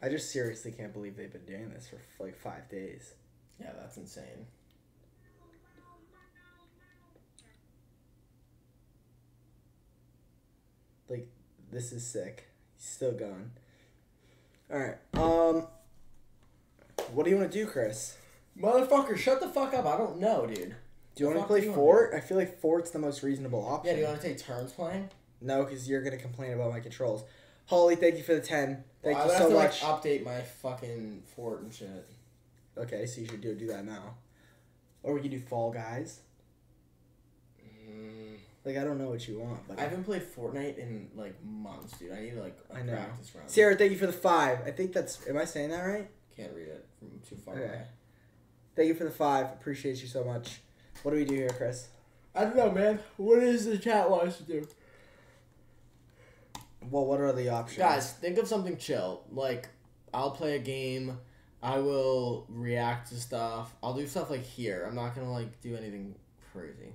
I just seriously can't believe they've been doing this for like five days. Yeah, that's insane. Like, this is sick. He's still gone. Alright, um. What do you want to do, Chris? Motherfucker, shut the fuck up. I don't know, dude. Do you want to play do you wanna Fort? I feel like Fort's the most reasonable option. Yeah, do you want to take turns playing? No, because you're gonna complain about my controls. Holly, thank you for the ten. Thank Well, you I so have to, much. Like, update my fucking fort and shit. okay, so you should do do that now, or we can do Fall Guys. Like I don't know what you want, but I haven't played Fortnite in like months, dude. I need to like a I know. practice round. Sarah, thank you for the five. I think that's. Am I saying that right? Can't read it from too far Okay. away. Thank you for the five. Appreciate you so much. What do we do here, Chris? I don't know, man. What does the chat want us to do? Well, what are the options? Guys, think of something chill. Like, I'll play a game. I will react to stuff. I'll do stuff like here. I'm not gonna like do anything crazy.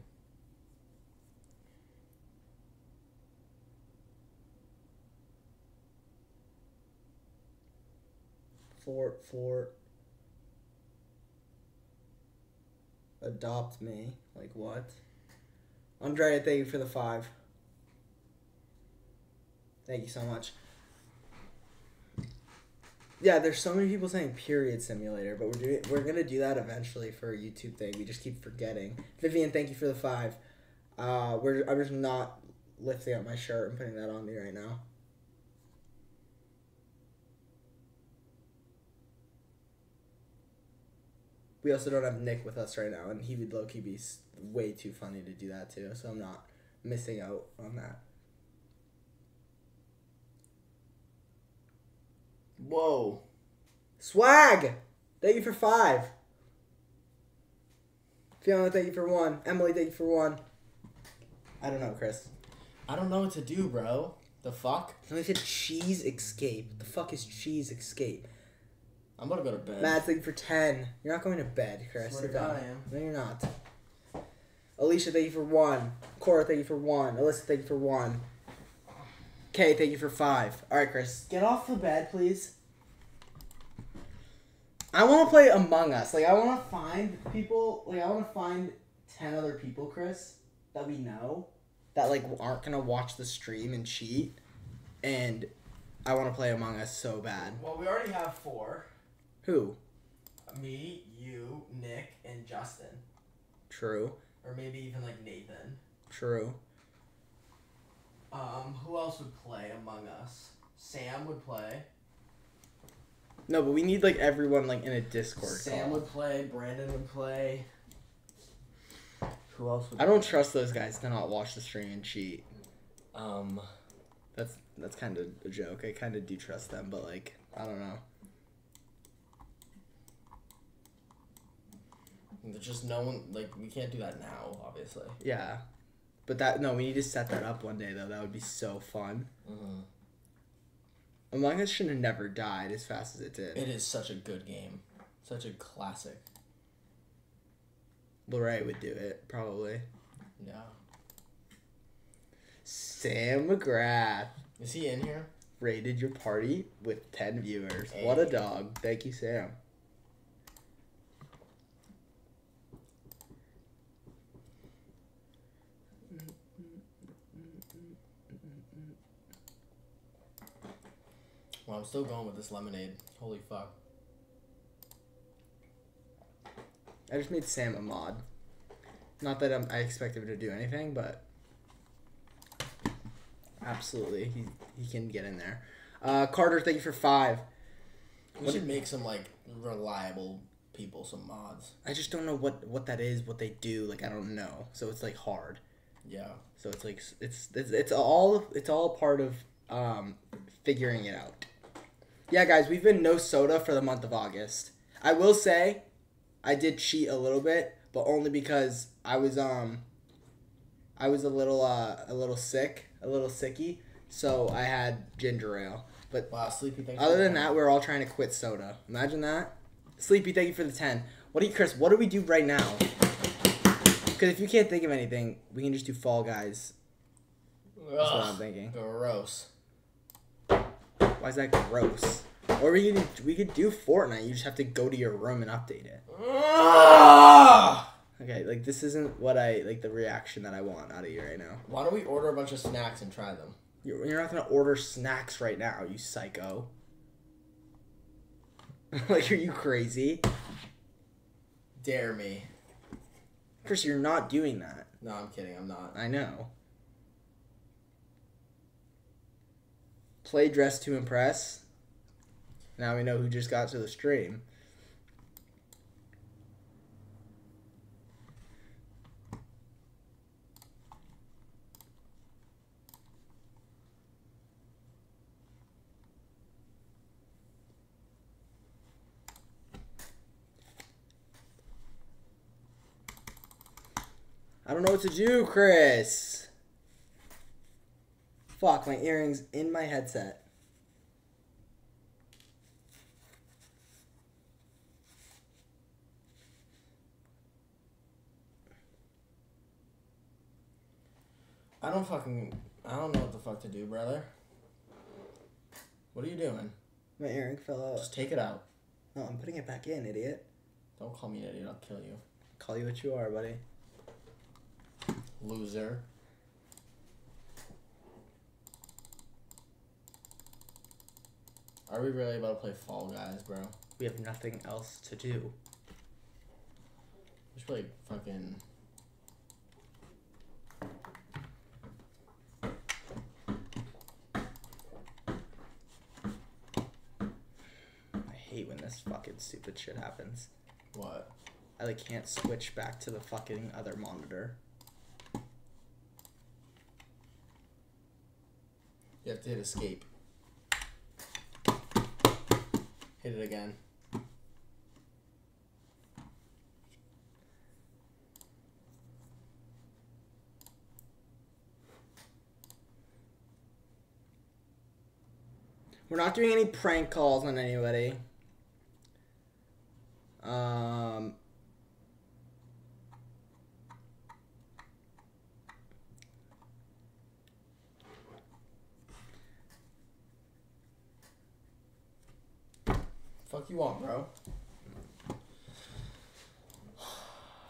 Fort, Fort. Adopt me. Like what? Andrea, thank you for the five. Thank you so much. Yeah, there's so many people saying period simulator, but we're doing we're gonna do that eventually for a YouTube thing. We just keep forgetting. Vivian, thank you for the five. Uh, we're I'm just not lifting up my shirt and putting that on me right now. We also don't have Nick with us right now, and he would low key be way too funny to do that too. So I'm not missing out on that. Whoa. Swag! Thank you for five. Fiona, thank you for one. Emily, thank you for one. I don't know, Chris. I don't know what to do, bro. The fuck? Somebody said cheese escape. The fuck is cheese escape? I'm gonna go to bed. Matt, thank for ten. You're not going to bed, Chris. Swear to God done. I am. No, you're not. Alicia, thank you for one. Cora, thank you for one. Alyssa, thank you for one. Kay, thank you for five. All right, Chris, get off the bed, please. I want to play Among Us. Like, I want to find people. Like, I want to find ten other people, Chris, that we know that like aren't gonna watch the stream and cheat, and I want to play Among Us so bad. Well, we already have four. Who? Me, you, Nick, and Justin. True. Or maybe even like Nathan. True. Um, who else would play Among Us? Sam would play. No, but we need like everyone like in a Discord Sam call. would play. Brandon would play. Who else would I don't trust those guys to not watch the stream and cheat. Um, That's that's kind of a joke. I kind of do trust them, but like I don't know. There's just no one like we can't do that now, obviously. Yeah, but that no, we need to set that up one day though. That would be so fun. hmm Among Us should have never died as fast as it did. It is such a good game, such a classic. Lorraine would do it probably. Yeah. Sam McGrath Is he in here? rated your party with ten viewers. What a dog! Thank you, Sam. Well, I'm still going with this lemonade. Holy fuck. I just made Sam a mod. Not that I'm, I expect him to do anything, but absolutely, he he can get in there. Uh, Carter, thank you for five. We What- should make some like reliable people some mods. I just don't know what what that is, what they do. Like I don't know, so it's like hard. Yeah. So it's like it's it's, it's all it's all part of um, figuring it out. Yeah, guys, we've been no soda for the month of August. I will say, I did cheat a little bit, but only because I was um, I was a little uh a little sick, a little sicky, so I had ginger ale. But Wow, sleepy other than that, we're all trying to quit soda. Imagine that. Sleepy, thank you for the ten. What do you, Chris? What do we do right now? Because if you can't think of anything, we can just do Fall Guys. That's what I'm thinking. Gross. Why is that gross? Or we could we could do Fortnite. You just have to go to your room and update it. Okay, like this isn't what I like the reaction that I want out of you right now. Why don't we order a bunch of snacks and try them? You're, you're not gonna order snacks right now, you psycho. like, are you crazy, Dare me. Chris? You're not doing that. No, I'm kidding. I'm not. I know. Play dress to impress. Now we know who just got to the stream. I don't know what to do, Chris. Fuck, my earrings in my headset. I don't fucking. I don't know what the fuck to do, brother. What are you doing? My earring fell out. Just take it out. No, I'm putting it back in, idiot. Don't call me an idiot. I'll kill you, Call you what you are, buddy. loser. Are we really about to play Fall Guys, bro? We have nothing else to do. We should play fucking. I hate when this fucking stupid shit happens. What? I like can't switch back to the fucking other monitor. You have to hit escape. Hit it again. We're not doing any prank calls on anybody. Um. Fuck you want, bro?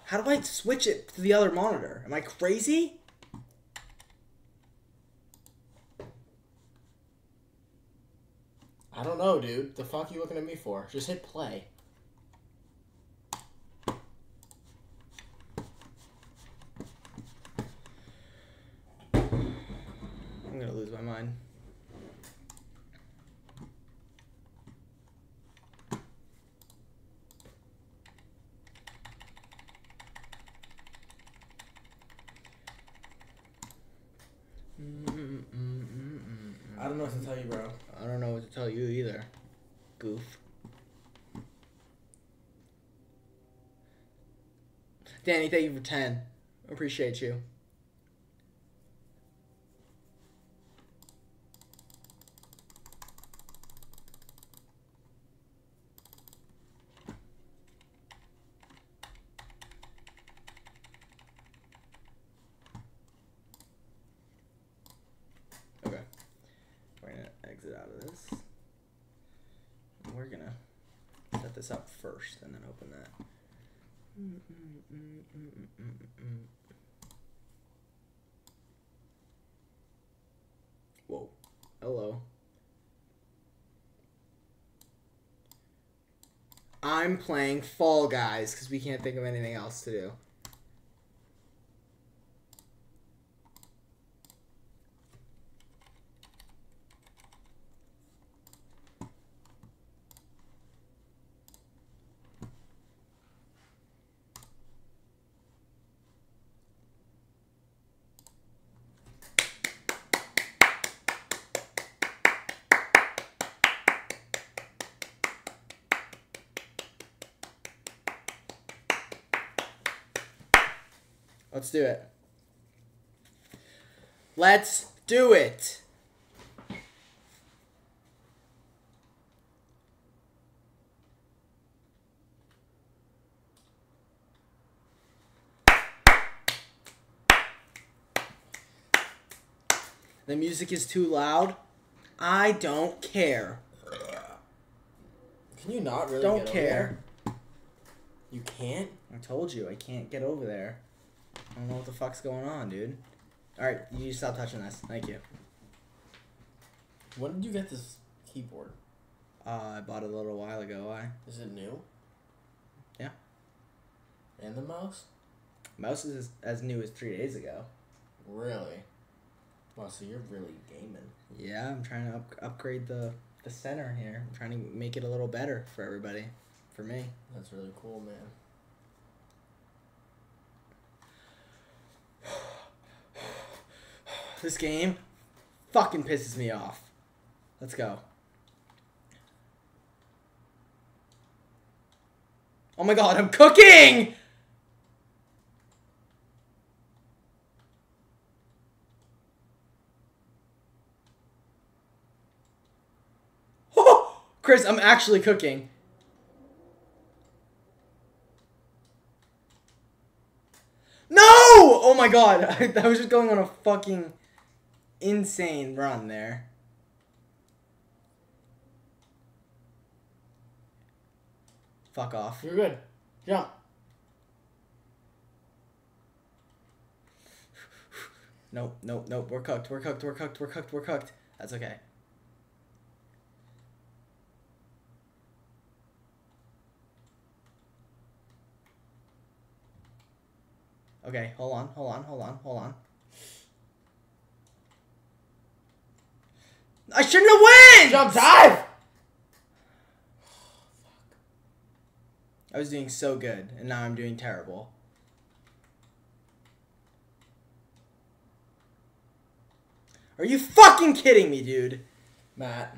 How do I switch it to the other monitor? Am I crazy? I don't know, dude. The fuck you looking at me for? Just hit play. I'm gonna lose my mind. I don't don't know what to tell you, bro. I don't know what to tell you either. Goof. Danny, thank you for 10. Appreciate you. Okay. We're gonna exit out of this. We're gonna set this up first and then open that. Whoa. Hello. Playing Fall Guys because we can't think of anything else to do. Let's do it. Let's do it. The music is too loud. I don't care. Can you not really Don't care. You can't? I told you I can't get over there. I don't know what the fuck's going on, dude. Alright, you stop touching this. Thank you. When did you get this keyboard? Uh, I bought it a little while ago. Why? Is it new? Yeah. And the mouse? Mouse is as, as new as three days ago. Really? Wow, so you're really gaming. Yeah, I'm trying to up, upgrade the the center here. I'm trying to make it a little better for everybody. For me. That's really cool, man. This game fucking pisses me off. Let's go. Oh my god, I'm cooking! Oh, Chris, I'm actually cooking. No! Oh my god, I, I was just going on a fucking insane run there. Fuck off. You're good. Jump. Nope, nope, nope. We're cooked. We're cooked. We're cooked. We're cooked. We're cooked. That's okay. Okay, hold on, hold on, hold on, hold on. I shouldn't have went! Jump dive! I was doing so good, and now I'm doing terrible. Are you fucking kidding me, dude? Matt.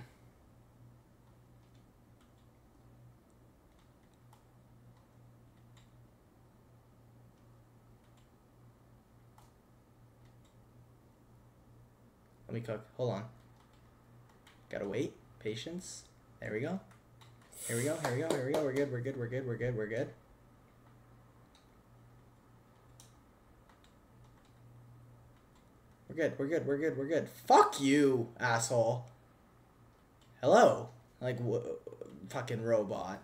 Let me cook. Hold on. Gotta wait. Patience. There we go. Here we go, here we go, here we go. We're good, we're good, we're good, we're good, we're good. We're good, we're good, we're good, we're good. Fuck you, asshole. Hello. Like, fucking robot.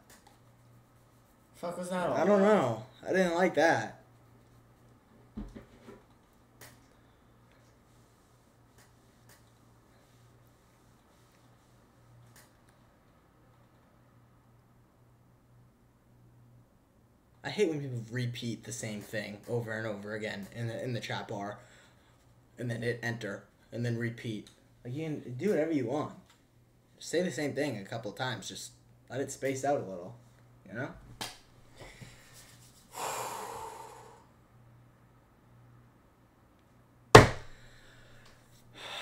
Fuck was that all I don't about? know. I didn't like that. Hate when people repeat the same thing over and over again in the in the chat bar, and then hit enter and then repeat. Like you can do whatever you want. Say the same thing a couple of times. Just let it space out a little. You know.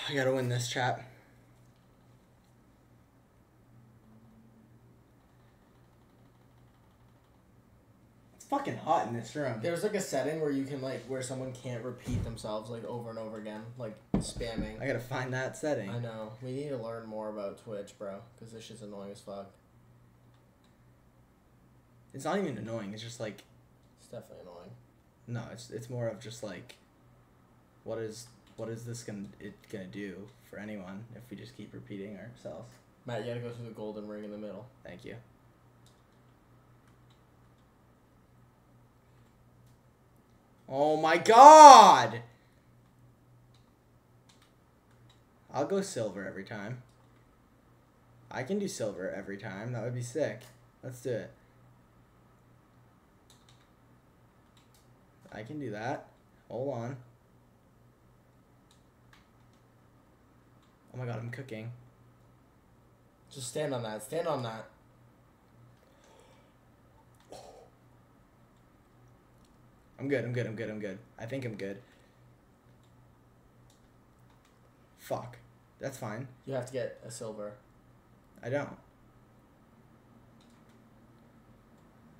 I gotta win this chat. Fucking hot in this room. There's like a setting where you can like where someone can't repeat themselves like over and over again, like spamming. I gotta find that setting. I know. We need to learn more about Twitch, bro, because this shit's annoying as fuck. It's not even annoying. It's just like It's definitely annoying. no. It's it's more of just like, what is what is this gonna it gonna do for anyone if we just keep repeating ourselves? Matt, you gotta go through the golden ring in the middle. Thank you. Oh my god! I'll go silver every time. I can do silver every time. That would be sick. Let's do it. I can do that. Hold on. Oh my god, I'm cooking. Just stand on that. Stand on that. I'm good, I'm good, I'm good, I'm good. I think I'm good. Fuck. That's fine. You have to get a silver. I don't.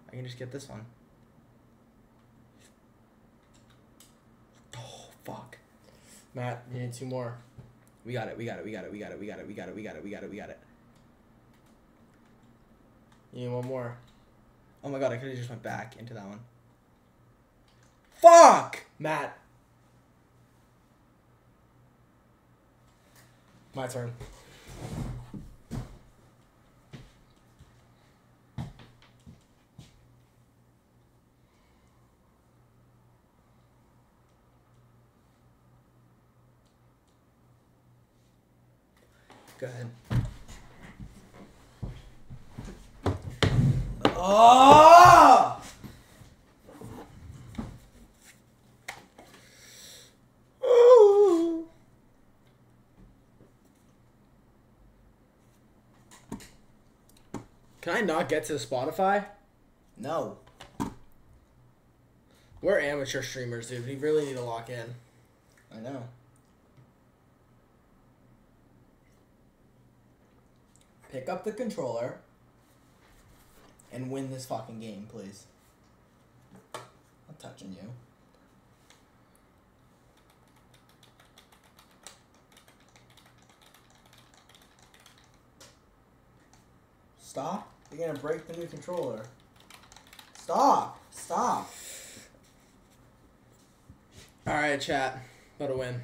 I can just get this one. Oh, fuck. Matt, you need two more. We got it, we got it, we got it, we got it, we got it, we got it, we got it, we got it, we got it. You need one more. Oh my god, I could have just went back into that one. Fuck! Matt. My turn. Go ahead. Oh! Can I not get to Spotify? No. We're amateur streamers, dude. We really need to lock in. I know. Pick up the controller and win this fucking game, please. I'm touching you. Stop. You're gonna break the new controller. Stop. Stop. Alright, chat. About to win.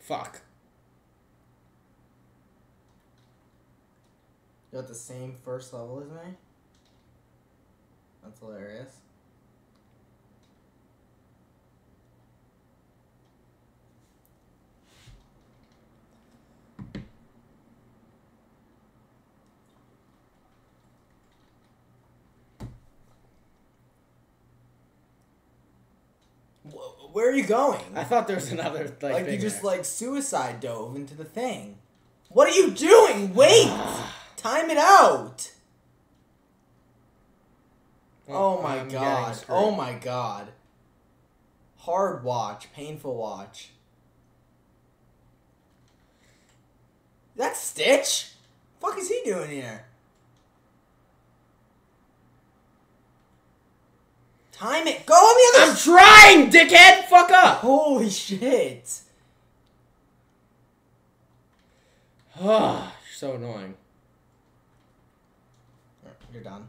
Fuck. Got the same first level as me? That's hilarious. Where are you going? I thought there was another like, like you just there. like suicide dove into the thing. What are you doing? Wait! Time it out! Well, oh my I'm god. Oh my god. Hard watch, painful watch. That Stitch? Fuck is he doing here? Time it. Go on the other I'm trying, dickhead. Fuck up. Holy shit. Ah, so annoying. Done.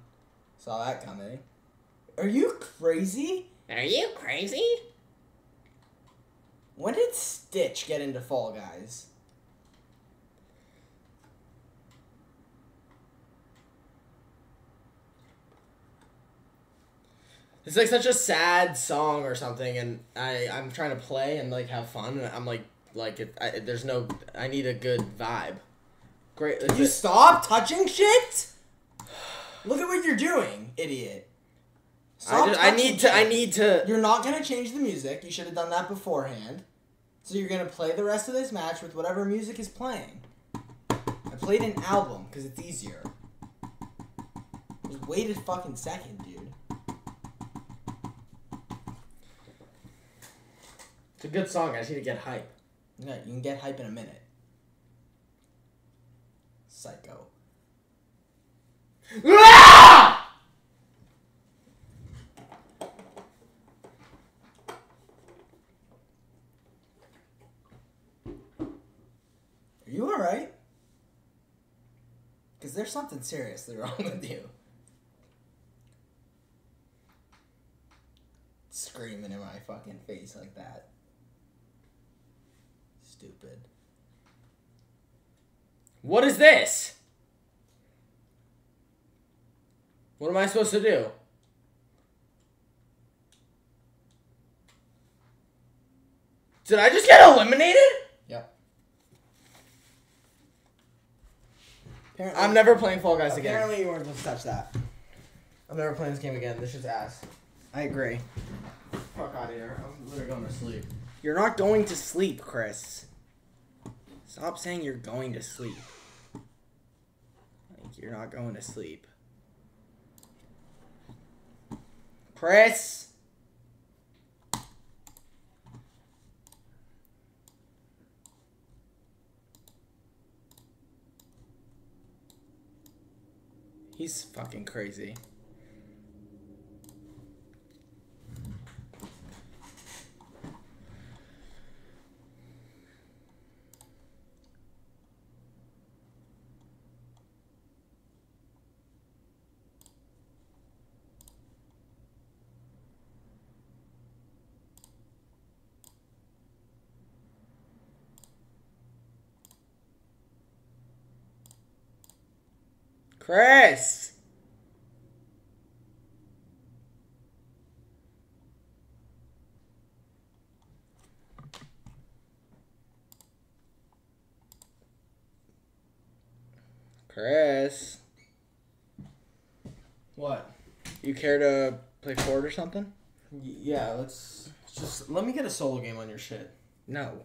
Saw that coming. Are you crazy? Are you crazy? When did Stitch get into Fall Guys? It's like such a sad song or something, and I I'm trying to play and like have fun, and I'm like like it, I, there's no I need a good vibe. Great. You stop touching shit? Look at what you're doing, idiot. I, just, I need to I need to. You're not gonna change the music. You should have done that beforehand. So you're gonna play the rest of this match with whatever music is playing. I played an album because it's easier. Just wait a fucking second, dude. It's a good song. I just need to get hype. Yeah, you can get hype in a minute. Psycho. Are you alright? Because there's something seriously wrong with you. Screaming in my fucking face like that. Stupid. What is this? What am I supposed to do? Did I just get eliminated? Yep. Apparently, I'm never playing Fall Guys again. Apparently, you weren't supposed to touch that. I'm never playing this game again. This shit's ass. I agree. Fuck out of here. I'm literally going to sleep. You're not going to sleep, Chris. Stop saying you're going to sleep. Like you're not going to sleep. Chris. He's fucking crazy. Chris. Chris, What? you care to play forward or something? Yeah, let's just let me get a solo game on your shit. No.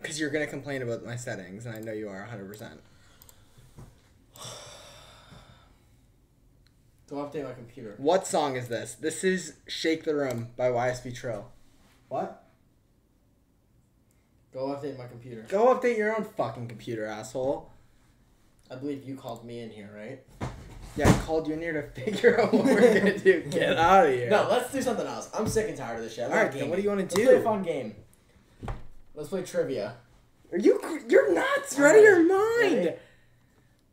Because you're going to complain about my settings, and I know you are 100%. Go update my computer. What song is this? This is Shake the Room by YSB Trill. What? Go update my computer. Go update your own fucking computer, asshole. I believe you called me in here, right? Yeah, I called you in here to figure out what we're gonna do. Get out of here. No, let's do something else. I'm sick and tired of this shit. All right, then what do you want Let's play a fun game. Let's play trivia. Are you? You're nuts. You're out of your mind. Ready?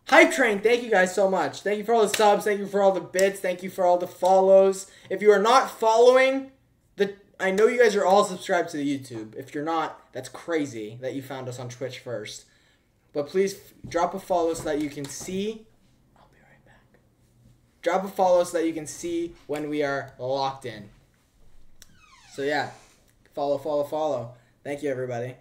Hype Train, thank you guys so much. Thank you for all the subs. Thank you for all the bits. Thank you for all the follows. If you are not following the, I know you guys are all subscribed to the YouTube. If you're not, that's crazy that you found us on Twitch first. But please drop a follow so that you can see. I'll be right back. Drop a follow so that you can see when we are locked in. So yeah, follow, follow, follow. Thank you, everybody.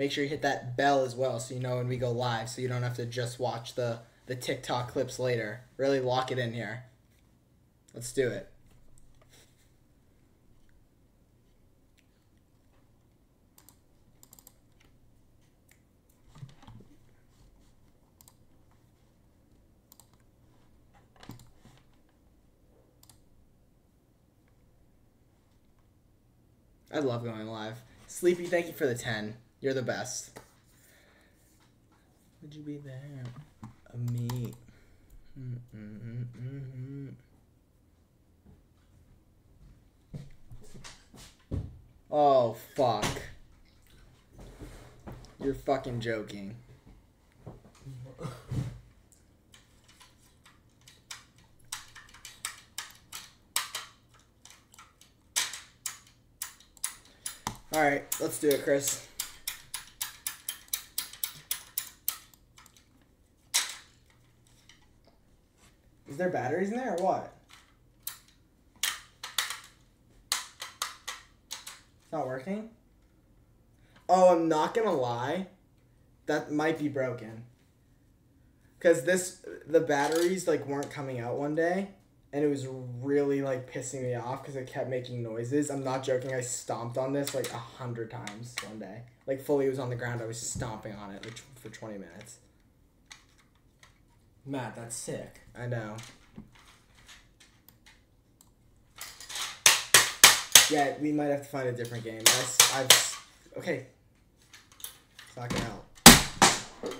Make sure you hit that bell as well so you know when we go live so you don't have to just watch the, the TikTok clips later. Really lock it in here. Let's do it. I love going live. Sleepy, thank you for the 10. You're the best. Would you be there? A me. Oh, fuck. You're fucking joking. Alright, let's do it, Chris. Is there batteries in there or what? It's not working? Oh, I'm not gonna lie. That might be broken. Cause this the batteries like weren't coming out one day and it was really like pissing me off because it kept making noises. I'm not joking. I stomped on this like a hundred times one day. Like fully was on the ground. I was stomping on it like, for 20 minutes. Matt, that's sick. I know. Yeah, we might have to find a different game. I, s- I've okay. Not gonna.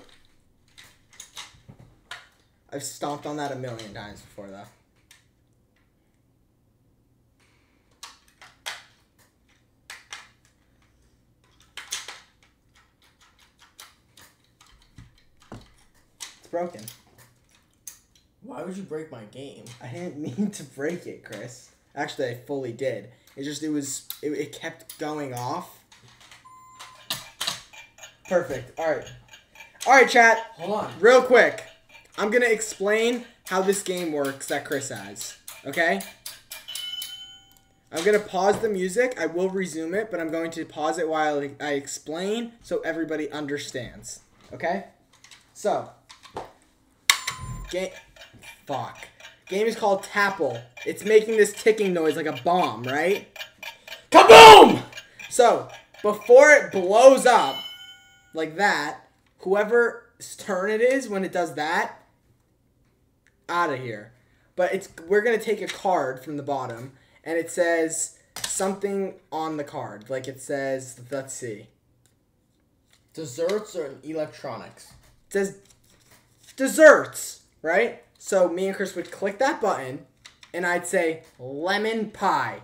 I've stomped on that a million times before, though. It's broken. Why would you break my game? I didn't mean to break it, Chris. Actually, I fully did. It just it was it, it kept going off. Perfect. All right. All right, chat. Hold on. Real quick. I'm going to explain how this game works that Chris has. Okay? I'm going to pause the music. I will resume it, but I'm going to pause it while I explain so everybody understands. Okay? So, game fuck. Game is called Tapple. It's making this ticking noise like a bomb, right? Kaboom! So, before it blows up like that, whoever's turn it is when it does that, out of here. But it's we're gonna take a card from the bottom, and it says something on the card. Like it says, let's see, Desserts or electronics? it says desserts, right? So me and Chris would click that button, and I'd say lemon pie.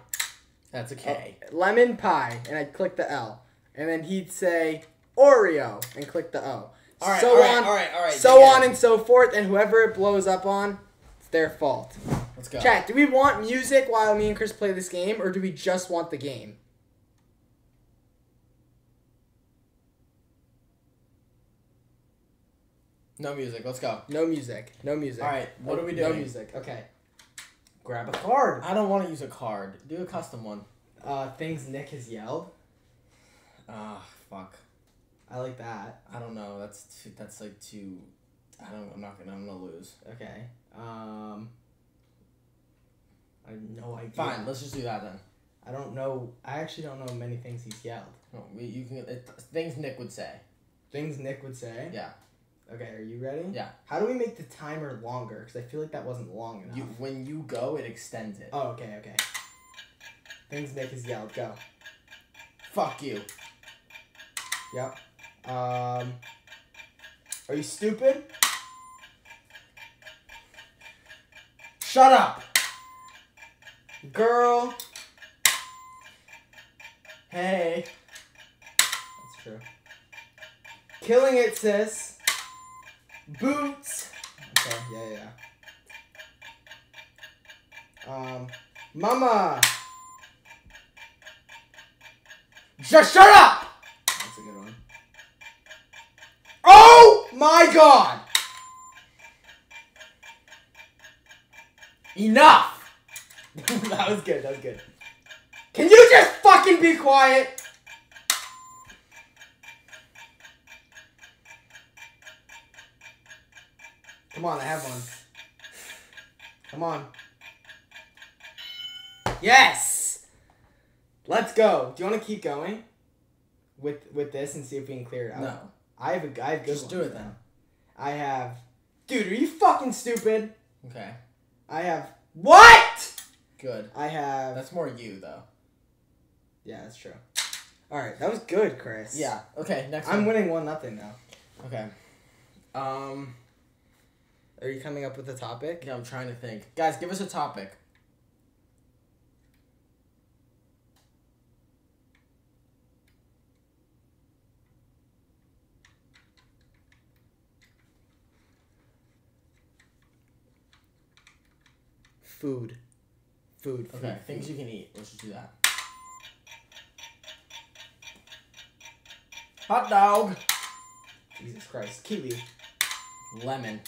That's a K. Uh, lemon pie, and I'd click the L, and then he'd say Oreo and click the O. All right, so all right, on, all right, all right. so on and so forth, and whoever it blows up on, it's their fault. Let's go. Chat, do we want music while me and Chris play this game, or do we just want the game? No music. Let's go. No music. No music. All right. What are we do? No music. Okay. Grab a card. I don't want to use a card. Do a custom one. Uh, things Nick has yelled. Ah, fuck. I like that. I don't know. That's too. That's like too. I don't. I'm not gonna. I'm gonna lose. Okay. Um. I have no idea. Fine. Let's just do that then. I don't know. I actually don't know many things he's yelled. No, we, you can. It, things Nick would say. Things Nick would say. Yeah. Okay, are you ready? Yeah. How do we make the timer longer? Because I feel like that wasn't long enough. You when you go, it extends it. Oh, okay, okay. Things Nick has yelled. Go. Fuck you. Yep. Um. Are you stupid? Shut up. Girl. Hey. That's true. Killing it, sis. Boots. Okay, yeah, yeah. Um, Mama. Just shut up. That's a good one. Oh my god! Enough. that was good, that was good. Can you just fucking be quiet? Come on, I have one. Come on. Yes! Let's go. Do you want to keep going with with this and see if we can clear it out? No. I have a I have good Just do ones it then. I have. Dude, are you fucking stupid? Okay. I have. What? Good. I have. That's more you though. Yeah, that's true. All right, that was good, Chris. Yeah. Okay. Next. I'm one. winning one nothing now. Okay. Um. Are you coming up with a topic? Yeah, I'm trying to think. Guys, give us a topic. Food. Food. food Okay. food. Things you can eat. Let's just do that. Hot dog. Jesus Christ. Kiwi. Lemon.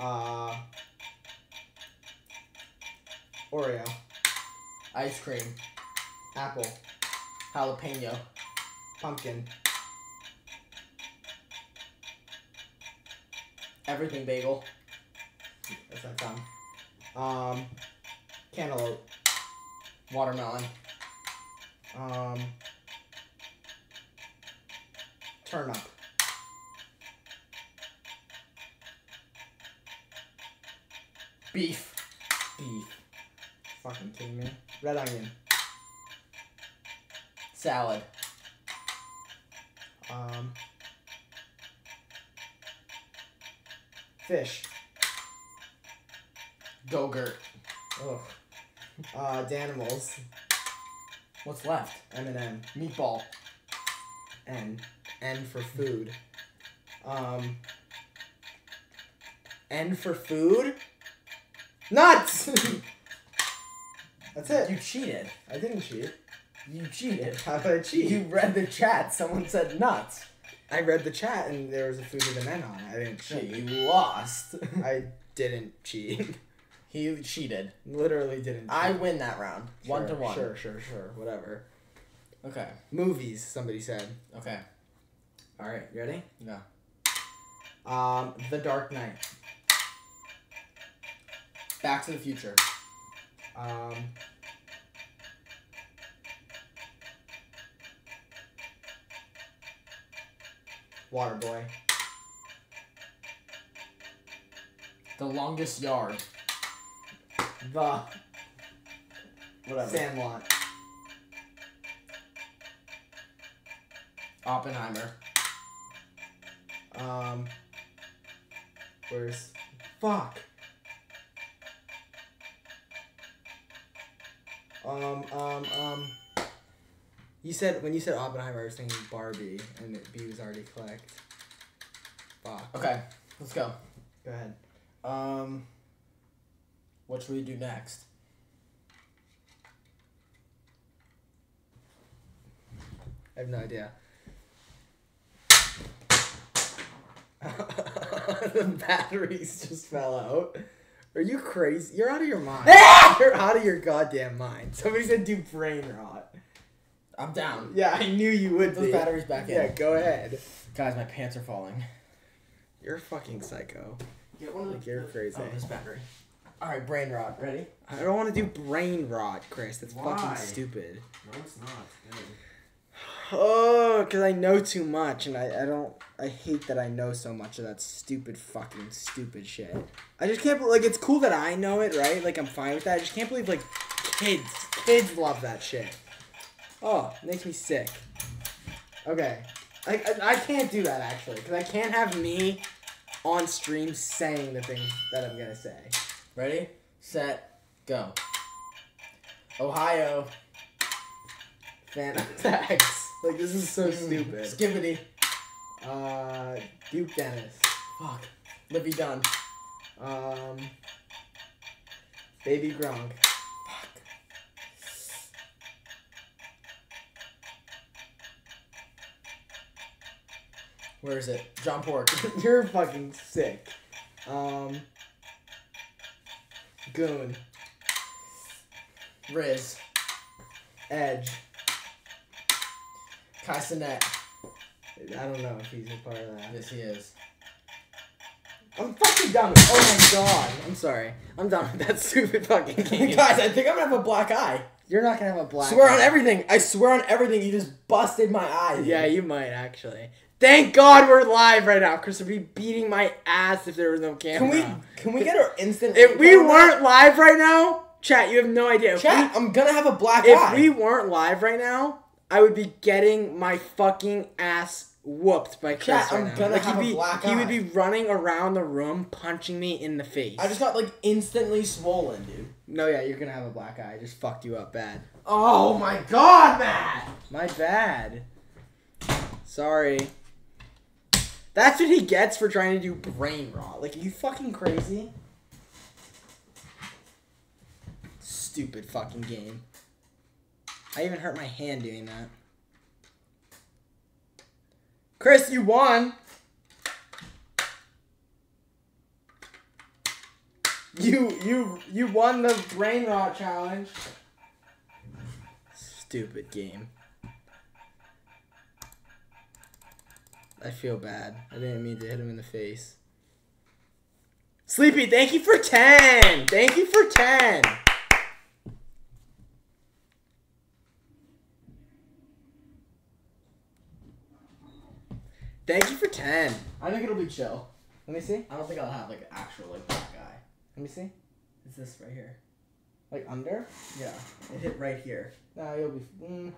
Uh. Oreo. Ice cream. Apple. Jalapeno. Pumpkin. Everything bagel. That's not dumb. Um. Cantaloupe. Watermelon. Um. Turnip. Beef. Beef. Fucking kidding me? Red onion. Salad. Um. Fish. Go-gurt. Ugh. Uh, Danimals. What's left? M&M. Meatball. N. N for food. Um. N for food? Nuts! That's it. You cheated. I didn't cheat. You cheated. How did I cheat? You read the chat. Someone said nuts. I read the chat and there was a food with an N on it. I didn't cheat. you lost. I didn't cheat. he cheated. Literally didn't cheat. I win that round. one to one. Sure, sure, sure. Whatever. Okay. Movies, somebody said. Okay. All right, you ready? No. Um, The Dark Knight. Back to the Future. Um, Waterboy. The Longest Yard. The Whatever. Sandlot. Oppenheimer. Um, where's fuck? Um, um, um. You said when you said Oppenheimer, I was thinking Barbie, and it, B was already clicked. Fuck. Okay. Let's go. Go ahead. Um. What should we do next? I have no idea. the batteries just fell out. Are you crazy? You're out of your mind. You're out of your goddamn mind. Somebody said do brain rot. I'm down. Yeah, I knew you would Those be. batteries back in. Yeah, go ahead. Guys, my pants are falling. You're a fucking psycho. Get one Like, you're crazy. Oh, this battery. All right, brain rot. Ready? I don't want to do brain rot, Chris. That's Why? fucking stupid. No, it's not. Oh, because I know too much, and I, I don't. I hate that I know so much of that stupid fucking stupid shit. I just can't. bel- Like, it's cool that I know it, right? Like, I'm fine with that. I just can't believe, like, kids. Kids love that shit. Oh, makes me sick. Okay. I, I, I can't do that, actually, because I can't have me on stream saying the things that I'm going to say. Ready, set, go. Ohio. Fan attacks. Like, this is so stupid. Skibidi. Uh, Duke Dennis. Fuck. Livvy Dunne. Um, Baby Gronk. Fuck. Where is it? John Pork. You're fucking sick. Um, Goon. Rizz. Edge. Cenat. I don't know if he's a part of that. Yes, he is. I'm fucking done with Oh my god. I'm sorry. I'm done with that stupid fucking game. Guys, I think I'm gonna have a black eye. You're not gonna have a black swear on everything. I swear on everything. You just busted my eye. dude. Yeah, you might actually. Thank God we're live right now. Chris would be beating my ass if there was no camera. Can we can we get our instant? If we replay on that? weren't live right now, chat, you have no idea. If chat, we- I'm gonna have a black if eye. If we weren't live right now, I would be getting my fucking ass whooped by Chris Chat, right I'm now. gonna like have he'd a be, black he would be running around the room punching me in the face. I just got like instantly swollen, dude. no, yeah, you're gonna have a black eye. I just fucked you up bad. Oh my god, Matt! My bad. Sorry. That's what he gets for trying to do brain rot. Like, are you fucking crazy? Stupid fucking game. I even hurt my hand doing that. Chris, you won. You you you won the brain rot challenge. Stupid game. I feel bad. I didn't mean to hit him in the face. Sleepy, thank you for 10. Thank you for 10. Thank you for 10. I think it'll be chill. Let me see. I don't think I'll have like an actual like black eye. Let me see. It's this right here. Like under? Yeah, it hit right here. No, you'll be. Mm,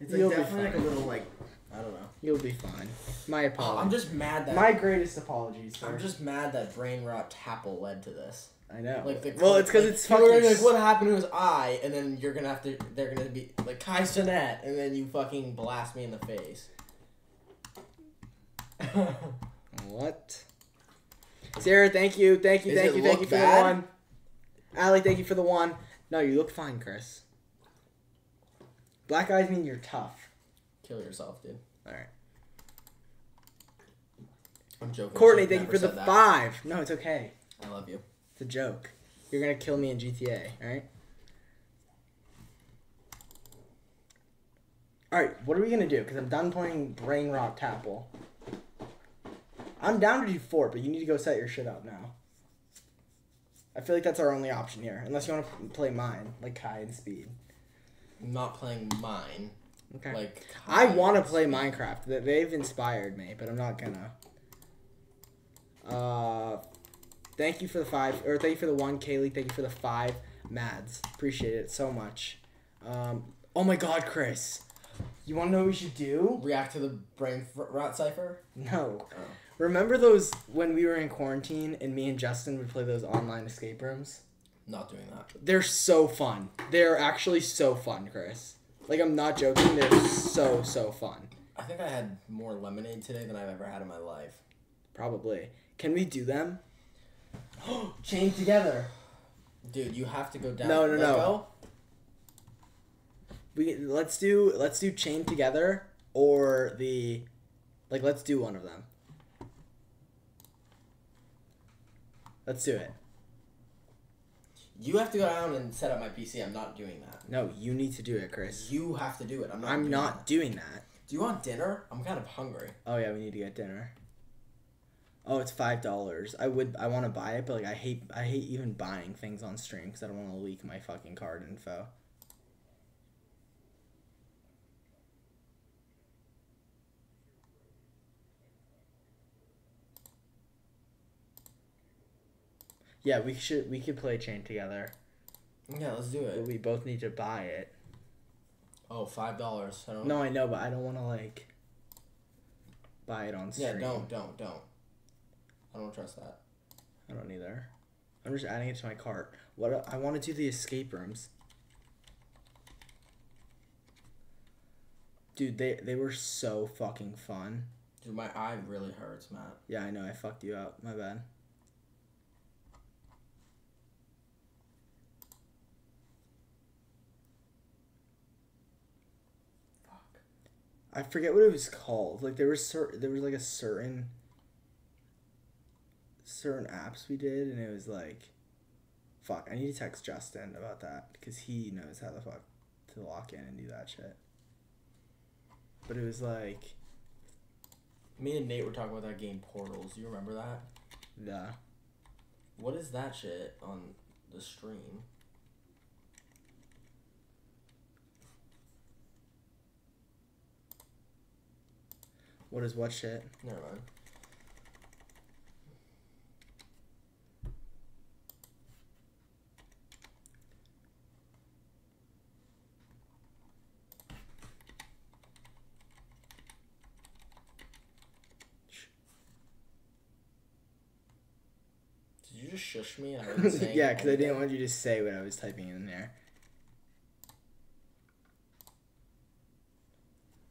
It's You'll like be definitely like a little like I don't know. you'll be fine. My apologies. I'm just mad that My greatest apologies. Sir. I'm just mad that brain rot Tapple led to this. I know. Like the well, it's because like, it's fucking. like what happened to his eye, and then you're gonna have to. They're gonna be like Kai Cenat, and then you fucking blast me in the face. What? Sarah, thank you, thank you, Does thank you, thank you for bad? the one. Allie, thank you for the one. No, you look fine, Chris. Black eyes mean you're tough. Kill yourself, dude. Alright. I'm joking. Courtney, Should've thank you for the that. five. No, it's okay. I love you. It's a joke. You're gonna kill me in GTA, alright? Alright, what are we gonna do? Because I'm done playing Brain Rot Tapple. I'm down to do four, but you need to go set your shit up now. I feel like that's our only option here, unless you want to play mine, like Kai and Speed. I'm not playing mine. Okay. Like I want to play Minecraft. They- They've inspired me, but I'm not gonna. Uh, thank you for the five, or thank you for the one, Kaylee. Thank you for the five, Mads. Appreciate it so much. Um, oh my God, Chris, you want to know what we should do? react to the brain rot cipher. No. Oh. Remember those when we were in quarantine and me and Justin would play those online escape rooms? Not doing that. They're so fun. They're actually so fun, Chris. Like I'm not joking. They're so so fun. I think I had more lemonade today than I've ever had in my life. Probably. Can we do them? Chained together. Dude, you have to go down. No, no, no. go. We let's do let's do chained together or the like let's do one of them. Let's do it. You have to go down and set up my PC. I'm not doing that. No, you need to do it, Chris. You have to do it. I'm not. I'm doing not that. doing that. Do you want dinner? I'm kind of hungry. Oh yeah, we need to get dinner. Oh, it's five dollars. I would I want to buy it, but like I hate I hate even buying things on stream because I don't want to leak my fucking card info. Yeah, we should we could play chain together, Yeah, let's do but it. we both need to buy it. Oh, five dollars. I don't. No, I know, but I don't want to like buy it on stream. Yeah, don't, don't, don't. I don't trust that. I don't either. I'm just adding it to my cart. What I want to do the escape rooms. Dude, they they were so fucking fun. Dude, my eye really hurts, Matt. Yeah, I know. I fucked you up. My bad. I forget what it was called. Like there was cer- there was like a certain certain apps we did, and it was like, fuck. I need to text Justin about that because he knows how the fuck to lock in and do that shit. But it was like, Me and Nate were talking about that game Portals. Do you remember that? yeah. What is that shit on the stream? What is what shit? Never mind. Did you just shush me? I yeah, because I didn't want you to say what I was typing in there.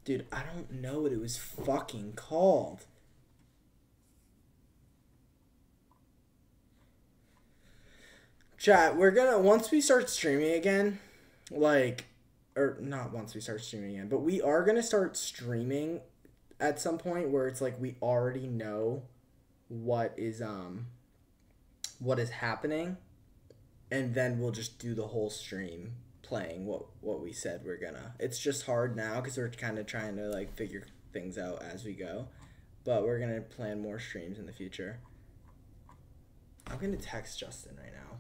Dude, I don't know what it was fucking called. Chat, we're gonna once we start streaming again, like or not once we start streaming again, but we are gonna start streaming at some point where it's like we already know what is um what is happening and then we'll just do the whole stream playing what what we said we're gonna. It's just hard now because we're kind of trying to like figure things out as we go. But we're gonna plan more streams in the future. I'm gonna text justin right now.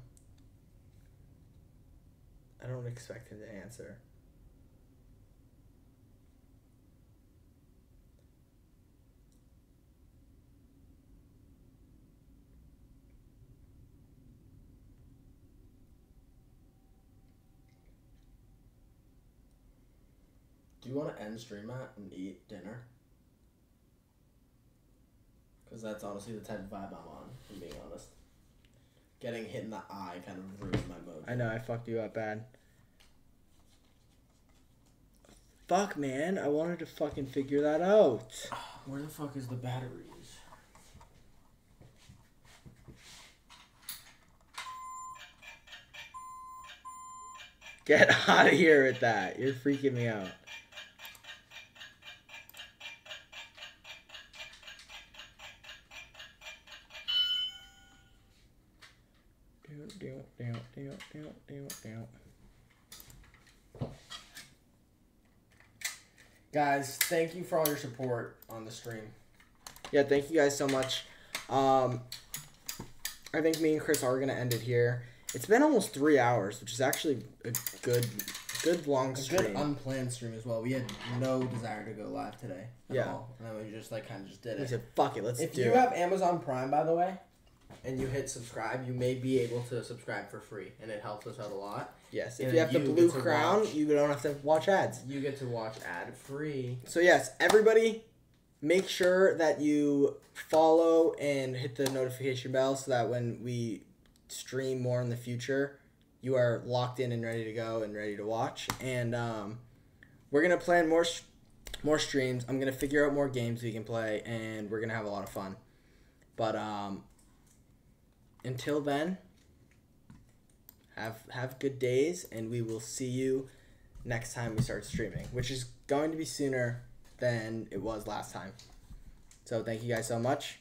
I don't expect him to answer Do you want to end stream at and eat dinner? Because that's honestly the type of vibe I'm on, if I'm being honest. Getting hit in the eye kind of ruined my mood. I know I fucked you up bad. Fuck, man. I wanted to fucking figure that out. Where the fuck is the batteries? Get out of here with that. You're freaking me out. Guys, thank you for all your support on the stream. Yeah, thank you guys so much. Um, I think me and Chris are gonna end it here. It's been almost three hours, which is actually a good, good long A stream. good unplanned stream as well. We had no desire to go live today. At Yeah. All. And then we just like kind of just did we it. said, "Fuck it, let's If do you it." have Amazon Prime, by the way, and you hit subscribe, you may be able to subscribe for free, and it helps us out a lot. yes, if and you have the you blue crown, watch. you don't have to watch ads. You get to watch ad free. So yes, everybody, make sure that you follow and hit the notification bell so that when we stream more in the future, you are locked in and ready to go and ready to watch. And um, we're gonna plan more more streams. I'm gonna figure out more games we can play, and we're gonna have a lot of fun. But um, until then, have have good days, and we will see you next time we start streaming, which is going to be sooner than it was last time. So thank you guys so much.